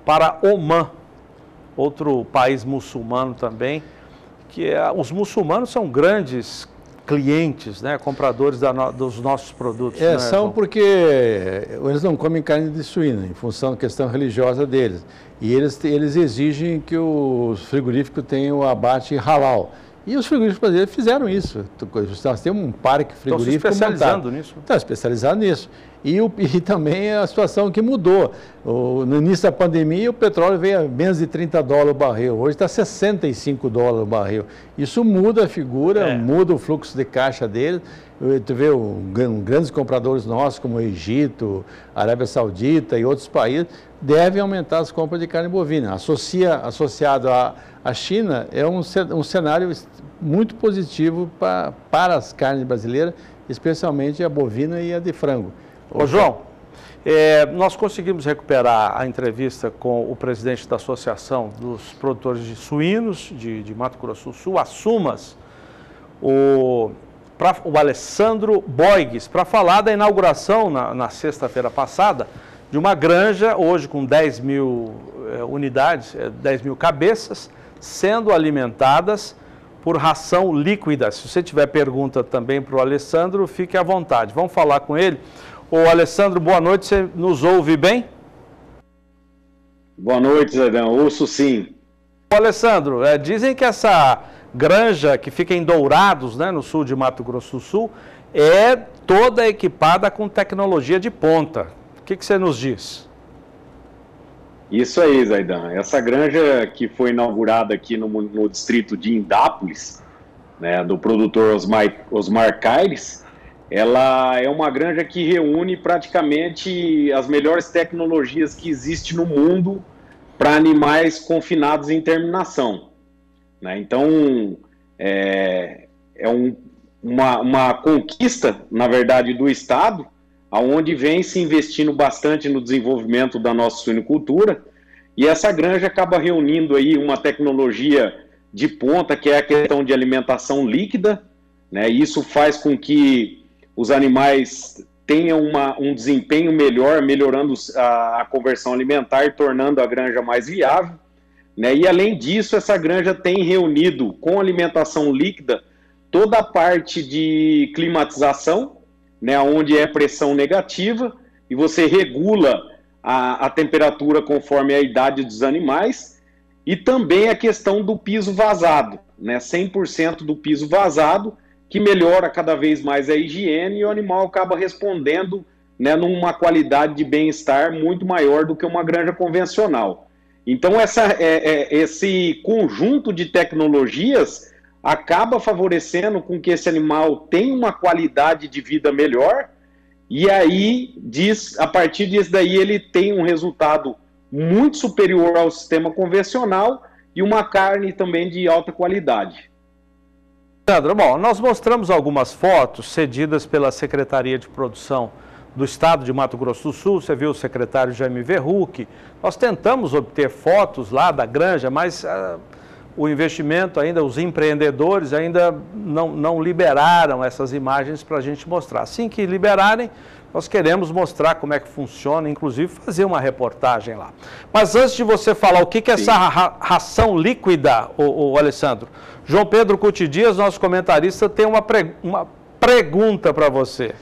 para Oman, outro país muçulmano também, que é, os muçulmanos são grandes clientes, né, compradores no, dos nossos produtos. É, né, são João? porque eles não comem carne de suína, em função da questão religiosa deles. E eles, eles exigem que os frigoríficos tenham o abate halal. E os frigoríficos brasileiros fizeram isso. Nós temos um parque frigorífico Estão se especializando montado. nisso. Está especializado nisso. E, o, e também a situação que mudou. O, no início da pandemia, o petróleo veio a menos de 30 dólares o barril. Hoje está 65 dólares o barril. Isso muda a figura, é. muda o fluxo de caixa dele. Tu vê um, grandes compradores nossos, como o Egito, Arábia Saudita e outros países, devem aumentar as compras de carne bovina. Associa, associado à, à China, é um, um cenário muito positivo pra, para as carnes brasileiras, especialmente a bovina e a de frango. Ô, João, é, nós conseguimos recuperar a entrevista com o presidente da Associação dos Produtores de Suínos de, de Mato Grosso do Sul, a Sumas, o, pra, o Alessandro Boigues, para falar da inauguração na, na sexta-feira passada de uma granja, hoje com 10 mil é, unidades, é, 10 mil cabeças, sendo alimentadas por ração líquida. Se você tiver pergunta também para o Alessandro, fique à vontade. Vamos falar com ele. Ô Alessandro, boa noite, você nos ouve bem? Boa noite, Zedão, ouço sim. Ô Alessandro, é, dizem que essa granja que fica em Dourados, né, no sul de Mato Grosso do Sul, é toda equipada com tecnologia de ponta. O que, que você nos diz? Isso aí, Zaidan. Essa granja que foi inaugurada aqui no, no distrito de Indápolis, né, do produtor Osmar, Osmar Caires, ela é uma granja que reúne praticamente as melhores tecnologias que existe no mundo para animais confinados em terminação. Né? Então, é, é um, uma, uma conquista, na verdade, do Estado, aonde vem se investindo bastante no desenvolvimento da nossa suinicultura, e essa granja acaba reunindo aí uma tecnologia de ponta, que é a questão de alimentação líquida, né? Isso faz com que os animais tenham uma, um desempenho melhor, melhorando a, a, conversão alimentar, tornando a granja mais viável. Né? E além disso, essa granja tem reunido com alimentação líquida toda a parte de climatização, né, onde é pressão negativa, e você regula a, a temperatura conforme a idade dos animais, e também a questão do piso vazado, né, 100% do piso vazado, que melhora cada vez mais a higiene e o animal acaba respondendo né, numa qualidade de bem-estar muito maior do que uma granja convencional. Então, essa, é, é, esse conjunto de tecnologias acaba favorecendo com que esse animal tenha uma qualidade de vida melhor e aí diz, a partir disso daí ele tem um resultado muito superior ao sistema convencional e uma carne também de alta qualidade. Sandra, bom, nós mostramos algumas fotos cedidas pela Secretaria de Produção do Estado de Mato Grosso do Sul, você viu o secretário Jaime Verruc. Nós tentamos obter fotos lá da granja, mas uh, o investimento ainda, os empreendedores ainda não, não liberaram essas imagens para a gente mostrar. Assim que liberarem, nós queremos mostrar como é que funciona, inclusive fazer uma reportagem lá. Mas antes de você falar o que, que é essa ra ração líquida, o, o Alessandro, João Pedro Cuti Dias, nosso comentarista, tem uma, pre uma pergunta para você.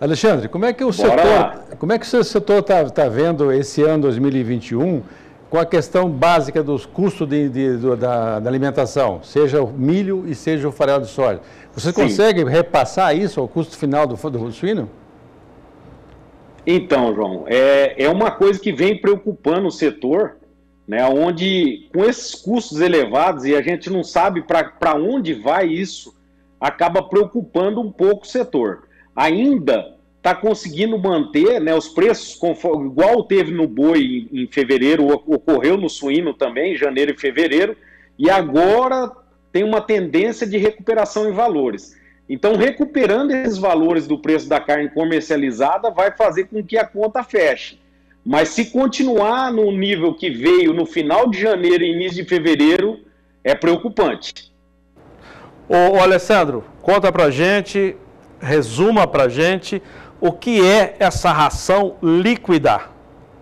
Alexandre, como é que o Bora setor, lá. como é que o setor está tá vendo esse ano 2021 com a questão básica dos custos de, de, de, da, da, alimentação, seja o milho e seja o farelo de soja? Você Sim. consegue repassar isso ao custo final do, do suíno? Então, João, é, é uma coisa que vem preocupando o setor, né, onde com esses custos elevados e a gente não sabe para onde vai isso, acaba preocupando um pouco o setor. Ainda está conseguindo manter né, os preços conforme, igual teve no boi em, em fevereiro, ocorreu no suíno também, janeiro e fevereiro, e agora tem uma tendência de recuperação em valores. Então, recuperando esses valores do preço da carne comercializada vai fazer com que a conta feche. Mas se continuar no nível que veio no final de janeiro e início de fevereiro, é preocupante. Ô, ô Alessandro, conta pra gente, resuma pra gente o que é essa ração líquida.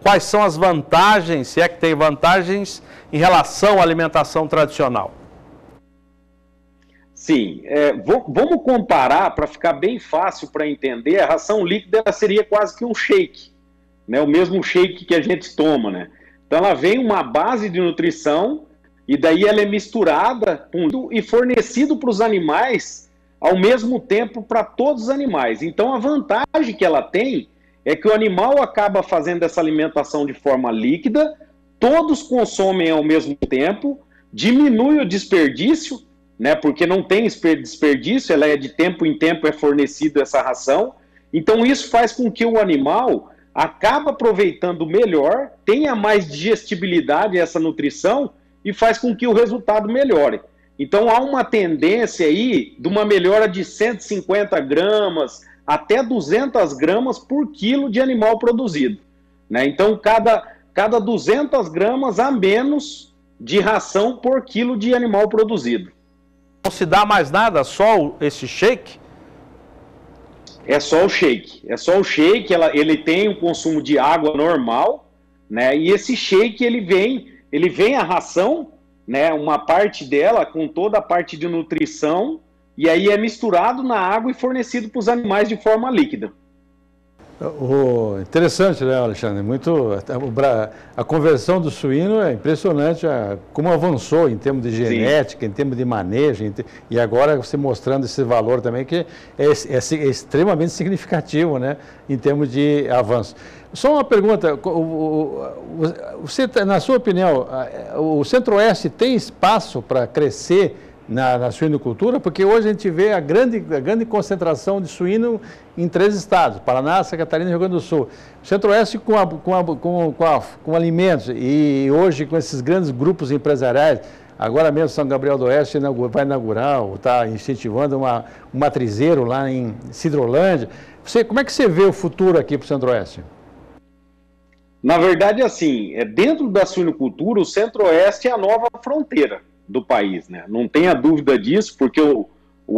Quais são as vantagens, se é que tem vantagens, em relação à alimentação tradicional? Sim, é, vamos comparar para ficar bem fácil para entender. A ração líquida seria quase que um shake, né? O mesmo shake que a gente toma, né? Então ela vem uma base de nutrição e daí ela é misturada com, e fornecido para os animais ao mesmo tempo para todos os animais. Então a vantagem que ela tem é que o animal acaba fazendo essa alimentação de forma líquida, todos consomem ao mesmo tempo, diminui o desperdício né? Porque não tem desperdício, ela é de tempo em tempo é fornecido essa ração. Então isso faz com que o animal acaba aproveitando melhor, tenha mais digestibilidade essa nutrição e faz com que o resultado melhore. Então há uma tendência aí de uma melhora de 150 gramas até 200 gramas por quilo de animal produzido. Né? Então cada, cada 200 gramas a menos de ração por quilo de animal produzido. Não se dá mais nada, só esse shake? É só o shake. É só o shake, ela, ele tem um consumo de água normal, né? E esse shake ele vem, ele vem a ração, né? Uma parte dela com toda a parte de nutrição e aí é misturado na água e fornecido para os animais de forma líquida. O, interessante, né, Alexandre? Muito, a, a, conversão do suíno é impressionante, a, como avançou em termos de genética, Sim. em termos de manejo, e agora você mostrando esse valor também, que é, é, é, extremamente significativo né, em termos de avanço. Só uma pergunta, você, na sua opinião, o Centro-Oeste tem espaço para crescer na, na, suinocultura, porque hoje a gente vê a grande, a grande concentração de suíno em três estados, Paraná, Santa Catarina e Rio Grande do Sul. Centro-Oeste com, a, com, a, com, com, a, com alimentos e hoje com esses grandes grupos empresariais, agora mesmo São Gabriel do Oeste vai inaugurar, está incentivando uma, um matrizeiro lá em Cidrolândia. Você, como é que você vê o futuro aqui para o Centro-Oeste? Na verdade, assim, é dentro da suinocultura, o Centro-Oeste é a nova fronteira do país, né? Não tenha dúvida disso, porque o,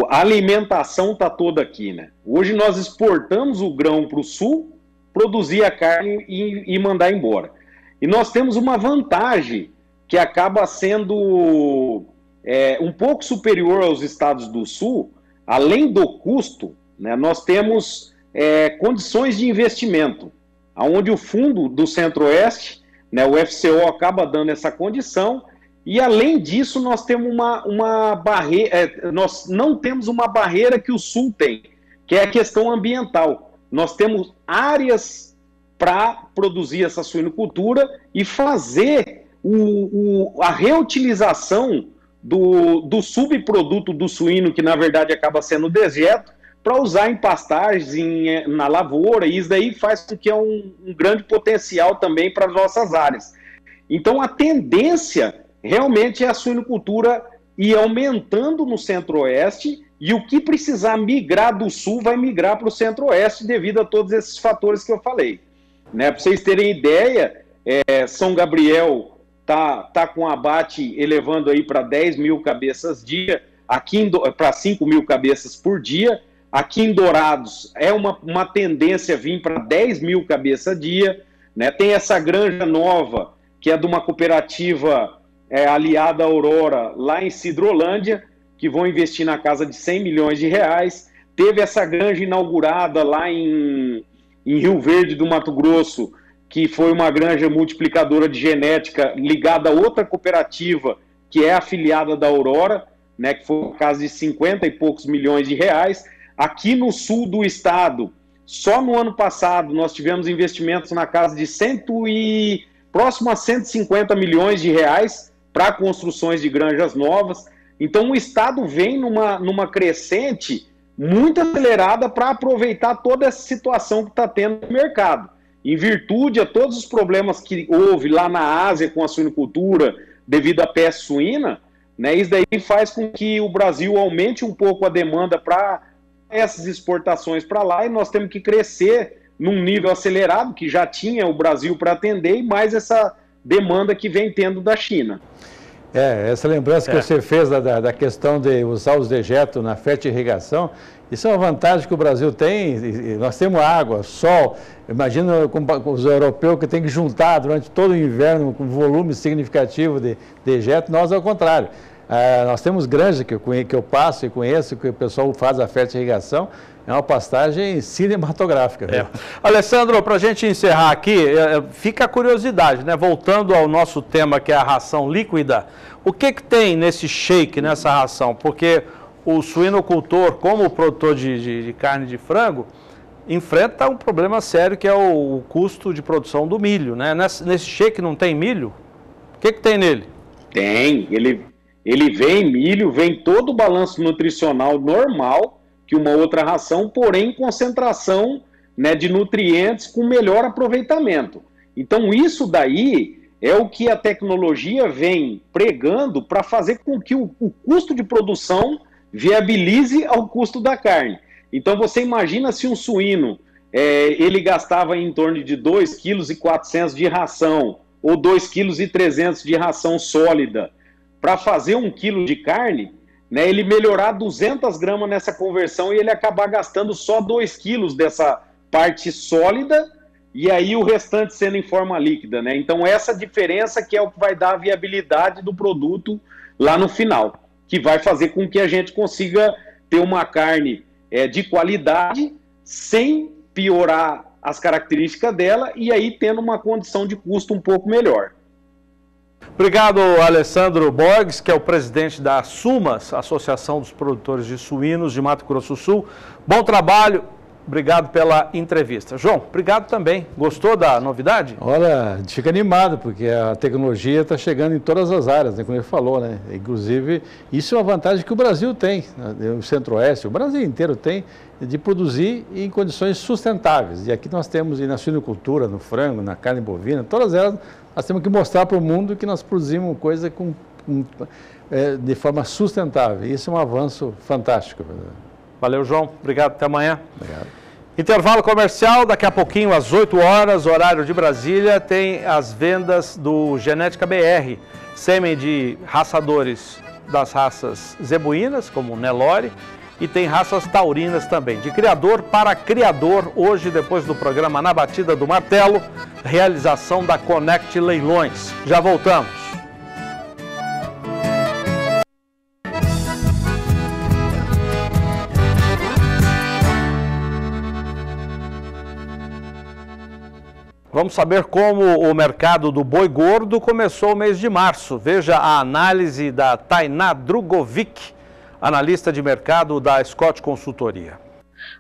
a alimentação está toda aqui, né? Hoje nós exportamos o grão para o sul, produzir a carne e, e mandar embora. E nós temos uma vantagem que acaba sendo é, um pouco superior aos estados do sul, além do custo, né, nós temos é, condições de investimento, onde o fundo do Centro-Oeste, né, o FCO acaba dando essa condição e além disso, nós temos uma, uma barreira, é, nós não temos uma barreira que o Sul tem, que é a questão ambiental. Nós temos áreas para produzir essa suinocultura e fazer o, o, a reutilização do, do subproduto do suíno, que na verdade acaba sendo dejeto, para usar em pastagens, em, na lavoura, e isso daí faz com que é um, um grande potencial também para as nossas áreas. Então a tendência realmente a suinocultura ir aumentando no centro-oeste e o que precisar migrar do sul vai migrar para o centro-oeste devido a todos esses fatores que eu falei. Né? Para vocês terem ideia, é, São Gabriel tá, tá com abate elevando aí para 10 mil cabeças dia, aqui para 5 mil cabeças por dia. Aqui em Dourados é uma, uma tendência vir para 10 mil cabeças dia. Né? Tem essa granja nova, que é de uma cooperativa é, aliada à Aurora lá em Cidrolândia, que vão investir na casa de 100 milhões de reais. Teve essa granja inaugurada lá em, em Rio Verde do Mato Grosso, que foi uma granja multiplicadora de genética ligada a outra cooperativa que é afiliada da Aurora, né, que foi uma casa de 50 e poucos milhões de reais. Aqui no sul do estado, Só no ano passado nós tivemos investimentos na casa de cento e próximo a 150 milhões de reais para construções de granjas novas. Então o Estado vem numa, numa crescente muito acelerada para aproveitar toda essa situação que está tendo no mercado. Em virtude a todos os problemas que houve lá na Ásia com a suinicultura, devido à peste suína, né, isso daí faz com que o Brasil aumente um pouco a demanda para essas exportações para lá e nós temos que crescer num nível acelerado, que já tinha o Brasil para atender, e mais essa demanda que vem tendo da China. É, essa lembrança que é. você fez da, da, questão de usar os dejetos na fertirrigação, isso é uma vantagem que o Brasil tem. Nós temos água, sol. Imagina os europeus que têm que juntar durante todo o inverno com volume significativo de dejeto, nós ao contrário. Ah, nós temos granjas que eu, que eu passo e conheço, que o pessoal faz a fertirrigação, é uma pastagem cinematográfica. É. Alessandro, para a gente encerrar aqui, é, é, fica a curiosidade, né? Voltando ao nosso tema que é a ração líquida, o que, que tem nesse shake, nessa ração? Porque o suinocultor, como o produtor de, de, de carne de frango, enfrenta um problema sério que é o, o custo de produção do milho, né? Nesse, nesse shake não tem milho? O que, que tem nele? Tem, ele, ele vem milho, vem todo o balanço nutricional normal, que uma outra ração, porém concentração né, de nutrientes com melhor aproveitamento. Então, isso daí é o que a tecnologia vem pregando para fazer com que o, o, custo de produção viabilize ao custo da carne. Então, você imagina se um suíno é, ele gastava em torno de 2,4 kg de ração ou 2,3 kg de ração sólida para fazer um quilo de carne, né, ele melhorar 200 gramas nessa conversão e ele acabar gastando só 2 quilos dessa parte sólida e aí o restante sendo em forma líquida. Né? Então, essa diferença que é o que vai dar a viabilidade do produto lá no final, que vai fazer com que a gente consiga ter uma carne é, de qualidade sem piorar as características dela e aí tendo uma condição de custo um pouco melhor. Obrigado, Alessandro Borges, que é o presidente da SUMAS, Associação dos Produtores de Suínos de Mato Grosso do Sul. Bom trabalho, obrigado pela entrevista. João, obrigado também. Gostou da novidade? Olha, fica animado, porque a tecnologia está chegando em todas as áreas, né, como ele falou, né? Inclusive, isso é uma vantagem que o Brasil tem, né? o Centro-Oeste, o Brasil inteiro tem, de produzir em condições sustentáveis. E aqui nós temos na suinocultura, no frango, na carne bovina, todas elas nós temos que mostrar para o mundo que nós produzimos coisa com, com é, de forma sustentável. Isso é um avanço fantástico. Valeu, João. Obrigado. Até amanhã. Obrigado. Intervalo comercial, daqui a pouquinho, às 8 horas, horário de Brasília, tem as vendas do Genética BR, sêmen de raçadores das raças zebuínas, como Nelore, e tem raças taurinas também. De criador para criador, hoje, depois do programa Na Batida do Martelo, realização da Connect Leilões. Já voltamos. Vamos saber como o mercado do boi gordo começou o mês de março. Veja a análise da Tainá Drugovic, analista de mercado da Scott Consultoria.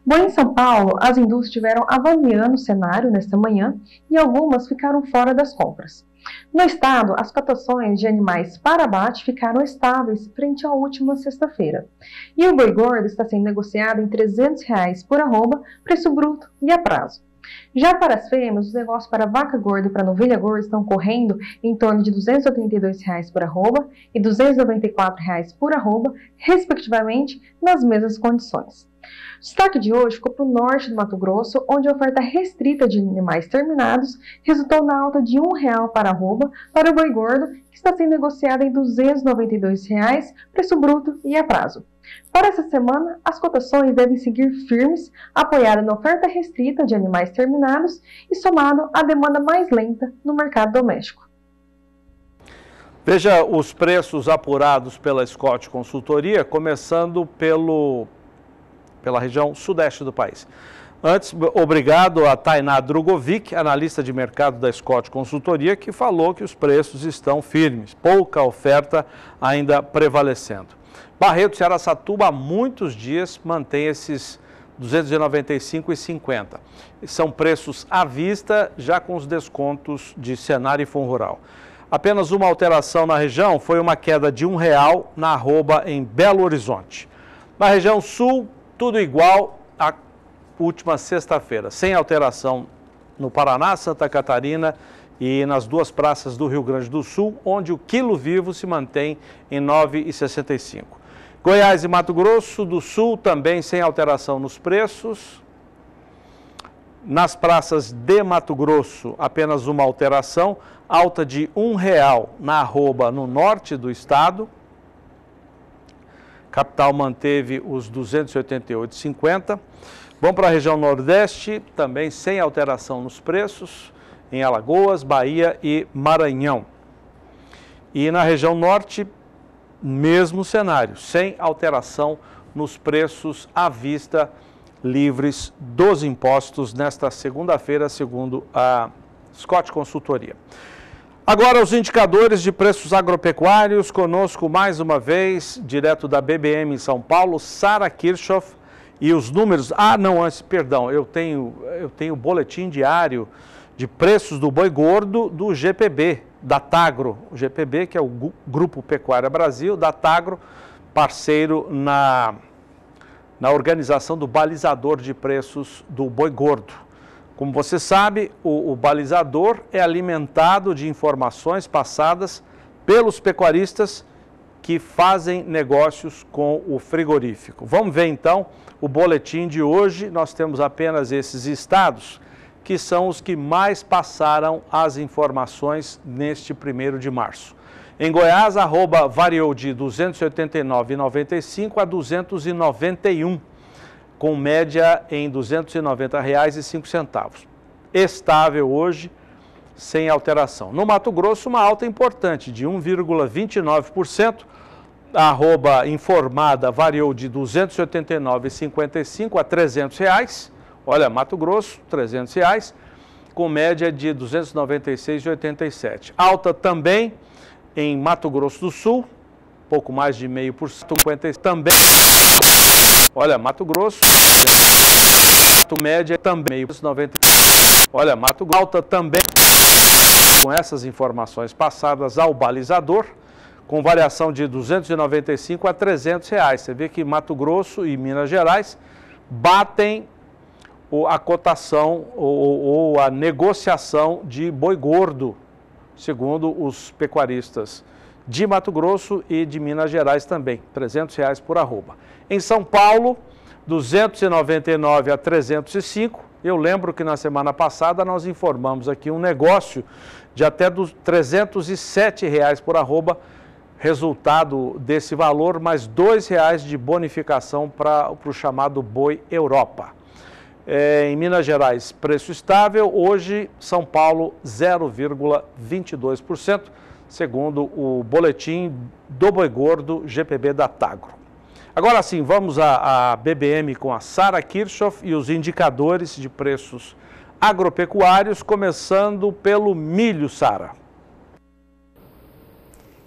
Bom, em São Paulo, as indústrias estiveram avaliando o cenário nesta manhã e algumas ficaram fora das compras. No estado, as cotações de animais para abate ficaram estáveis frente à última sexta-feira. E o boi gordo está sendo negociado em 300 reais por arroba, preço bruto e a prazo. Já para as fêmeas, os negócios para vaca gorda e para novilha gorda estão correndo em torno de 282 reais por arroba e 294 reais por arroba, respectivamente, nas mesmas condições. O destaque de hoje ficou para o norte do Mato Grosso, onde a oferta restrita de animais terminados resultou na alta de R$ real para arroba para o boi gordo, que está sendo negociado em 292 reais, preço bruto e a prazo. Para essa semana, as cotações devem seguir firmes, apoiadas na oferta restrita de animais terminados e somado à demanda mais lenta no mercado doméstico. Veja os preços apurados pela Scott Consultoria, começando pelo, pela região sudeste do país. Antes, obrigado a Tainá Drogovic, analista de mercado da Scott Consultoria, que falou que os preços estão firmes, pouca oferta ainda prevalecendo. Barreto, Ceará-Satuba, há muitos dias mantém esses 295,50. São preços à vista, já com os descontos de Senar e Fundo Rural. Apenas uma alteração na região foi uma queda de um real na arroba em Belo Horizonte. Na região sul, tudo igual à última sexta-feira, sem alteração no Paraná, Santa Catarina e nas duas praças do Rio Grande do Sul, onde o quilo vivo se mantém em 9,65. Goiás e Mato Grosso do Sul também sem alteração nos preços. Nas praças de Mato Grosso, apenas uma alteração, alta de um real na arroba no norte do estado. Capital manteve os 288,50. Vamos para a região Nordeste, também sem alteração nos preços, em Alagoas, Bahia e Maranhão. E na região Norte, mesmo cenário, sem alteração nos preços à vista livres dos impostos nesta segunda-feira, segundo a Scott Consultoria. Agora os indicadores de preços agropecuários, conosco mais uma vez, direto da BBM em São Paulo, Sara Kirchhoff, e os números, ah não, antes, perdão, eu tenho eu tenho boletim diário de preços do boi gordo do GPB, da Tagro, GPB, que é o Grupo Pecuária Brasil, da Tagro, parceiro na, na organização do balizador de preços do boi gordo. Como você sabe, o, o balizador é alimentado de informações passadas pelos pecuaristas que fazem negócios com o frigorífico. Vamos ver então o boletim de hoje. Nós temos apenas esses estados que são os que mais passaram as informações neste primeiro de março. Em Goiás, a arroba variou de R$ 289,95 a R$ 291, com média em R$ 290,05. Estável hoje, sem alteração. No Mato Grosso, uma alta importante de 1,29%. A arroba informada variou de R$ 289,55 a 300 reais. Olha, Mato Grosso, 300 reais, com média de 296,87. Alta também em Mato Grosso do Sul, pouco mais de meio por cento, também. Olha, Mato Grosso, média também meio por 90. Olha, Mato Grosso, alta também com essas informações passadas ao balizador, com variação de 295 a 300 reais. Você vê que Mato Grosso e Minas Gerais batem a cotação ou, ou a negociação de boi gordo, segundo os pecuaristas de Mato Grosso e de Minas Gerais também, 300 reais por arroba. Em São Paulo, 299 a 305. Eu lembro que na semana passada nós informamos aqui um negócio de até dos 307 reais por arroba, resultado desse valor, mais R$ reais de bonificação para o chamado boi Europa. É, em Minas Gerais, preço estável. Hoje, São Paulo, 0,22%, segundo o boletim do Boi Gordo GPB da Tagro. Agora sim, vamos à, à BBM com a Sara Kirchhoff e os indicadores de preços agropecuários, começando pelo milho, Sara.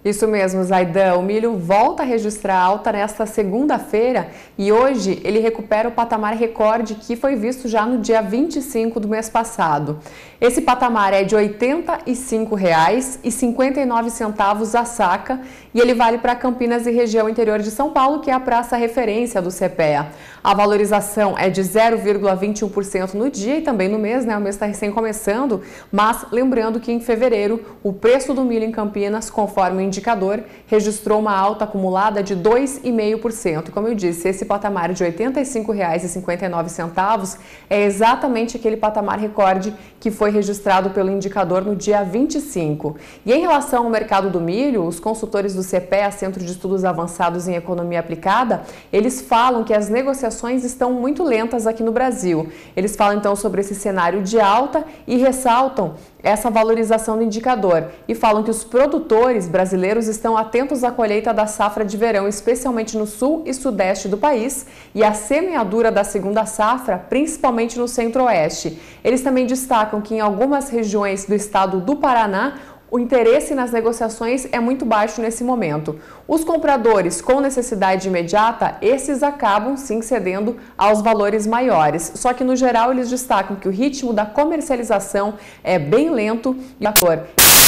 Isso mesmo, Zaidan. O milho volta a registrar alta nesta segunda-feira e hoje ele recupera o patamar recorde que foi visto já no dia 25 do mês passado. Esse patamar é de R$ 85,59 a saca e ele vale para Campinas e região interior de São Paulo, que é a praça referência do CPEA. A valorização é de 0,21% no dia e também no mês, né? O mês está recém começando, mas lembrando que em fevereiro o preço do milho em Campinas, conforme o indicador, registrou uma alta acumulada de 2,5%. Como eu disse, esse patamar de R$ 85,59 é exatamente aquele patamar recorde que foi registrado pelo indicador no dia 25. E em relação ao mercado do milho, os consultores do CPEA, Centro de Estudos Avançados em Economia Aplicada, eles falam que as negociações estão muito lentas aqui no Brasil. Eles falam então sobre esse cenário de alta e ressaltam essa valorização do indicador e falam que os produtores brasileiros estão atentos à colheita da safra de verão, especialmente no sul e sudeste do país, e à semeadura da segunda safra, principalmente no centro-oeste. Eles também destacam que em algumas regiões do estado do Paraná, o interesse nas negociações é muito baixo nesse momento. Os compradores com necessidade imediata, esses acabam sim cedendo aos valores maiores. Só que no geral eles destacam que o ritmo da comercialização é bem lento e a cor.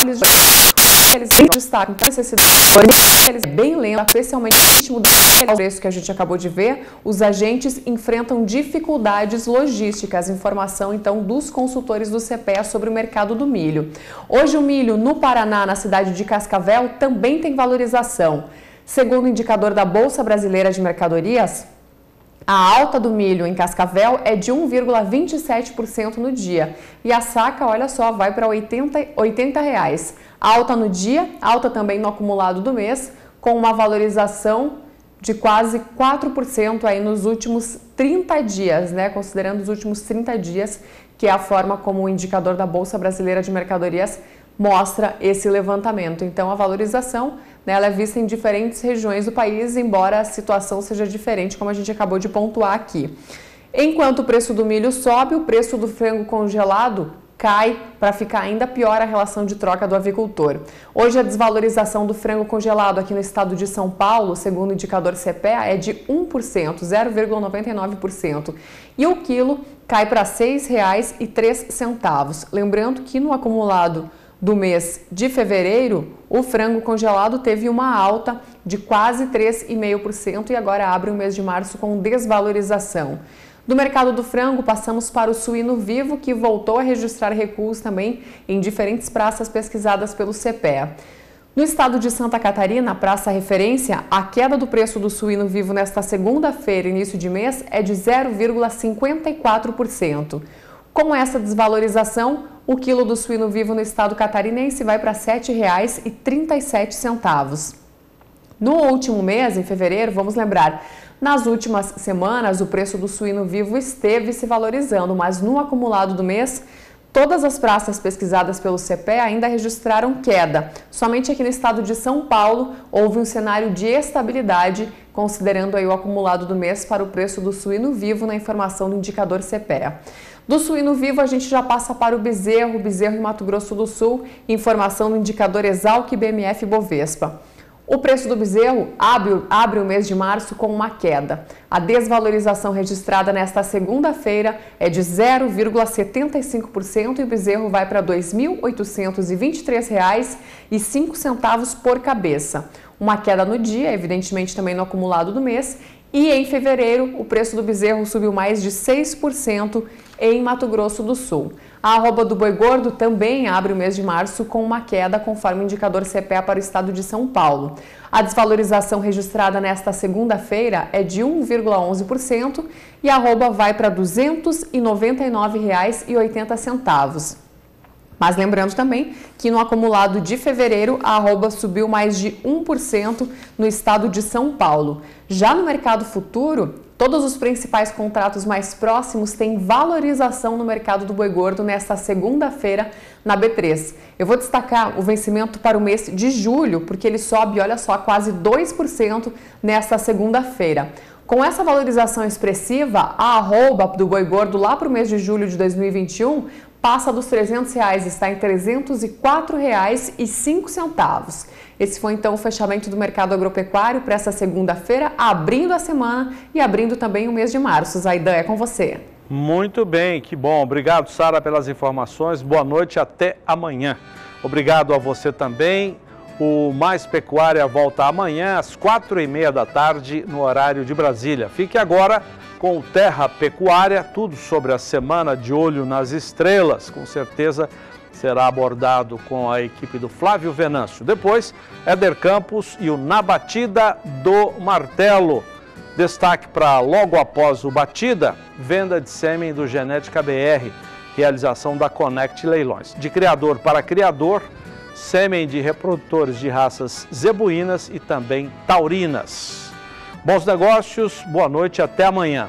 Eles eles destacam que a necessidade eles é bem lento, especialmente o ritmo do preço que a gente acabou de ver, os agentes enfrentam dificuldades logísticas. Informação então dos consultores do CPE sobre o mercado do milho. Hoje o milho no Paraná, na cidade de Cascavel, também tem valorização. Segundo o indicador da Bolsa Brasileira de Mercadorias, a alta do milho em Cascavel é de 1,27% no dia e a saca, olha só, vai para 80, 80 reais. Alta no dia, alta também no acumulado do mês, com uma valorização de quase 4% aí nos últimos 30 dias, né? Considerando os últimos 30 dias, que é a forma como o indicador da Bolsa Brasileira de Mercadorias mostra esse levantamento. Então, a valorização né, ela é vista em diferentes regiões do país, embora a situação seja diferente, como a gente acabou de pontuar aqui. Enquanto o preço do milho sobe, o preço do frango congelado cai para ficar ainda pior a relação de troca do avicultor. Hoje a desvalorização do frango congelado aqui no estado de São Paulo, segundo o indicador CPEA, é de 1%, 0,99%. E o quilo cai para R$ 6,03. Lembrando que no acumulado do mês de fevereiro, o frango congelado teve uma alta de quase 3,5% e agora abre o mês de março com desvalorização. Do mercado do frango, passamos para o suíno vivo, que voltou a registrar recuos também em diferentes praças pesquisadas pelo CPEA. No estado de Santa Catarina, praça referência, a queda do preço do suíno vivo nesta segunda-feira, início de mês, é de 0,54%. Com essa desvalorização, o quilo do suíno vivo no estado catarinense vai para R$ 7,37. No último mês, em fevereiro, vamos lembrar, nas últimas semanas o preço do suíno vivo esteve se valorizando, mas no acumulado do mês, todas as praças pesquisadas pelo CPE ainda registraram queda. Somente aqui no estado de São Paulo houve um cenário de estabilidade, considerando aí o acumulado do mês para o preço do suíno vivo na informação do indicador CPEA. Do suíno vivo, a gente já passa para o bezerro, bezerro em Mato Grosso do Sul, informação do indicador Exalc BMF Bovespa. O preço do bezerro abre, abre, o mês de março com uma queda. A desvalorização registrada nesta segunda-feira é de 0,75% e o bezerro vai para R$ 2.823,05 por cabeça. Uma queda no dia, evidentemente também no acumulado do mês, e em fevereiro, o preço do bezerro subiu mais de 6% em Mato Grosso do Sul. A arroba do boi gordo também abre o mês de março com uma queda, conforme o indicador CPEA para o estado de São Paulo. A desvalorização registrada nesta segunda-feira é de 1,11% e a arroba vai para R$ 299,80. Mas lembrando também que no acumulado de fevereiro a arroba subiu mais de 1% no estado de São Paulo. Já no mercado futuro, todos os principais contratos mais próximos têm valorização no mercado do boi gordo nesta segunda-feira na B3. Eu vou destacar o vencimento para o mês de julho, porque ele sobe, olha só, quase 2% nesta segunda-feira. Com essa valorização expressiva, a arroba do boi gordo lá para o mês de julho de 2021 passa dos 300 reais, está em 304 reais e 5 centavos. Esse foi então o fechamento do mercado agropecuário para essa segunda-feira, abrindo a semana e abrindo também o mês de março. Zaidan, é com você. Muito bem, que bom. Obrigado, Sara, pelas informações. Boa noite, até amanhã. Obrigado a você também. O Mais Pecuária volta amanhã às quatro e meia da tarde no horário de Brasília. Fique agora com Terra Pecuária, tudo sobre a semana de olho nas estrelas, com certeza será abordado com a equipe do Flávio Venâncio. Depois, Éder Campos e o Na Batida do Martelo. Destaque para logo após o Batida, venda de sêmen do Genética BR, realização da Connect Leilões. De criador para criador, sêmen de reprodutores de raças zebuínas e também taurinas. Bons negócios, boa noite, até amanhã.